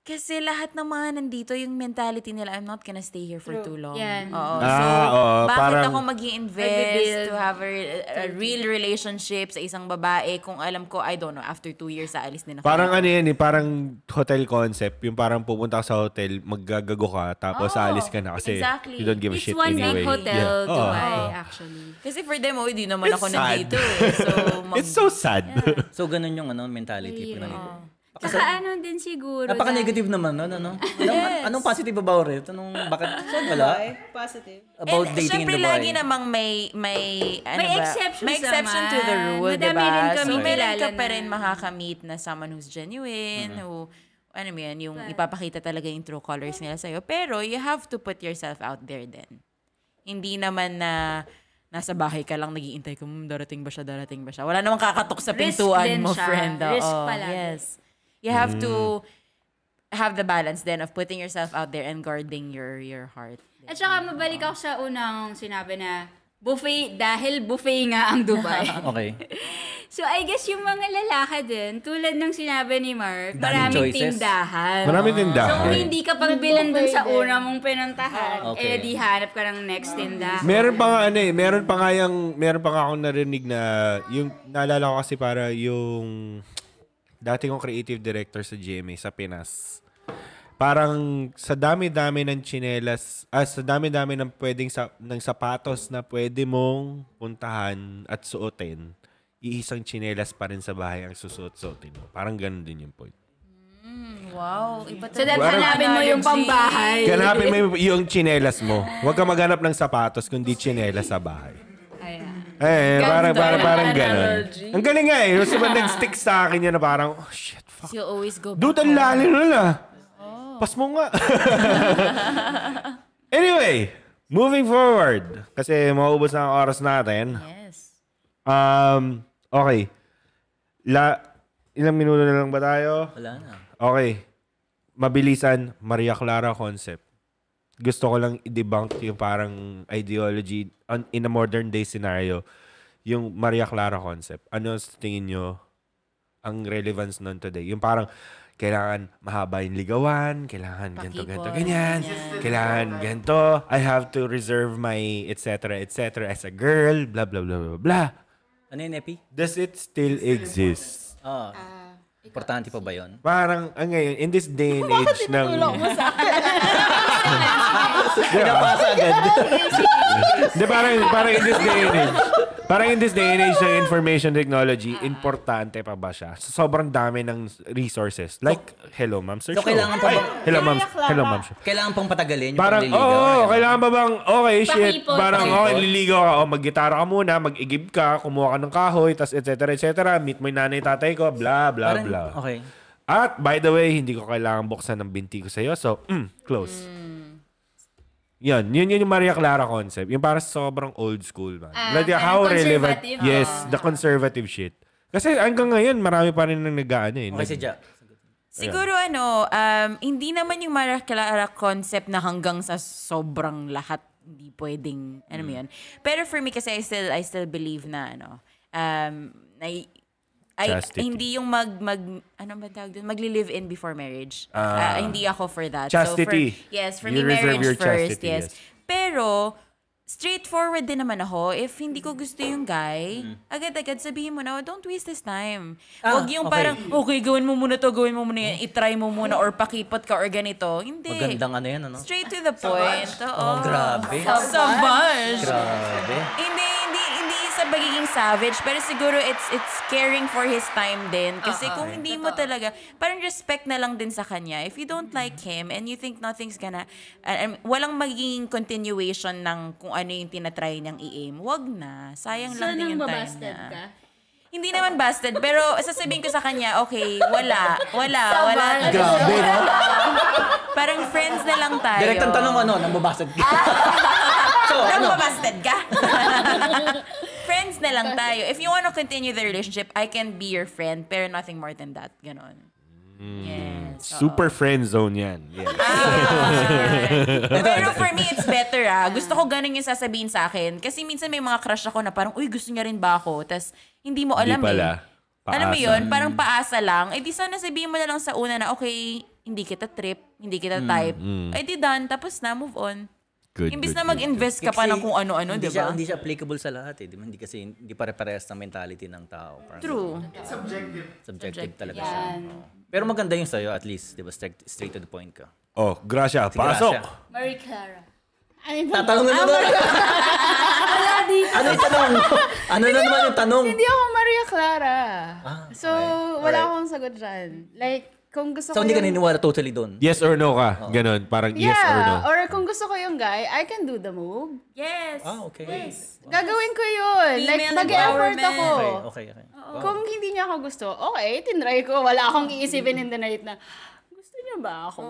[SPEAKER 4] Kasi lahat ng mga nandito, yung mentality nila, I'm not gonna stay here for too long.
[SPEAKER 1] Yan.
[SPEAKER 4] Oo.
[SPEAKER 5] Ah,
[SPEAKER 4] so,
[SPEAKER 5] oo,
[SPEAKER 4] bakit
[SPEAKER 5] parang-
[SPEAKER 4] ako mag invest to have a, a real relationship sa isang babae kung alam ko, I don't know, after two years, aalis din ako.
[SPEAKER 5] Parang ano yan eh, parang hotel concept. Yung parang pupunta ka sa hotel, maggagago ka, tapos
[SPEAKER 4] Oo,
[SPEAKER 5] aalis ka na kasi
[SPEAKER 4] exactly.
[SPEAKER 5] you don't give a
[SPEAKER 1] It's
[SPEAKER 5] shit
[SPEAKER 1] one
[SPEAKER 5] anyway.
[SPEAKER 1] big hotel,
[SPEAKER 5] Yeah. Oo.
[SPEAKER 1] Dubai, actually.
[SPEAKER 4] Kasi for them, oh, di naman
[SPEAKER 5] It's
[SPEAKER 4] ako
[SPEAKER 5] sad.
[SPEAKER 4] nandito eh. So, mag-
[SPEAKER 5] It's so sad.
[SPEAKER 2] So ganun yung ano mentality pag nandito.
[SPEAKER 1] Saka ano din siguro.
[SPEAKER 2] Napaka-negative naman nun, ano? Anong, anong positive about it? Anong, bakit? Wala?
[SPEAKER 6] positive.
[SPEAKER 2] About
[SPEAKER 4] And,
[SPEAKER 2] dating in Dubai.
[SPEAKER 4] lagi namang may, may, ano
[SPEAKER 1] May
[SPEAKER 4] ba?
[SPEAKER 1] exceptions
[SPEAKER 4] May exception to the rule,
[SPEAKER 1] Madami
[SPEAKER 4] diba?
[SPEAKER 1] rin
[SPEAKER 4] So,
[SPEAKER 1] kaming
[SPEAKER 4] meron ka pa
[SPEAKER 1] na-
[SPEAKER 4] rin makakamit na someone who's genuine, who, ano mo yan, yung ipapakita talaga yung true colors nila sa'yo. Pero, you have to put yourself out there din. Hindi naman na nasa bahay ka lang, nagiintay ka, hmm, darating ba siya, darating ba siya. Wala namang kakatok sa
[SPEAKER 1] Risk
[SPEAKER 4] pintuan mo,
[SPEAKER 1] siya.
[SPEAKER 4] friend.
[SPEAKER 1] Risk
[SPEAKER 4] Oo,
[SPEAKER 1] palagi.
[SPEAKER 4] Yes. You have to have the balance then of putting yourself out there and guarding your your heart.
[SPEAKER 1] At saka mabalik ako sa unang sinabi na buffet, dahil buffet nga ang Dubai.
[SPEAKER 2] Okay.
[SPEAKER 1] So, I guess yung mga lalaki din, tulad ng sinabi ni Mark,
[SPEAKER 2] Daming
[SPEAKER 1] maraming
[SPEAKER 2] choices.
[SPEAKER 1] tindahan.
[SPEAKER 5] Maraming
[SPEAKER 1] So,
[SPEAKER 5] tindahan.
[SPEAKER 1] kung hindi ka pagbilan dun sa una mong pinuntahan,
[SPEAKER 2] Okay.
[SPEAKER 1] eh di hanap ka ng next tindahan.
[SPEAKER 5] Meron pa nga ano eh, meron pa nga yung, meron pa nga akong narinig na, yung, naalala ko kasi para yung, dati kong creative director sa GMA sa Pinas. Parang sa dami-dami ng chinelas, ah, sa dami-dami ng pwedeng sa, ng sapatos na pwede mong puntahan at suotin, iisang chinelas pa rin sa bahay ang susuot-suotin mo. Parang ganun din yung point.
[SPEAKER 4] Wow. Iba
[SPEAKER 1] So,
[SPEAKER 5] Parang-
[SPEAKER 1] hanapin mo yung pambahay.
[SPEAKER 5] Ganapin mo yung- yung chinelas mo. Huwag ka maghanap ng sapatos kundi chinelas sa bahay.
[SPEAKER 1] Ayan.
[SPEAKER 5] Eh, parang, parang, parang
[SPEAKER 6] ng
[SPEAKER 5] ganun.
[SPEAKER 6] analogy.
[SPEAKER 5] Ang galing nga eh. Gusto ba nag-stick sa akin yun na parang, oh shit, fuck.
[SPEAKER 4] You always go back.
[SPEAKER 5] Dude, ang lalim nun ah. Pas mo nga. anyway, moving forward. Kasi maubos na ang oras natin.
[SPEAKER 4] Yes.
[SPEAKER 5] Um, okay. La, ilang minuto na lang ba tayo?
[SPEAKER 2] Wala na.
[SPEAKER 5] Okay. Mabilisan, Maria Clara concept. Gusto ko lang i-debunk yung parang ideology on, in a modern day scenario. Yung Maria Clara concept. Ano sa tingin nyo ang relevance nun today? Yung parang kailangan mahaba yung ligawan, kailangan ganito, ganito,
[SPEAKER 4] Pakipot,
[SPEAKER 5] ganyan,
[SPEAKER 4] ganyan.
[SPEAKER 5] kailangan ganito, I have to reserve my etc. etc. as a girl, blah, blah, blah, blah, blah.
[SPEAKER 2] Ano yun, Epi?
[SPEAKER 5] Does it still exist?
[SPEAKER 2] Ah, importante pa ba yun?
[SPEAKER 5] Parang, ang ngayon, in this day and age ng...
[SPEAKER 2] Pinapasa agad.
[SPEAKER 5] Hindi, parang, parang in this day and age, parang in this day and age ng information technology, importante pa ba siya? So, sobrang dami ng resources. Like, hello, ma'am, sir.
[SPEAKER 2] So,
[SPEAKER 5] show.
[SPEAKER 2] kailangan pa
[SPEAKER 5] Ay,
[SPEAKER 2] bang-
[SPEAKER 5] hello, ma'am. Hello, ma'am.
[SPEAKER 2] Kailangan pang patagalin yung
[SPEAKER 5] Parang, oo, oh, kailangan ba bang, okay, shit.
[SPEAKER 1] Pakipot,
[SPEAKER 5] Parang,
[SPEAKER 2] pakipot.
[SPEAKER 5] okay, liligaw ka, oh, maggitara ka muna, mag-igib ka, kumuha ka ng kahoy, tas et cetera, et cetera, meet mo yung nanay, tatay ko, blah, blah,
[SPEAKER 2] Parang,
[SPEAKER 5] blah.
[SPEAKER 2] okay.
[SPEAKER 5] At, by the way, hindi ko kailangan buksan ng binti ko sa'yo. So, mm, close. Yan, yun yun yung Maria Clara concept. Yung para sobrang old school, man.
[SPEAKER 1] Ah,
[SPEAKER 5] like, how relevant.
[SPEAKER 1] conservative.
[SPEAKER 5] Yes, the conservative shit. Kasi hanggang ngayon, marami pa rin nang nag-ano eh.
[SPEAKER 2] Okay, si
[SPEAKER 5] nag-
[SPEAKER 2] Ja.
[SPEAKER 4] Siguro ano, um, hindi naman yung Maria Clara concept na hanggang sa sobrang lahat hindi pwedeng, ano mo yun. Pero for me kasi I still, I still believe na ano, um, na, ay,
[SPEAKER 5] Chastity.
[SPEAKER 4] hindi yung mag, mag, ano ba tawag doon? Magli-live in before marriage.
[SPEAKER 5] Ah.
[SPEAKER 4] Ah, hindi ako for that.
[SPEAKER 5] Chastity.
[SPEAKER 4] So for, yes, for
[SPEAKER 5] You
[SPEAKER 4] me, marriage
[SPEAKER 5] your
[SPEAKER 4] first,
[SPEAKER 5] chastity,
[SPEAKER 4] yes.
[SPEAKER 5] yes.
[SPEAKER 4] Pero, straightforward din naman ako. If hindi ko gusto yung guy, agad-agad sabihin mo na, "Oh, don't waste this time.
[SPEAKER 2] Ah,
[SPEAKER 4] Huwag yung
[SPEAKER 2] okay.
[SPEAKER 4] parang, okay, gawin mo muna to, gawin mo muna yan, itry mo muna, or pakipot ka, or ganito. Hindi.
[SPEAKER 2] Magandang ano yan, ano?
[SPEAKER 4] Straight to the point. Oo.
[SPEAKER 2] Oh, grabe.
[SPEAKER 4] Savage.
[SPEAKER 2] Grabe.
[SPEAKER 4] Hindi, sa pagiging savage, pero siguro it's it's caring for his time din. Kasi kung hindi mo talaga, parang respect na lang din sa kanya. If you don't like him and you think nothing's gonna, uh, um, walang magiging continuation ng kung ano yung tinatry niyang i-aim, wag na. Sayang
[SPEAKER 6] So,
[SPEAKER 4] lang din yung time niya.
[SPEAKER 6] ka?
[SPEAKER 4] Hindi naman busted, pero sasabihin ko sa kanya, okay, wala, wala, wala.
[SPEAKER 2] Grabe, no?
[SPEAKER 4] Parang friends na lang tayo.
[SPEAKER 2] Direct ang tanong, ano, nang babasag ka. so,
[SPEAKER 4] Nang
[SPEAKER 2] ano?
[SPEAKER 4] babasted ka? Friends na lang tayo. If you wanna continue the relationship, I can be your friend, pero nothing more than that. Ganon. Yes. oo.
[SPEAKER 5] Super friend zone yan. Yes.
[SPEAKER 4] Pero for me, it's better ah. Gusto ko ganun yung sasabihin sa akin. Kasi minsan may mga crush ako na parang, uy, gusto niya rin ba ako? Tapos, hindi mo alam
[SPEAKER 5] Hindi pala.
[SPEAKER 4] eh. Alam mo
[SPEAKER 5] Paasa.
[SPEAKER 4] yun? Parang paasa lang. Eh di sana sabihin mo na lang sa una na, okay, hindi kita trip, hindi kita type. Eh di done, tapos na, move on.
[SPEAKER 5] Good,
[SPEAKER 4] Imbis
[SPEAKER 5] good,
[SPEAKER 4] na mag-invest ka pa
[SPEAKER 2] Kasi
[SPEAKER 4] ng kung ano-ano, di ba?
[SPEAKER 2] hindi siya applicable sa lahat eh. Di ba? Hindi kasi hindi pare-parehas ng mentality ng tao. Parang
[SPEAKER 4] True.
[SPEAKER 7] Subjective.
[SPEAKER 2] Subjective talaga siya. Oo. Pero maganda yung sa'yo at least, di ba? Straight, straight to the point ka.
[SPEAKER 5] Oh, Gracia,
[SPEAKER 2] Sige,
[SPEAKER 5] pasok.
[SPEAKER 2] Gracia.
[SPEAKER 1] Marie Clara.
[SPEAKER 6] Ay,
[SPEAKER 2] Tatanungin mo na. ano yung tanong? Ano na naman yung tanong?
[SPEAKER 6] Hindi ako Maria Clara.
[SPEAKER 2] Ah,
[SPEAKER 6] so,
[SPEAKER 2] okay.
[SPEAKER 6] wala
[SPEAKER 2] Alright.
[SPEAKER 6] akong sagot dyan. Like, kung gusto
[SPEAKER 2] So
[SPEAKER 6] ko
[SPEAKER 2] hindi ka
[SPEAKER 6] yung...
[SPEAKER 2] naniniwala totally doon?
[SPEAKER 5] Yes or no ka? Ganon. Parang yes or no.
[SPEAKER 6] Yeah, or kung gusto ko yung guy, I can do the move.
[SPEAKER 4] Yes.
[SPEAKER 2] Ah, okay.
[SPEAKER 6] Gagawin ko yun. like,
[SPEAKER 4] Female
[SPEAKER 6] mag-effort
[SPEAKER 4] empowerment.
[SPEAKER 6] ako.
[SPEAKER 2] Okay, okay, okay.
[SPEAKER 6] Kung hindi niya ako gusto, okay, tinry ko. Wala akong iisipin in the night na, gusto niya ba ako?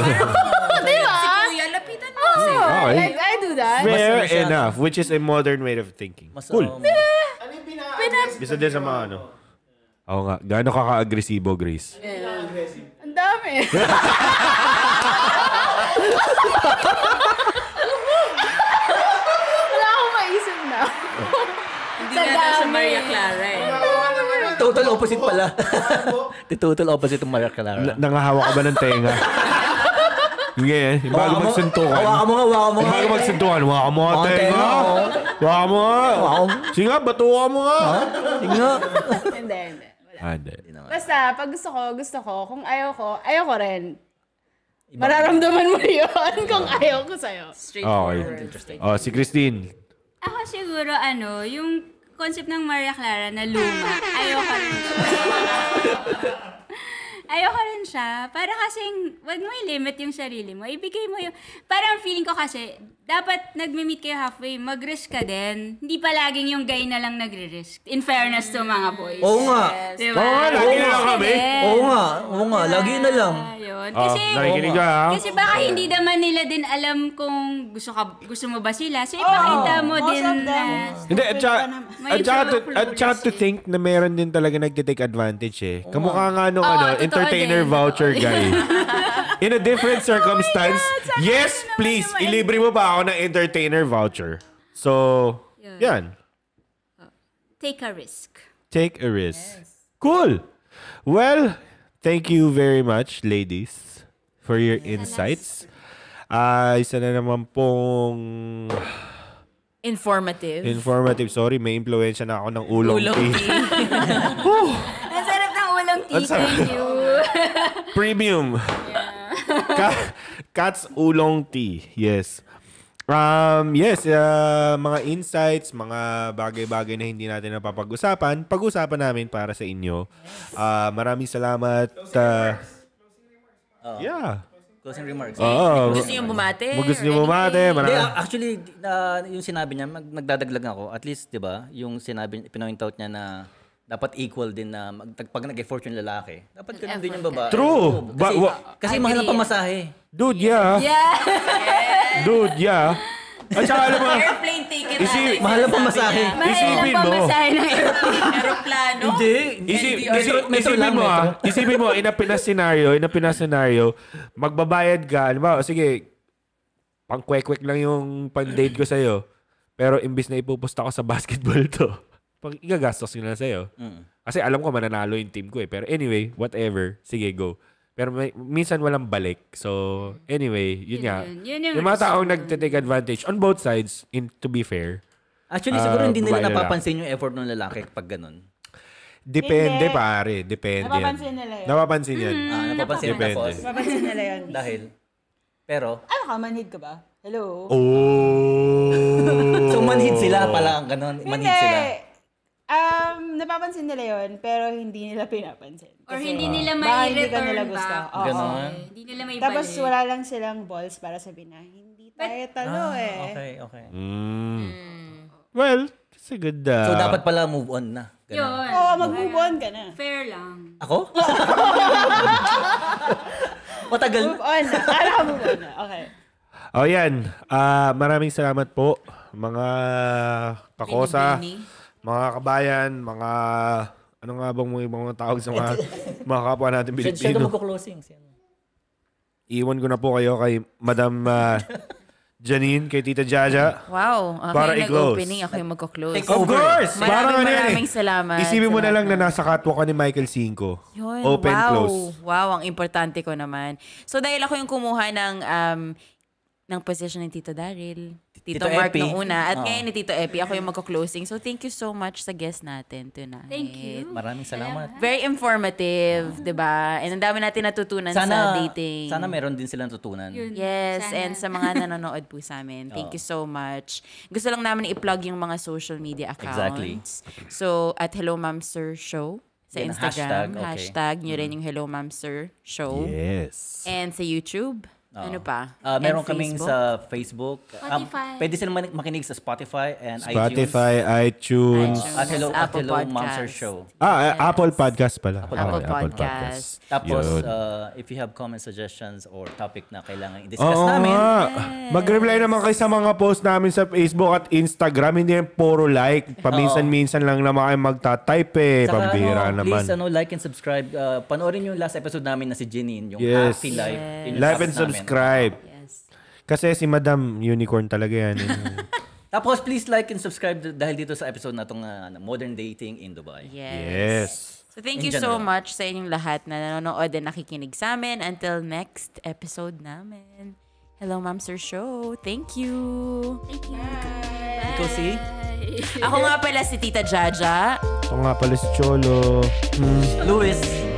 [SPEAKER 6] Di ba?
[SPEAKER 4] Si Kuya, lapitan mo.
[SPEAKER 6] Oh,
[SPEAKER 5] Okay.
[SPEAKER 6] like, I do that.
[SPEAKER 5] Fair enough, which is a modern way of thinking.
[SPEAKER 2] Mas,
[SPEAKER 5] Cool.
[SPEAKER 2] um,
[SPEAKER 7] Ano yung pinaka-aggressive?
[SPEAKER 5] Isa din sa mga ano. Oo nga. Gaano ka ka-agresibo, Grace?
[SPEAKER 6] Ang dami. Wala akong maisip na.
[SPEAKER 4] Hindi
[SPEAKER 6] Sa
[SPEAKER 4] na
[SPEAKER 6] dami.
[SPEAKER 4] Maria Clara eh.
[SPEAKER 2] Total opposite pala. the total opposite ng Maria Clara.
[SPEAKER 5] Na- nangahawak ka ba ng tenga? Ganyan. Yung bago magsuntukan.
[SPEAKER 2] Hawakan mo nga, hawakan mo
[SPEAKER 5] Yung
[SPEAKER 2] nga.
[SPEAKER 5] bago magsuntukan, hawakan mo nga tenga. Hawakan mo nga. Sige nga, batukan mo nga.
[SPEAKER 2] Sige nga.
[SPEAKER 6] Hindi, hindi.
[SPEAKER 5] Ah, hindi.
[SPEAKER 6] Basta, pag gusto ko, gusto ko. Kung ayaw ko, ayaw ko rin. Mararamdaman mo yun kung ayaw ko sa'yo.
[SPEAKER 5] Okay. Oh, si Christine.
[SPEAKER 1] Ako siguro, ano, yung concept ng Maria Clara na luma, ayoko rin siya. ayoko rin siya. Para kasing, wag mo i-limit yung sarili mo. Ibigay mo yung, parang feeling ko kasi, dapat nagme-meet kayo halfway, mag-risk ka din. Hindi palaging yung guy na lang nagre-risk. In fairness to mga boys.
[SPEAKER 2] Oo nga.
[SPEAKER 1] Diba?
[SPEAKER 5] Oo nga, lagi na lang kami.
[SPEAKER 2] Oo nga. Oo nga. Lagi na lang.
[SPEAKER 1] Ayun.
[SPEAKER 5] Oh,
[SPEAKER 1] Kasi,
[SPEAKER 5] nakikinig ka ha?
[SPEAKER 1] kasi baka hindi naman nila din alam kung gusto ka gusto mo ba sila. So ipakita mo
[SPEAKER 6] most
[SPEAKER 1] din na.
[SPEAKER 5] Hindi, at saka, at saka, to,
[SPEAKER 1] true
[SPEAKER 5] at saka to
[SPEAKER 1] clues
[SPEAKER 5] think na meron din talaga nagtitake advantage eh. Kamukha nga nung
[SPEAKER 1] Oo,
[SPEAKER 5] ano, entertainer
[SPEAKER 1] din.
[SPEAKER 5] voucher guy. In a different
[SPEAKER 1] Oh
[SPEAKER 5] circumstance, yes, please, ilibre mo pa ako ng entertainer voucher. So, yan.
[SPEAKER 1] take a risk.
[SPEAKER 5] Take a risk. Cool. Well, thank you very much, ladies, for your insights. Ah, isa na naman pong
[SPEAKER 4] Informative.
[SPEAKER 5] informative. Sorry, may impluensya na ako ng ulong,
[SPEAKER 4] Ulong
[SPEAKER 5] tea.
[SPEAKER 4] tea.
[SPEAKER 1] Ang sarap ng ulang tea.
[SPEAKER 5] Ang sarap.
[SPEAKER 1] Thank you.
[SPEAKER 5] Premium. Ka- Cat's Ulong Tea. Yes. Um, yes, uh, mga insights, mga bagay-bagay na hindi natin napapag-usapan, pag-usapan namin para sa inyo. Uh, maraming salamat. Uh, yeah.
[SPEAKER 2] Closing remarks.
[SPEAKER 5] Oo.
[SPEAKER 4] Gusto niyo bumate?
[SPEAKER 5] Mag gusto niyo bumate.
[SPEAKER 2] Hindi, actually, na yung sinabi niya, mag, nagdadaglag ako. At least, di ba, yung sinabi, pinoint out niya na dapat equal din na mag, pag nag-effort yung lalaki, dapat ganun din yung babae.
[SPEAKER 5] True. Ba-
[SPEAKER 2] Kasi,
[SPEAKER 5] wa-
[SPEAKER 2] kasi mahal ng pamasahe.
[SPEAKER 5] Dude, yeah.
[SPEAKER 1] Yeah.
[SPEAKER 5] Dude, yeah. At saka alam mo,
[SPEAKER 4] Airplane ticket
[SPEAKER 5] Isi-
[SPEAKER 4] natin.
[SPEAKER 2] mahal ang pamasahe.
[SPEAKER 5] Isipin mo.
[SPEAKER 1] pamasahe ng airplane.
[SPEAKER 4] Aeroplano.
[SPEAKER 2] Hindi.
[SPEAKER 5] Isip, isip,
[SPEAKER 2] metro
[SPEAKER 5] isipin
[SPEAKER 2] lang,
[SPEAKER 5] mo
[SPEAKER 2] metro.
[SPEAKER 5] ah, isipin mo, in a Pinas scenario, in a Pinas scenario, magbabayad ka, alam mo, sige, pang kwek lang yung pang-date ko sa'yo, pero imbis na ipupusta ko sa basketball to, pag igagastos na sa'yo.
[SPEAKER 2] Mm.
[SPEAKER 5] Kasi alam ko mananalo yung team ko eh. Pero anyway, whatever, sige, go. Pero may, minsan walang balik. So, anyway, yun,
[SPEAKER 1] Yun
[SPEAKER 5] nga.
[SPEAKER 1] yun. Yun yung
[SPEAKER 5] yung mga taong
[SPEAKER 1] reason.
[SPEAKER 5] nagte-take advantage on both sides, in, to be fair,
[SPEAKER 2] Actually,
[SPEAKER 5] Ah,
[SPEAKER 2] siguro hindi nila
[SPEAKER 5] lalaki.
[SPEAKER 2] napapansin yung effort ng lalaki kapag ganun.
[SPEAKER 5] depende
[SPEAKER 6] Hindi.
[SPEAKER 5] pare. Depende yan.
[SPEAKER 6] Napapansin nila yun.
[SPEAKER 5] Napapansin yan.
[SPEAKER 2] Ah, napapansin
[SPEAKER 5] Depende.
[SPEAKER 2] tapos.
[SPEAKER 6] Mapapansin nila yun.
[SPEAKER 2] Dahil. Pero,
[SPEAKER 6] Ano ka, manhid ka ba? Hello?
[SPEAKER 5] Oh.
[SPEAKER 2] so manhid sila pala ganun. Manhid sila.
[SPEAKER 6] Um, napapansin nila yon pero hindi nila pinapansin.
[SPEAKER 1] Or
[SPEAKER 6] Kasi
[SPEAKER 1] hindi nila
[SPEAKER 6] baka
[SPEAKER 1] may
[SPEAKER 6] hindi ka
[SPEAKER 1] return
[SPEAKER 6] nila gusto.
[SPEAKER 1] back.
[SPEAKER 6] Oo.
[SPEAKER 2] Ganun.
[SPEAKER 1] Hindi nila may
[SPEAKER 6] Tapos
[SPEAKER 1] balik.
[SPEAKER 6] wala lang silang balls para sabihin na hindi tayo talo eh.
[SPEAKER 2] Ah, Okay, okay.
[SPEAKER 5] Mm. Well, it's a good... Uh,
[SPEAKER 2] So dapat pala move on na. Ganun.
[SPEAKER 1] Yun.
[SPEAKER 6] Oo, mag-move on ka na.
[SPEAKER 1] Fair lang.
[SPEAKER 2] Ako? Matagal.
[SPEAKER 6] Move on na. Kala ka move on na. Okay.
[SPEAKER 5] Oh, yan. Ah, maraming salamat po, mga kakosa,
[SPEAKER 4] Bini-bini.
[SPEAKER 5] Mga kabayan, mga... Ano nga bang mga ibang mga tawag sa mga, mga kapwa natin
[SPEAKER 2] Siya, siya
[SPEAKER 5] Pilipino?
[SPEAKER 2] magko-closing. Siya.
[SPEAKER 5] Iwan ko na po kayo kay Madam ah, Janine, kay Tita Jaja.
[SPEAKER 4] Wow. Ako
[SPEAKER 5] Para
[SPEAKER 4] yung
[SPEAKER 5] i-close.
[SPEAKER 4] nag-opening, ako yung magko-close.
[SPEAKER 2] Take
[SPEAKER 5] Of course!
[SPEAKER 4] Maraming
[SPEAKER 5] Parang ano yan eh.
[SPEAKER 4] maraming salamat
[SPEAKER 5] Isipin mo na lang na nasa catwalk ka ni Michael Cinco.
[SPEAKER 4] Yun,
[SPEAKER 5] Open,
[SPEAKER 4] wow.
[SPEAKER 5] close.
[SPEAKER 4] Wow, ang importante ko naman. So dahil ako yung kumuha ng um, ng position ni Tito Daryl, Tito,
[SPEAKER 2] Tito
[SPEAKER 4] Mark
[SPEAKER 2] Epi.
[SPEAKER 4] nung una, at
[SPEAKER 2] Oo.
[SPEAKER 4] ngayon ni Tito Epi, ako yung magko-closing. So thank you so much sa guest natin tonight.
[SPEAKER 1] Thank you.
[SPEAKER 2] Maraming salamat.
[SPEAKER 4] Very informative, 'di ba? And ang dami natin natutunan sa
[SPEAKER 2] Sana,
[SPEAKER 4] dating.
[SPEAKER 2] sana meron din silang tutunan.
[SPEAKER 1] Yun.
[SPEAKER 4] Yes,
[SPEAKER 1] Sana.
[SPEAKER 4] and sa mga nanonood po sa amin, thank you so much. Gusto lang namin i-plug yung mga social media
[SPEAKER 2] Exactly.
[SPEAKER 4] accounts. So, at Hello Ma'am Sir Show sa
[SPEAKER 2] Yan,
[SPEAKER 4] Instagram.
[SPEAKER 2] hashtag,
[SPEAKER 4] Hashtag,
[SPEAKER 2] okay.
[SPEAKER 4] nyo rin yung Hello Ma'am Sir Show.
[SPEAKER 5] Yes.
[SPEAKER 4] And sa YouTube. Ano pa?
[SPEAKER 2] Ah,
[SPEAKER 4] And
[SPEAKER 2] meron kaming sa Facebook. Um,
[SPEAKER 1] Spotify.
[SPEAKER 2] pwede silang manik- makinig sa Spotify and
[SPEAKER 5] Spotify,
[SPEAKER 2] iTunes.
[SPEAKER 5] iTunes.
[SPEAKER 2] At Hello, at
[SPEAKER 4] Apple
[SPEAKER 2] Hello Mom Sir
[SPEAKER 4] Podcast.
[SPEAKER 2] Show.
[SPEAKER 5] Ah, ah, Apple Podcast pala.
[SPEAKER 2] Apple
[SPEAKER 5] Okay,
[SPEAKER 4] Podcast.
[SPEAKER 2] Tapos,
[SPEAKER 5] Yun.
[SPEAKER 2] uh, if you have comment suggestions or topic na kailangan i-discuss
[SPEAKER 5] Oo
[SPEAKER 2] namin,
[SPEAKER 5] nga. Mag-reply naman kayo sa mga post namin sa Facebook at Instagram. Hindi yan puro like. Paminsan-minsan lang naman kayo magta-type eh.
[SPEAKER 2] Saka,
[SPEAKER 5] Pambira
[SPEAKER 2] ano,
[SPEAKER 5] naman.
[SPEAKER 2] Please, ano, like and subscribe. Uh, panoorin yung last episode namin na si Janine, yung
[SPEAKER 5] Yes.
[SPEAKER 2] Happy Life. Yung
[SPEAKER 5] Like
[SPEAKER 2] topic
[SPEAKER 5] and
[SPEAKER 2] namin.
[SPEAKER 5] Subscribe.
[SPEAKER 4] Yes.
[SPEAKER 5] Kasi si Madam Unicorn talaga yan. eh.
[SPEAKER 2] Tapos please like and subscribe dahil dito sa episode na itong uh, Modern Dating in Dubai.
[SPEAKER 4] Yes.
[SPEAKER 5] Yes.
[SPEAKER 4] So thank
[SPEAKER 2] In
[SPEAKER 4] you so
[SPEAKER 2] general.
[SPEAKER 4] much sa inyong lahat na nanonood and nakikinig sa amin. Until next episode namin. Hello, Ma'am Sir Show. Thank you.
[SPEAKER 2] Ikaw si?
[SPEAKER 4] Ako nga pala si Tita Jaja.
[SPEAKER 5] Ako nga pala si Cholo.
[SPEAKER 2] Louis.
[SPEAKER 1] Hello.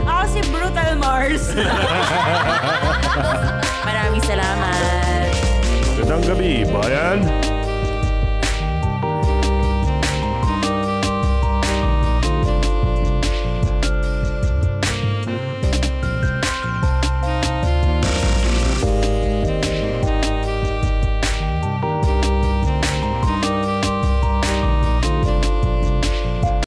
[SPEAKER 6] Ako si Brutal Mars.
[SPEAKER 4] Maraming salamat.
[SPEAKER 5] Magandang gabi, bayan.